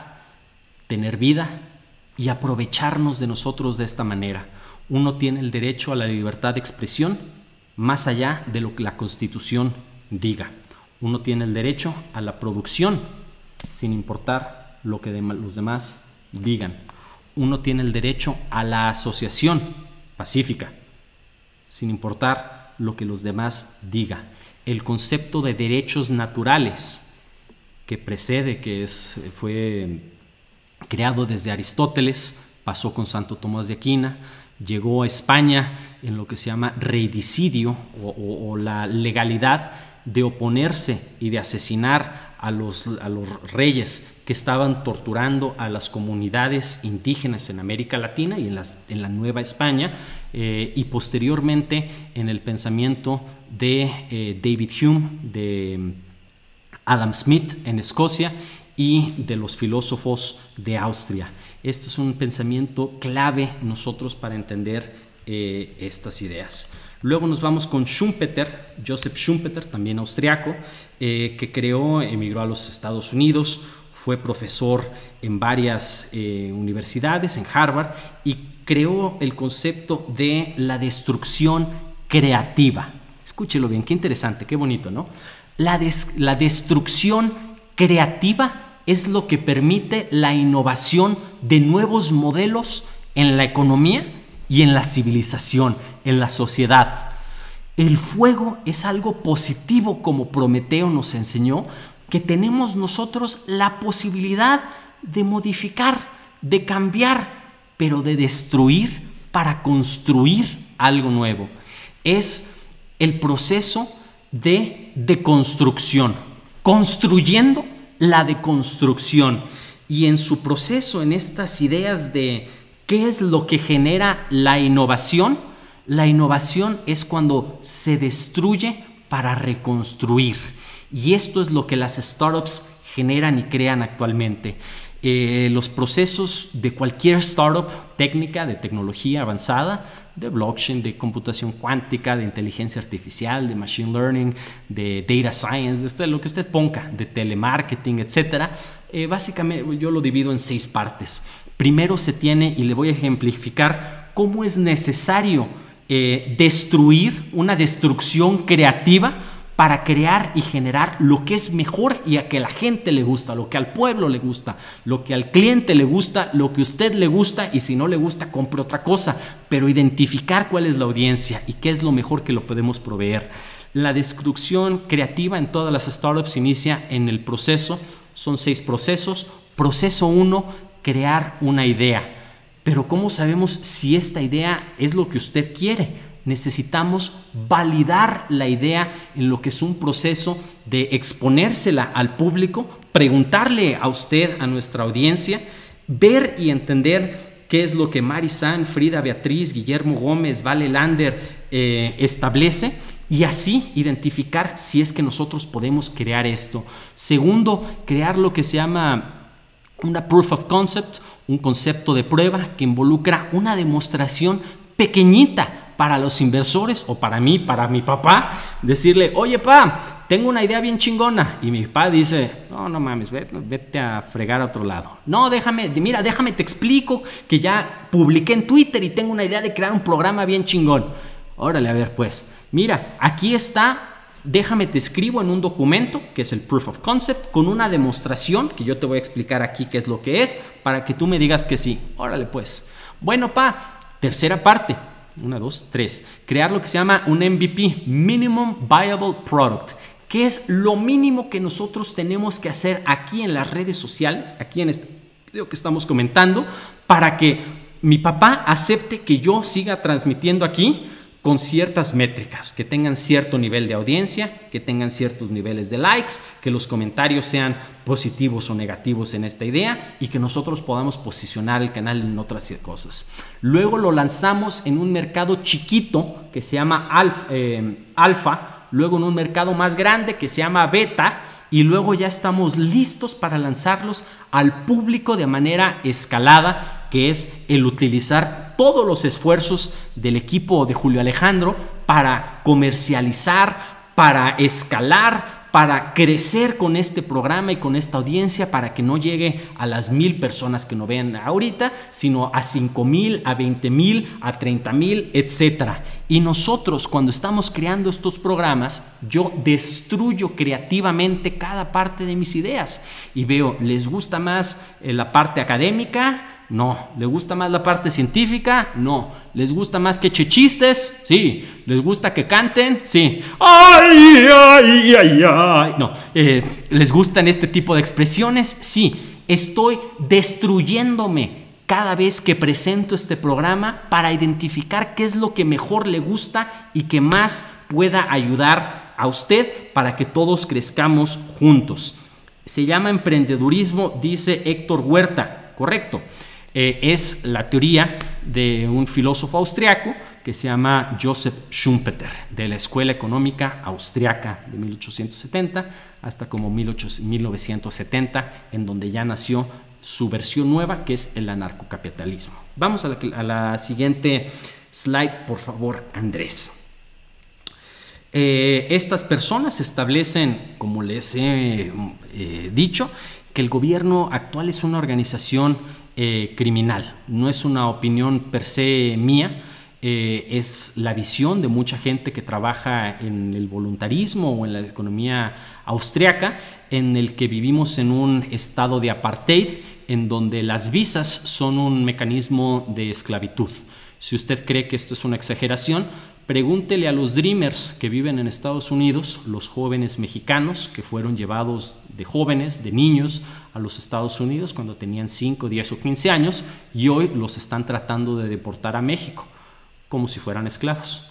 tener vida y aprovecharnos de nosotros de esta manera. Uno tiene el derecho a la libertad de expresión más allá de lo que la Constitución diga. Uno tiene el derecho a la producción sin importar lo que los demás digan. Uno tiene el derecho a la asociación pacífica sin importar lo que los demás digan. El concepto de derechos naturales que precede, que es, fue creado desde Aristóteles, pasó con Santo Tomás de Aquina, llegó a España en lo que se llama reidicidio o, la legalidad de oponerse y de asesinar a los, a los, reyes que estaban torturando a las comunidades indígenas en América Latina y en, las, en la Nueva España, eh, y posteriormente en el pensamiento de eh, David Hume, de Adam Smith en Escocia y de los filósofos de Austria. Este es un pensamiento clave nosotros para entender eh, estas ideas. Luego nos vamos con Schumpeter, Joseph Schumpeter, también austriaco, que creó, emigró a los Estados Unidos, fue profesor en varias universidades, en Harvard, y creó el concepto de la destrucción creativa. Escúchelo bien, qué interesante, qué bonito, ¿no? La, la destrucción creativa es lo que permite la innovación de nuevos modelos en la economía y en la civilización, en la sociedad. El fuego es algo positivo como Prometeo nos enseñó, que tenemos nosotros la posibilidad de modificar, de cambiar, pero de destruir para construir algo nuevo. Es el proceso de deconstrucción, construyendo la deconstrucción y en su proceso, en estas ideas de qué es lo que genera la innovación, la innovación es cuando se destruye para reconstruir. Y esto es lo que las startups generan y crean actualmente. Eh, los procesos de cualquier startup técnica de tecnología avanzada, de blockchain, de computación cuántica, de inteligencia artificial, de machine learning, de data science, de lo que usted ponga, de telemarketing, etcétera, eh, básicamente yo lo divido en seis partes. Primero se tiene, y le voy a ejemplificar cómo es necesario eh, destruir una destrucción creativa para crear y generar lo que es mejor y a que la gente le gusta, lo que al pueblo le gusta, lo que al cliente le gusta, lo que a usted le gusta y si no le gusta, compre otra cosa, pero identificar cuál es la audiencia y qué es lo mejor que lo podemos proveer. La destrucción creativa en todas las startups inicia en el proceso, son seis procesos. Proceso uno, crear una idea. Pero ¿cómo sabemos si esta idea es lo que usted quiere? Necesitamos validar la idea en lo que es un proceso de exponérsela al público, preguntarle a usted, a nuestra audiencia, ver y entender qué es lo que San, Frida Beatriz, Guillermo Gómez, Vale Lander eh, establece y así identificar si es que nosotros podemos crear esto. Segundo, crear lo que se llama una proof of concept, un concepto de prueba que involucra una demostración pequeñita para los inversores o para mí, para mi papá, decirle, oye, pa, tengo una idea bien chingona. Y mi papá dice, no, no mames, vete, a fregar a otro lado. No, déjame, mira, déjame, te explico que ya publiqué en Twitter y tengo una idea de crear un programa bien chingón. Órale, a ver, pues, mira, aquí está déjame te escribo en un documento, que es el Proof of Concept, con una demostración, que yo te voy a explicar aquí qué es lo que es, para que tú me digas que sí. Órale pues. Bueno, pa, tercera parte, una, dos, tres. Crear lo que se llama un MVP, Minimum Viable Product, que es lo mínimo que nosotros tenemos que hacer aquí en las redes sociales, aquí en este video que estamos comentando, para que mi papá acepte que yo siga transmitiendo aquí con ciertas métricas, que tengan cierto nivel de audiencia, que tengan ciertos niveles de likes, que los comentarios sean positivos o negativos en esta idea y que nosotros podamos posicionar el canal en otras cosas. Luego lo lanzamos en un mercado chiquito que se llama eh, alfa luego en un mercado más grande que se llama beta y luego ya estamos listos para lanzarlos al público de manera escalada, que es el utilizar todos los esfuerzos del equipo de Julio Alejandro para comercializar, para escalar, para crecer con este programa y con esta audiencia para que no llegue a las mil personas que nos vean ahorita, sino a cinco mil, a veinte mil, a treinta mil, etcétera. Y nosotros cuando estamos creando estos programas, yo destruyo creativamente cada parte de mis ideas y veo, ¿les gusta más eh, la parte académica? No. ¿Le gusta más la parte científica? No. ¿Les gusta más que eche chistes? Sí. ¿Les gusta que canten? Sí. ¡Ay, ay, ay, ay! No. Eh, ¿Les gustan este tipo de expresiones? Sí. Estoy destruyéndome cada vez que presento este programa para identificar qué es lo que mejor le gusta y que más pueda ayudar a usted para que todos crezcamos juntos. Se llama emprendedurismo, dice Héctor Huerta. Correcto. Eh, es la teoría de un filósofo austriaco que se llama Joseph Schumpeter, de la Escuela Económica Austriaca de 1870 hasta como 1970, en donde ya nació su versión nueva, que es el anarcocapitalismo. Vamos a la, siguiente slide, por favor, Andrés. Eh, estas personas establecen, como les he eh, dicho, que el gobierno actual es una organización eh, criminal. No es una opinión per se mía, eh, es la visión de mucha gente que trabaja en el voluntarismo o en la economía austriaca, en el que vivimos en un estado de apartheid, en donde las visas son un mecanismo de esclavitud. Si usted cree que esto es una exageración, Pregúntele a los Dreamers que viven en Estados Unidos, los jóvenes mexicanos que fueron llevados de jóvenes, de niños, a los Estados Unidos cuando tenían 5, 10 o 15 años y hoy los están tratando de deportar a México como si fueran esclavos.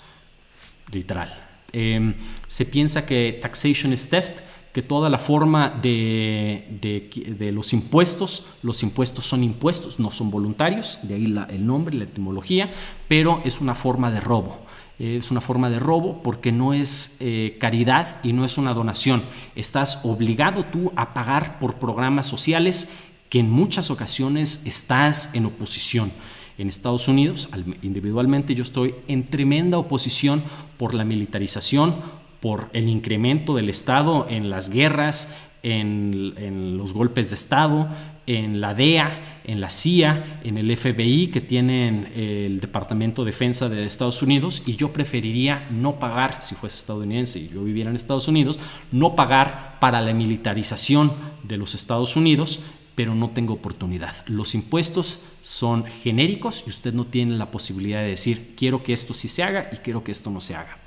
Literal. Em, se piensa que taxation is theft, que toda la forma de, de, los impuestos, los impuestos son impuestos, no son voluntarios, de ahí el nombre, la etimología, pero es una forma de robo es una forma de robo porque no es eh, caridad y no es una donación. Estás obligado tú a pagar por programas sociales que en muchas ocasiones estás en oposición. En Estados Unidos, individualmente, yo estoy en tremenda oposición por la militarización, por el incremento del Estado en las guerras, en, los golpes de Estado, en la DEA, en la CIA, en el FBI que tienen eh, el Departamento de Defensa de Estados Unidos y yo preferiría no pagar, si fuese estadounidense y yo viviera en Estados Unidos, no pagar para la militarización de los Estados Unidos, pero no tengo oportunidad. Los impuestos son genéricos y usted no tiene la posibilidad de decir quiero que esto sí se haga y quiero que esto no se haga.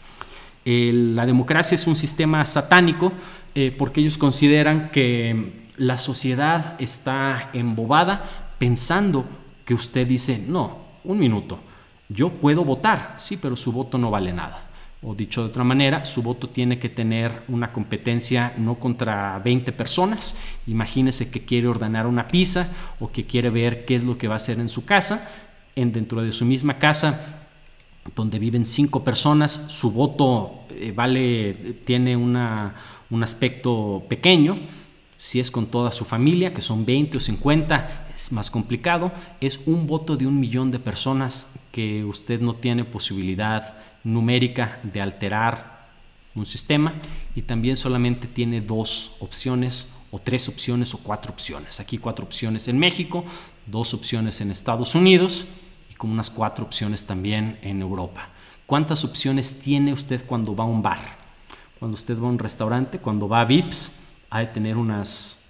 La democracia es un sistema satánico eh, porque ellos consideran que la sociedad está embobada pensando que usted dice, no, un minuto, yo puedo votar, sí, pero su voto no vale nada. O dicho de otra manera, su voto tiene que tener una competencia no contra 20 personas. Imagínese que quiere ordenar una pizza o que quiere ver qué es lo que va a hacer en su casa. En, dentro de su misma casa, donde viven cinco personas, su voto eh, vale, tiene una, un aspecto pequeño. Si es con toda su familia, que son 20 o 50, es más complicado. Es un voto de un millón de personas que usted no tiene posibilidad numérica de alterar un sistema y también solamente tiene dos opciones o tres opciones o cuatro opciones. Aquí cuatro opciones en México, dos opciones en Estados Unidos como unas cuatro opciones también en Europa. ¿Cuántas opciones tiene usted cuando va a un bar? Cuando usted va a un restaurante, cuando va a VIPS, hay de tener unas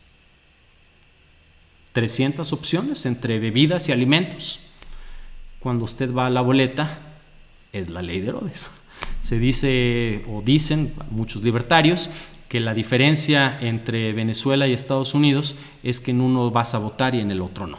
300 opciones entre bebidas y alimentos. Cuando usted va a la boleta, es la ley de Herodes. Se dice o dicen muchos libertarios que la diferencia entre Venezuela y Estados Unidos es que en uno vas a votar y en el otro no.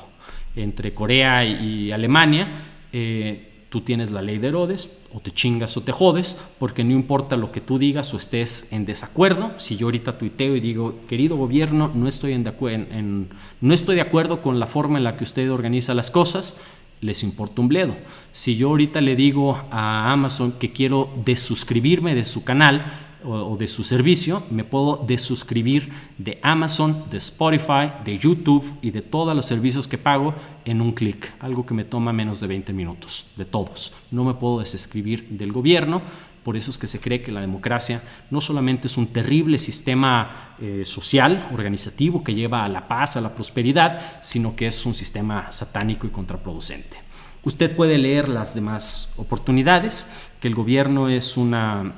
Entre Corea y Alemania, eh, tú tienes la ley de Herodes, o te chingas o te jodes, porque no importa lo que tú digas o estés en desacuerdo. Si yo ahorita tuiteo y digo, querido gobierno, no estoy, en, no estoy de acuerdo con la forma en la que usted organiza las cosas, les importa un bledo. Si yo ahorita le digo a Amazon que quiero desuscribirme de su canal, o, de su servicio, me puedo desuscribir de Amazon, de Spotify, de YouTube y de todos los servicios que pago en un clic, algo que me toma menos de 20 minutos, de todos. No me puedo desescribir del gobierno, por eso es que se cree que la democracia no solamente es un terrible sistema eh, social, organizativo, que lleva a la paz, a la prosperidad, sino que es un sistema satánico y contraproducente. Usted puede leer las demás oportunidades, que el gobierno es una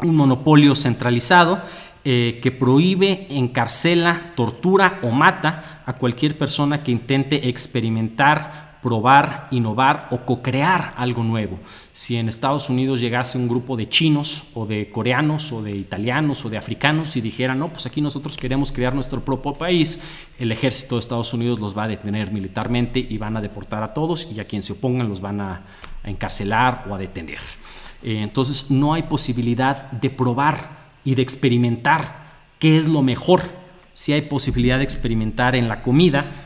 un monopolio centralizado eh, que prohíbe, encarcela, tortura o mata a cualquier persona que intente experimentar, probar, innovar o co-crear algo nuevo. Si en Estados Unidos llegase un grupo de chinos o de coreanos o de italianos o de africanos y dijeran, no, pues aquí nosotros queremos crear nuestro propio país, el ejército de Estados Unidos los va a detener militarmente y van a deportar a todos y a quien se opongan los van a encarcelar o a detener. Eh, entonces no hay posibilidad de probar y de experimentar qué es lo mejor. Si hay posibilidad de experimentar en la comida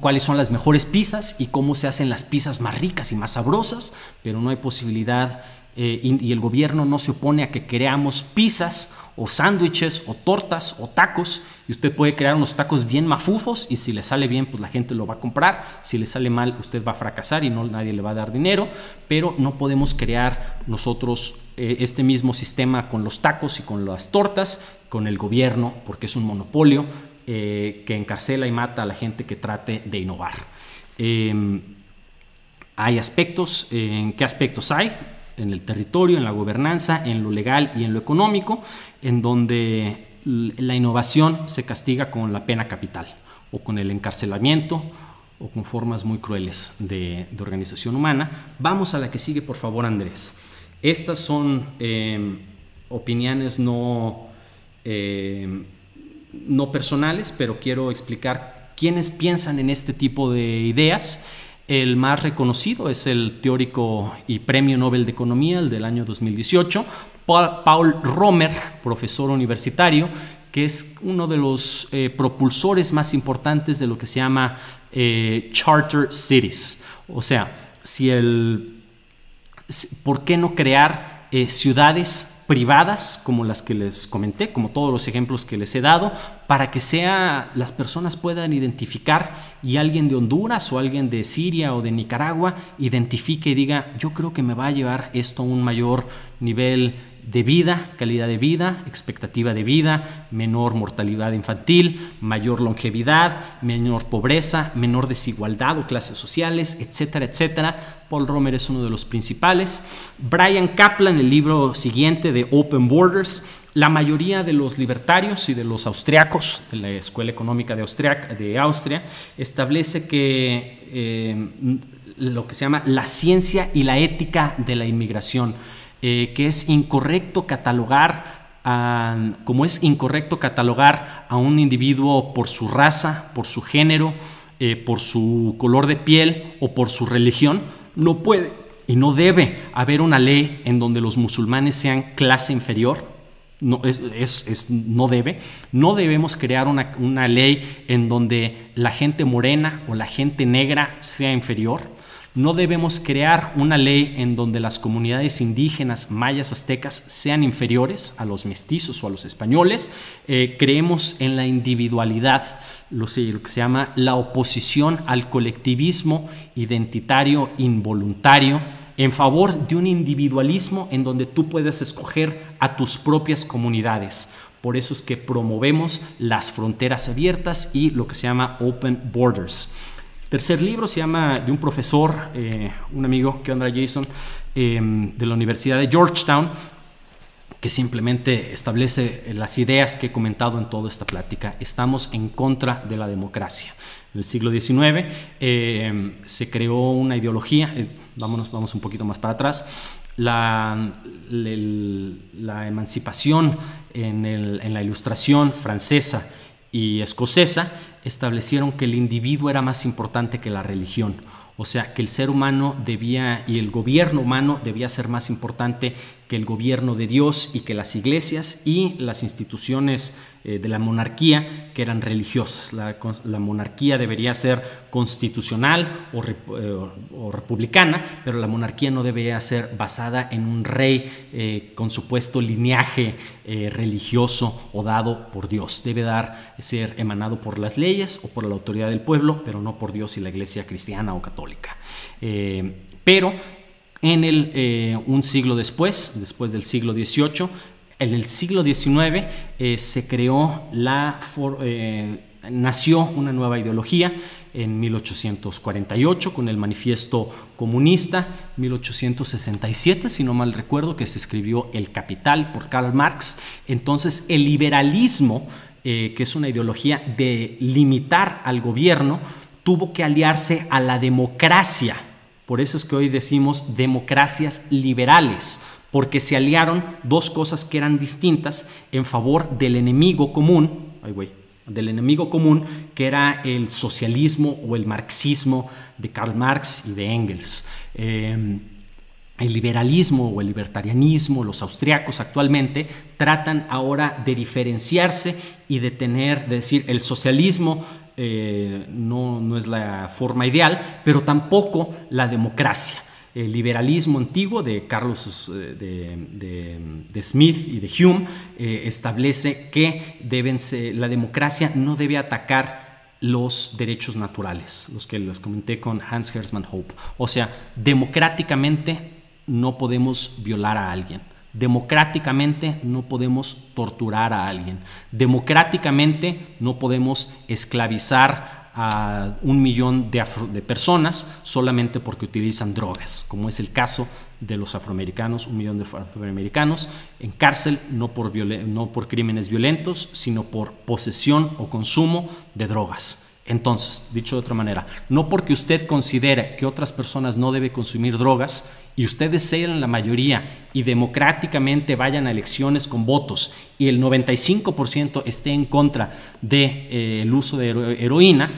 cuáles son las mejores pizzas y cómo se hacen las pizzas más ricas y más sabrosas, pero no hay posibilidad eh, y, el gobierno no se opone a que creamos pizzas o sándwiches o tortas o tacos y usted puede crear unos tacos bien mafufos y si le sale bien pues la gente lo va a comprar, si le sale mal usted va a fracasar y no nadie le va a dar dinero, pero no podemos crear nosotros eh, este mismo sistema con los tacos y con las tortas, con el gobierno porque es un monopolio eh, que encarcela y mata a la gente que trate de innovar. Em, hay aspectos, ¿en qué aspectos hay? en el territorio, en la gobernanza, en lo legal y en lo económico, en donde la innovación se castiga con la pena capital o con el encarcelamiento o con formas muy crueles de, organización humana. Vamos a la que sigue, por favor, Andrés. Estas son em, opiniones no, em, no personales, pero quiero explicar quiénes piensan en este tipo de ideas el más reconocido es el teórico y premio Nobel de Economía, el del año 2018, Paul Romer, profesor universitario, que es uno de los eh, propulsores más importantes de lo que se llama eh, Charter Cities. O sea, si el ¿por qué no crear eh, ciudades privadas como las que les comenté, como todos los ejemplos que les he dado, para que sea las personas puedan identificar y alguien de Honduras o alguien de Siria o de Nicaragua identifique y diga, yo creo que me va a llevar esto a un mayor nivel de vida, calidad de vida, expectativa de vida, menor mortalidad infantil, mayor longevidad, menor pobreza, menor desigualdad o clases sociales, etcétera, etcétera. Paul Romer es uno de los principales. Brian Kaplan, el libro siguiente de Open Borders, la mayoría de los libertarios y de los austriacos, de la Escuela Económica de Austria, de Austria establece que eh, lo que se llama la ciencia y la ética de la inmigración eh, que es incorrecto catalogar, como es incorrecto catalogar a un individuo por su raza, por su género, eh, por su color de piel o por su religión, no puede y no debe haber una ley en donde los musulmanes sean clase inferior. No, es, no debe. No debemos crear una, una ley en donde la gente morena o la gente negra sea inferior. No debemos crear una ley en donde las comunidades indígenas, mayas, aztecas sean inferiores a los mestizos o a los españoles. Eh, creemos en la individualidad, lo, lo que se llama la oposición al colectivismo identitario involuntario en favor de un individualismo en donde tú puedes escoger a tus propias comunidades. Por eso es que promovemos las fronteras abiertas y lo que se llama open borders. Tercer libro se llama de un profesor, eh, un amigo, que onda Jason, em, de la Universidad de Georgetown, que simplemente establece las ideas que he comentado en toda esta plática. Estamos en contra de la democracia. En el siglo XIX se creó una ideología, eh, vámonos, vamos un poquito más para atrás, la, emancipación en la ilustración francesa y escocesa establecieron que el individuo era más importante que la religión. O sea, que el ser humano debía y el gobierno humano debía ser más importante que el gobierno de Dios y que las iglesias y las instituciones eh, de la monarquía que eran religiosas. La, monarquía debería ser constitucional eh, o, republicana, pero la monarquía no debería ser basada en un rey eh, con supuesto lineaje religioso o dado por Dios. Debe dar, ser emanado por las leyes o por la autoridad del pueblo, pero no por Dios y la iglesia cristiana o católica. pero en el, eh, un siglo después, después del siglo XVIII, en el siglo XIX eh, se creó la, eh, nació una nueva ideología en 1848 con el manifiesto comunista, 1867, si no mal recuerdo, que se escribió El Capital por Karl Marx. Entonces el liberalismo, que es una ideología de limitar al gobierno, tuvo que aliarse a la democracia por eso es que hoy decimos democracias liberales, porque se aliaron dos cosas que eran distintas en favor del enemigo común, del enemigo común que era el socialismo o el marxismo de Karl Marx y de Engels. Em, el liberalismo o el libertarianismo, los austriacos actualmente, tratan ahora de diferenciarse y de tener, de decir, el socialismo eh, no, no, es la forma ideal, pero tampoco la democracia. El liberalismo antiguo de Carlos eh, de, Smith y de Hume eh, establece que deben la democracia no debe atacar los derechos naturales, los que les comenté con Hans Hersmann Hope. O sea, democráticamente no podemos violar a alguien Democráticamente no podemos torturar a alguien. Democráticamente no podemos esclavizar a un millón de, personas solamente porque utilizan drogas, como es el caso de los afroamericanos, un millón de afroamericanos en cárcel no por, no por crímenes violentos, sino por posesión o consumo de drogas. Entonces, dicho de otra manera, no porque usted considere que otras personas no deben consumir drogas y ustedes sean la mayoría y democráticamente vayan a elecciones con votos y el 95% esté en contra del de, eh, uso de heroína,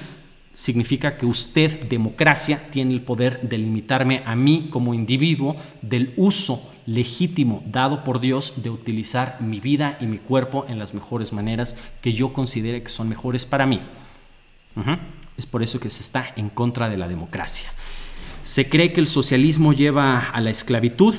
significa que usted, democracia, tiene el poder de limitarme a mí como individuo del uso legítimo dado por Dios de utilizar mi vida y mi cuerpo en las mejores maneras que yo considere que son mejores para mí. Es por eso que se está en contra de la democracia. Se cree que el socialismo lleva a la esclavitud,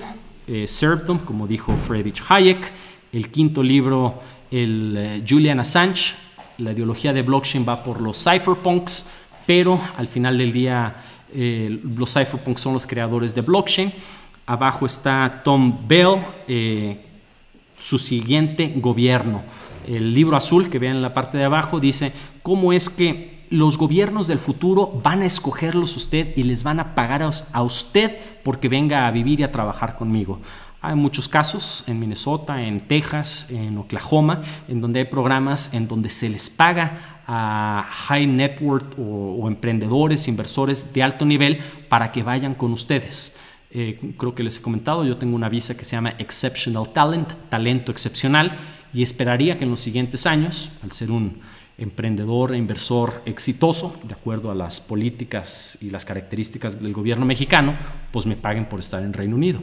eh, serfdom, como dijo Friedrich Hayek. El quinto libro, el eh, Julian Assange, la ideología de blockchain va por los cypherpunks, pero al final del día eh, los cypherpunks son los creadores de blockchain. Abajo está Tom Bell, su siguiente gobierno. El libro azul que vean en la parte de abajo dice cómo es que los gobiernos del futuro van a escogerlos usted y les van a pagar a usted porque venga a vivir y a trabajar conmigo. Hay muchos casos en Minnesota, en Texas, en Oklahoma, en donde hay programas en donde se les paga a high network o, emprendedores, inversores de alto nivel para que vayan con ustedes. Eh, creo que les he comentado, yo tengo una visa que se llama Exceptional Talent, talento excepcional, y esperaría que en los siguientes años, al ser un emprendedor e inversor exitoso, de acuerdo a las políticas y las características del gobierno mexicano, pues me paguen por estar en Reino Unido.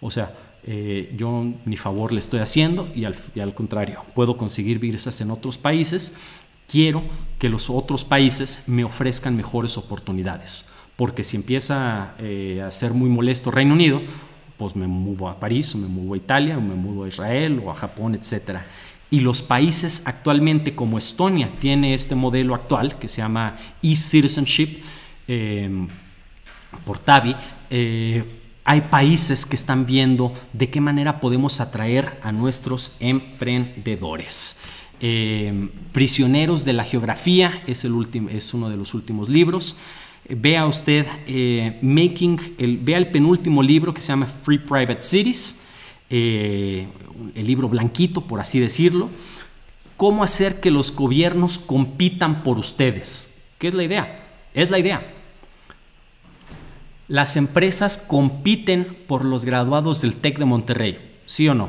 O sea, eh, yo ni favor le estoy haciendo y al, al, contrario, puedo conseguir visas en otros países. Quiero que los otros países me ofrezcan mejores oportunidades, porque si empieza eh, a ser muy molesto Reino Unido, pues me muevo a París, o me muevo a Italia, o me muevo a Israel, o a Japón, etc. Y los países actualmente, como Estonia, tiene este modelo actual que se llama e-citizenship eh, por TAVI, hay países que están viendo de qué manera podemos atraer a nuestros emprendedores. Eh, Prisioneros de la Geografía es, el es uno de los últimos libros. Vea usted, eh, Making, el, vea el penúltimo libro que se llama Free Private Cities, eh, el libro blanquito, por así decirlo. Cómo hacer que los gobiernos compitan por ustedes. ¿Qué es la idea? Es la idea las empresas compiten por los graduados del TEC de Monterrey, ¿sí o no?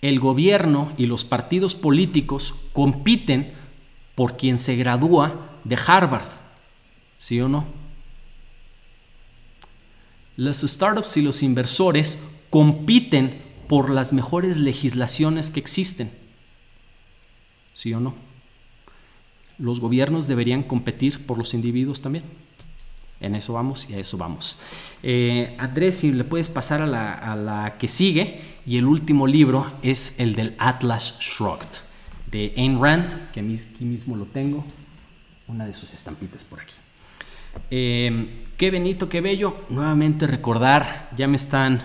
El gobierno y los partidos políticos compiten por quien se gradúa de Harvard, ¿sí o no? Las startups y los inversores compiten por las mejores legislaciones que existen, ¿sí o no? Los gobiernos deberían competir por los individuos también. En eso vamos y a eso vamos. Eh, Andrés, si le puedes pasar a la, que sigue, y el último libro es el del Atlas Shrugged, de Ayn Rand, que aquí mismo lo tengo, una de sus estampitas por aquí. Eh, qué bonito, qué bello, nuevamente recordar, ya me están,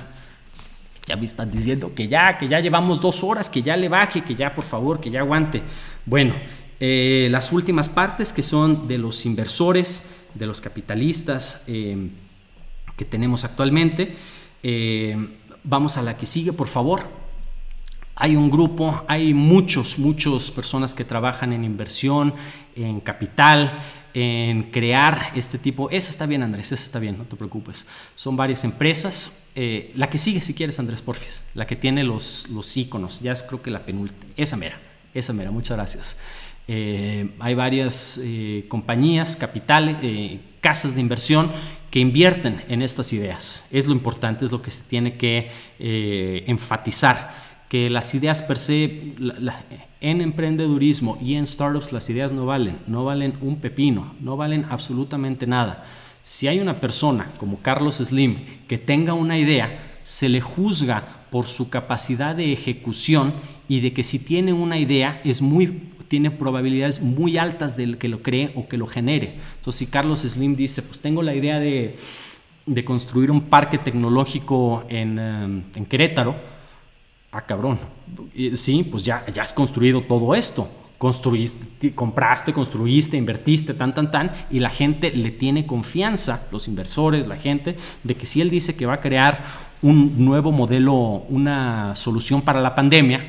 ya me están diciendo que ya, que ya llevamos dos horas, que ya le baje, que ya por favor, que ya aguante. Bueno, eh, las últimas partes que son de los inversores, de los capitalistas eh, que tenemos actualmente. Eh, vamos a la que sigue, por favor. Hay un grupo, hay muchos, muchas personas que trabajan en inversión, en capital, en crear este tipo. Esa está bien, Andrés, esa está bien, no te preocupes. Son varias empresas. Eh, la que sigue, si quieres, Andrés Porfis, la que tiene los, los iconos, ya es creo que la penúltima. Esa mera, esa mera, muchas gracias. Eh, hay varias eh, compañías, capitales, casas de inversión que invierten en estas ideas. Es lo importante, es lo que se tiene que enfatizar, que las ideas per se, en emprendedurismo y en startups las ideas no valen, no valen un pepino, no valen absolutamente nada. Si hay una persona como Carlos Slim que tenga una idea, se le juzga por su capacidad de ejecución y de que si tiene una idea es muy tiene probabilidades muy altas de que lo cree o que lo genere. Entonces, si Carlos Slim dice, pues tengo la idea de, construir un parque tecnológico en, em, en, Querétaro, ah, cabrón, sí, pues ya, ya has construido todo esto. Construiste, compraste, construiste, invertiste, tan, tan, tan, y la gente le tiene confianza, los inversores, la gente, de que si él dice que va a crear un nuevo modelo, una solución para la pandemia,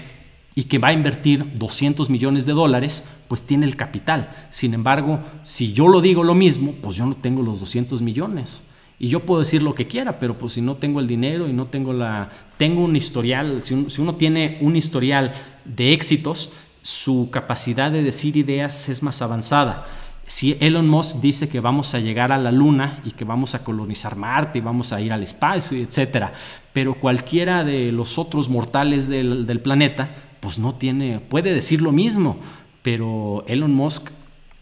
y que va a invertir 200 millones de dólares, pues tiene el capital. Sin embargo, si yo lo digo lo mismo, pues yo no tengo los 200 millones. Y yo puedo decir lo que quiera, pero pues si no tengo el dinero y no tengo la... Tengo un historial, si uno, si uno tiene un historial de éxitos, su capacidad de decir ideas es más avanzada. Si Elon Musk dice que vamos a llegar a la Luna y que vamos a colonizar Marte y vamos a ir al espacio, etcétera, pero cualquiera de los otros mortales del, del planeta pues no tiene, puede decir lo mismo, pero Elon Musk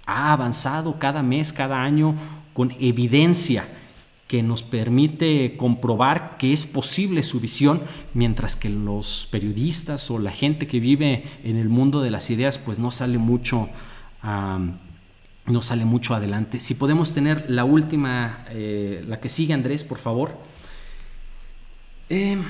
ha avanzado cada mes, cada año con evidencia que nos permite comprobar que es posible su visión, mientras que los periodistas o la gente que vive en el mundo de las ideas pues no sale mucho, no sale mucho adelante. Si podemos tener la última, eh, la que sigue Andrés, por favor. Em,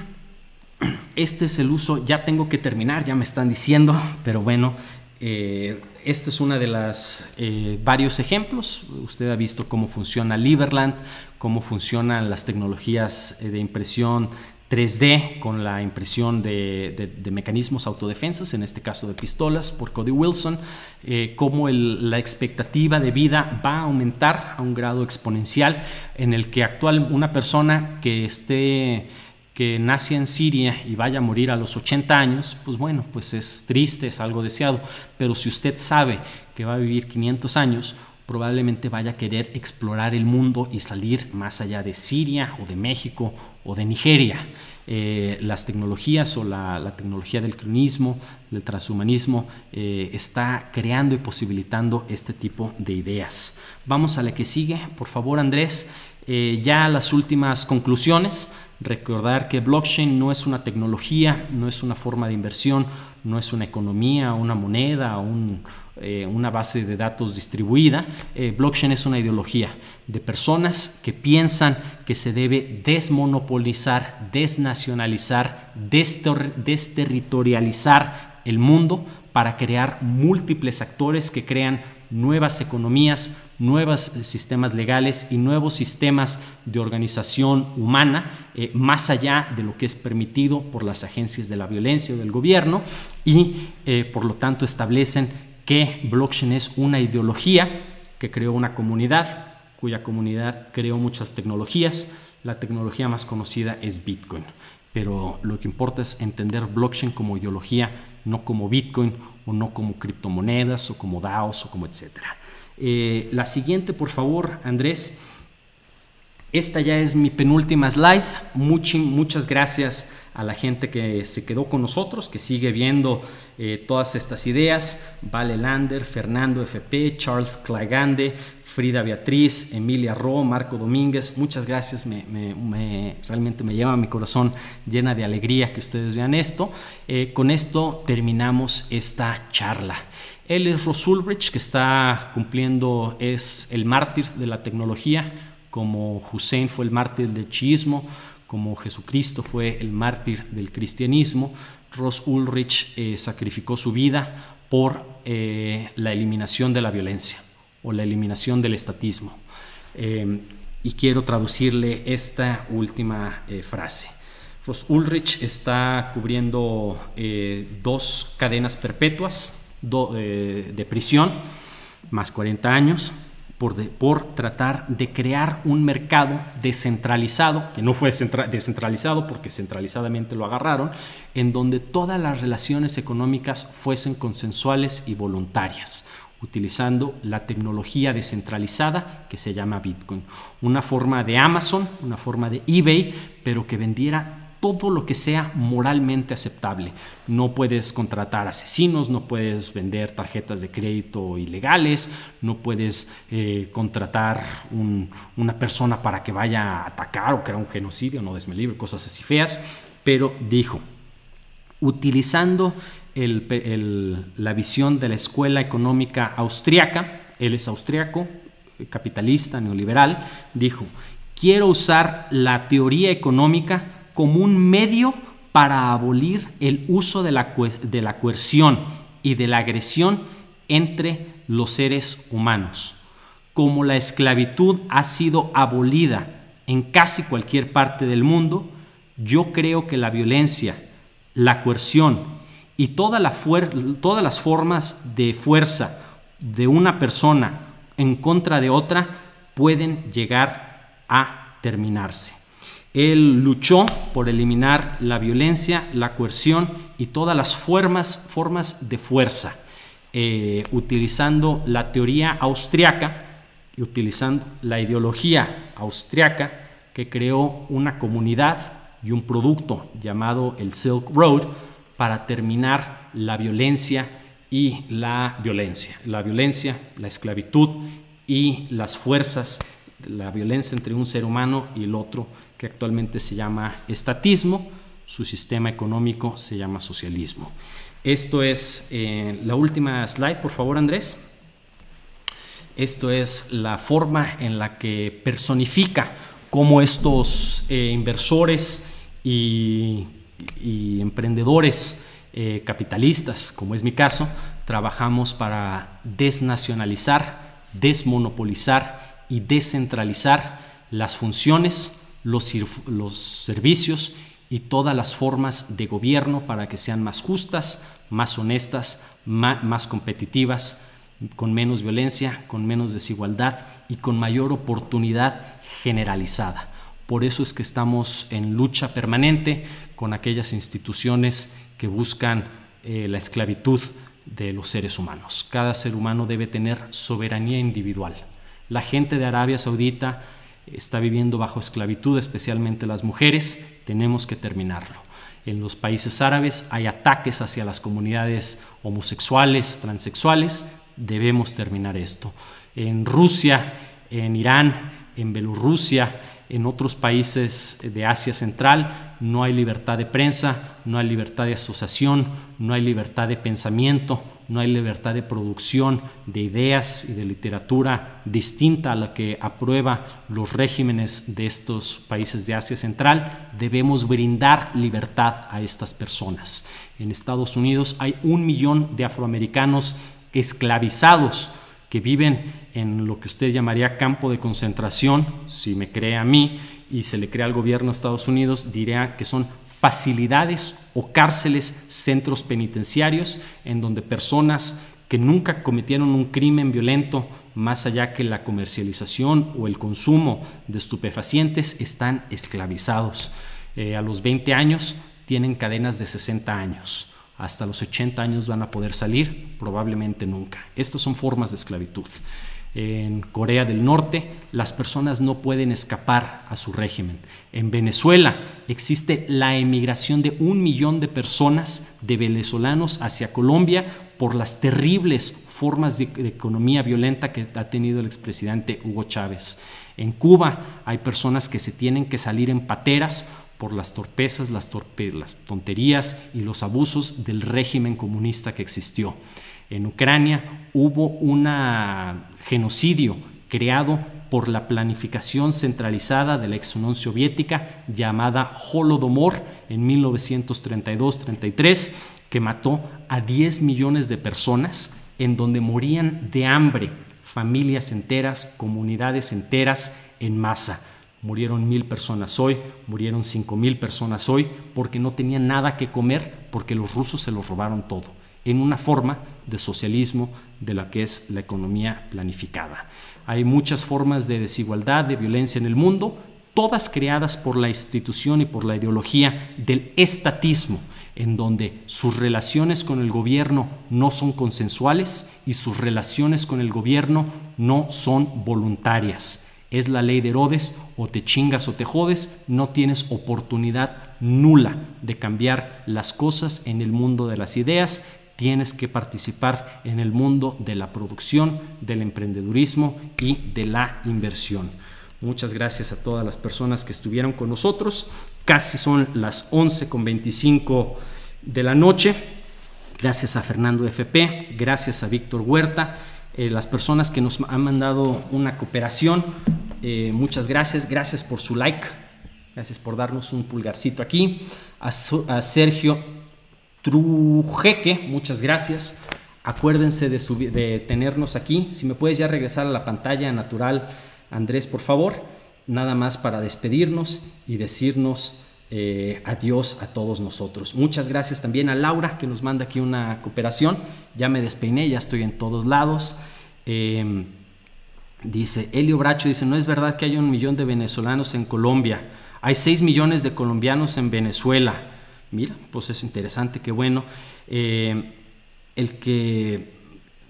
este es el uso, ya tengo que terminar, ya me están diciendo, pero bueno, eh, este es uno de los eh, varios ejemplos. Usted ha visto cómo funciona Liberland, cómo funcionan las tecnologías eh, de impresión 3D con la impresión de, mecanismos autodefensas, en este caso de pistolas, por Cody Wilson, cómo la expectativa de vida va a aumentar a un grado exponencial en el que actual una persona que esté que nace en Siria y vaya a morir a los 80 años, pues bueno, pues es triste, es algo deseado, pero si usted sabe que va a vivir 500 años, probablemente vaya a querer explorar el mundo y salir más allá de Siria o de México o de Nigeria. Eh, las tecnologías o la, tecnología del cronismo, del transhumanismo, eh, está creando y posibilitando este tipo de ideas. Vamos a la que sigue, por favor Andrés. Eh, ya las últimas conclusiones. Recordar que blockchain no es una tecnología, no es una forma de inversión, no es una economía, una moneda, eh, una base de datos distribuida. Eh, blockchain es una ideología de personas que piensan que se debe desmonopolizar, desnacionalizar, desterritorializar el mundo para crear múltiples actores que crean nuevas economías, nuevos sistemas legales y nuevos sistemas de organización humana, eh, más allá de lo que es permitido por las agencias de la violencia o del gobierno, y por lo tanto establecen que blockchain es una ideología que creó una comunidad, cuya comunidad creó muchas tecnologías. La tecnología más conocida es Bitcoin, pero lo que importa es entender blockchain como ideología, no como Bitcoin o no como criptomonedas o como DAOs o como etcétera. Eh, la siguiente, por favor, Andrés. Esta ya es mi penúltima slide. muchas gracias a la gente que se quedó con nosotros, que sigue viendo eh, todas estas ideas. Vale Lander, Fernando FP, Charles Clagande, Frida Beatriz, Emilia Ro, Marco Domínguez. Muchas gracias. Me, realmente me lleva mi corazón llena de alegría que ustedes vean esto. Eh, con esto terminamos esta charla. Él es Ross Ulrich, que está cumpliendo, es el mártir de la tecnología, como Hussein fue el mártir del chiismo, como Jesucristo fue el mártir del cristianismo. Ross Ulrich eh, sacrificó su vida por eh, la eliminación de la violencia o la eliminación del estatismo. Eh, y quiero traducirle esta última frase. Ross Ulrich está cubriendo dos cadenas perpetuas de prisión, más 40 años, por, tratar de crear un mercado descentralizado, que no fue descentralizado porque centralizadamente lo agarraron, en donde todas las relaciones económicas fuesen consensuales y voluntarias, utilizando la tecnología descentralizada que se llama Bitcoin. Una forma de Amazon, una forma de eBay, pero que vendiera todo lo que sea moralmente aceptable. No puedes contratar asesinos, no puedes vender tarjetas de crédito ilegales, no puedes eh, contratar una persona para que vaya a atacar o crear un genocidio, no desme libre, cosas así feas. Pero dijo, utilizando la visión de la escuela económica austriaca, él es austriaco, capitalista, neoliberal, dijo, quiero usar la teoría económica como un medio para abolir el uso de la, de la coerción y de la agresión entre los seres humanos. Como la esclavitud ha sido abolida en casi cualquier parte del mundo, yo creo que la violencia, la coerción y toda la todas las formas de fuerza de una persona en contra de otra pueden llegar a terminarse. Él luchó por eliminar la violencia, la coerción y todas las formas, formas de fuerza, eh, utilizando la teoría austriaca y utilizando la ideología austriaca que creó una comunidad y un producto llamado el Silk Road para terminar la violencia y la violencia, la violencia, la esclavitud y las fuerzas la violencia entre un ser humano y el otro, que actualmente se llama estatismo, su sistema económico se llama socialismo. Esto es eh, la última slide, por favor, Andrés. Esto es la forma en la que personifica cómo estos eh, inversores y, emprendedores eh, capitalistas, como es mi caso, trabajamos para desnacionalizar, desmonopolizar y descentralizar las funciones, los, servicios y todas las formas de gobierno para que sean más justas, más honestas, más, competitivas, con menos violencia, con menos desigualdad y con mayor oportunidad generalizada. Por eso es que estamos en lucha permanente con aquellas instituciones que buscan eh, la esclavitud de los seres humanos. Cada ser humano debe tener soberanía individual. La gente de Arabia Saudita está viviendo bajo esclavitud, especialmente las mujeres. Tenemos que terminarlo. En los países árabes hay ataques hacia las comunidades homosexuales, transexuales. Debemos terminar esto. En Rusia, en Irán, en Bielorrusia, en otros países de Asia Central no hay libertad de prensa, no hay libertad de asociación, no hay libertad de pensamiento, no hay libertad de producción de ideas y de literatura distinta a la que aprueba los regímenes de estos países de Asia Central. Debemos brindar libertad a estas personas. En Estados Unidos hay un millón de afroamericanos esclavizados que viven en lo que usted llamaría campo de concentración, si me cree a mí y se le cree al gobierno de Estados Unidos, diría que son facilidades o cárceles, centros penitenciarios, en donde personas que nunca cometieron un crimen violento más allá que la comercialización o el consumo de estupefacientes están esclavizados. Eh, a los 20 años tienen cadenas de 60 años. Hasta los 80 años van a poder salir, probablemente nunca. Estas son formas de esclavitud en Corea del Norte, las personas no pueden escapar a su régimen. En Venezuela existe la emigración de un millón de personas, de venezolanos hacia Colombia, por las terribles formas de, economía violenta que ha tenido el expresidente Hugo Chávez. En Cuba hay personas que se tienen que salir en pateras por las torpezas, las, las tonterías y los abusos del régimen comunista que existió. En Ucrania hubo un genocidio creado por la planificación centralizada de la ex Unión Soviética llamada Holodomor en 1932-33, que mató a 10 millones de personas en donde morían de hambre familias enteras, comunidades enteras en masa. Murieron mil personas hoy, murieron cinco mil personas hoy porque no tenían nada que comer porque los rusos se los robaron todo en una forma de socialismo de la que es la economía planificada. Hay muchas formas de desigualdad, de violencia en el mundo, todas creadas por la institución y por la ideología del estatismo, en donde sus relaciones con el gobierno no son consensuales y sus relaciones con el gobierno no son voluntarias. Es la ley de Herodes, o te chingas o te jodes, no tienes oportunidad nula de cambiar las cosas en el mundo de las ideas tienes que participar en el mundo de la producción, del emprendedurismo y de la inversión. Muchas gracias a todas las personas que estuvieron con nosotros. Casi son las 11 con 25 de la noche. Gracias a Fernando FP, gracias a Víctor Huerta, eh, las personas que nos han mandado una cooperación. Eh, muchas gracias, gracias por su like, gracias por darnos un pulgarcito aquí. a Sergio Trujeque, muchas gracias. Acuérdense de, de tenernos aquí. Si me puedes ya regresar a la pantalla natural, Andrés, por favor. Nada más para despedirnos y decirnos eh, adiós a todos nosotros. Muchas gracias también a Laura que nos manda aquí una cooperación. Ya me despeiné, ya estoy en todos lados. Em, dice Elio Bracho, dice, no es verdad que hay un millón de venezolanos en Colombia. Hay 6 millones de colombianos en Venezuela. Mira, pues es interesante, qué bueno. Eh, el que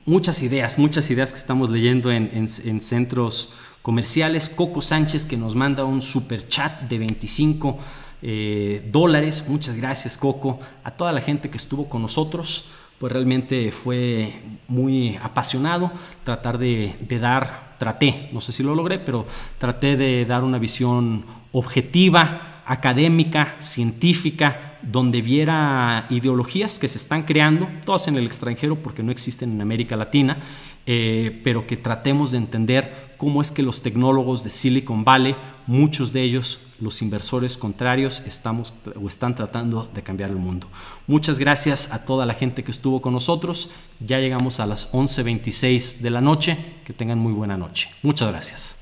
muchas ideas, muchas ideas que estamos leyendo en, centros comerciales. Coco Sánchez que nos manda un super chat de 25 eh, dólares. Muchas gracias, Coco. A toda la gente que estuvo con nosotros. pues realmente fue muy apasionado tratar de, de dar, traté, no sé si lo logré, pero traté de dar una visión objetiva, académica, científica, donde viera ideologías que se están creando, todas en el extranjero porque no existen en América Latina, eh, pero que tratemos de entender cómo es que los tecnólogos de Silicon Valley, muchos de ellos, los inversores contrarios, estamos o están tratando de cambiar el mundo. Muchas gracias a toda la gente que estuvo con nosotros. Ya llegamos a las 11.26 de la noche. Que tengan muy buena noche. Muchas gracias.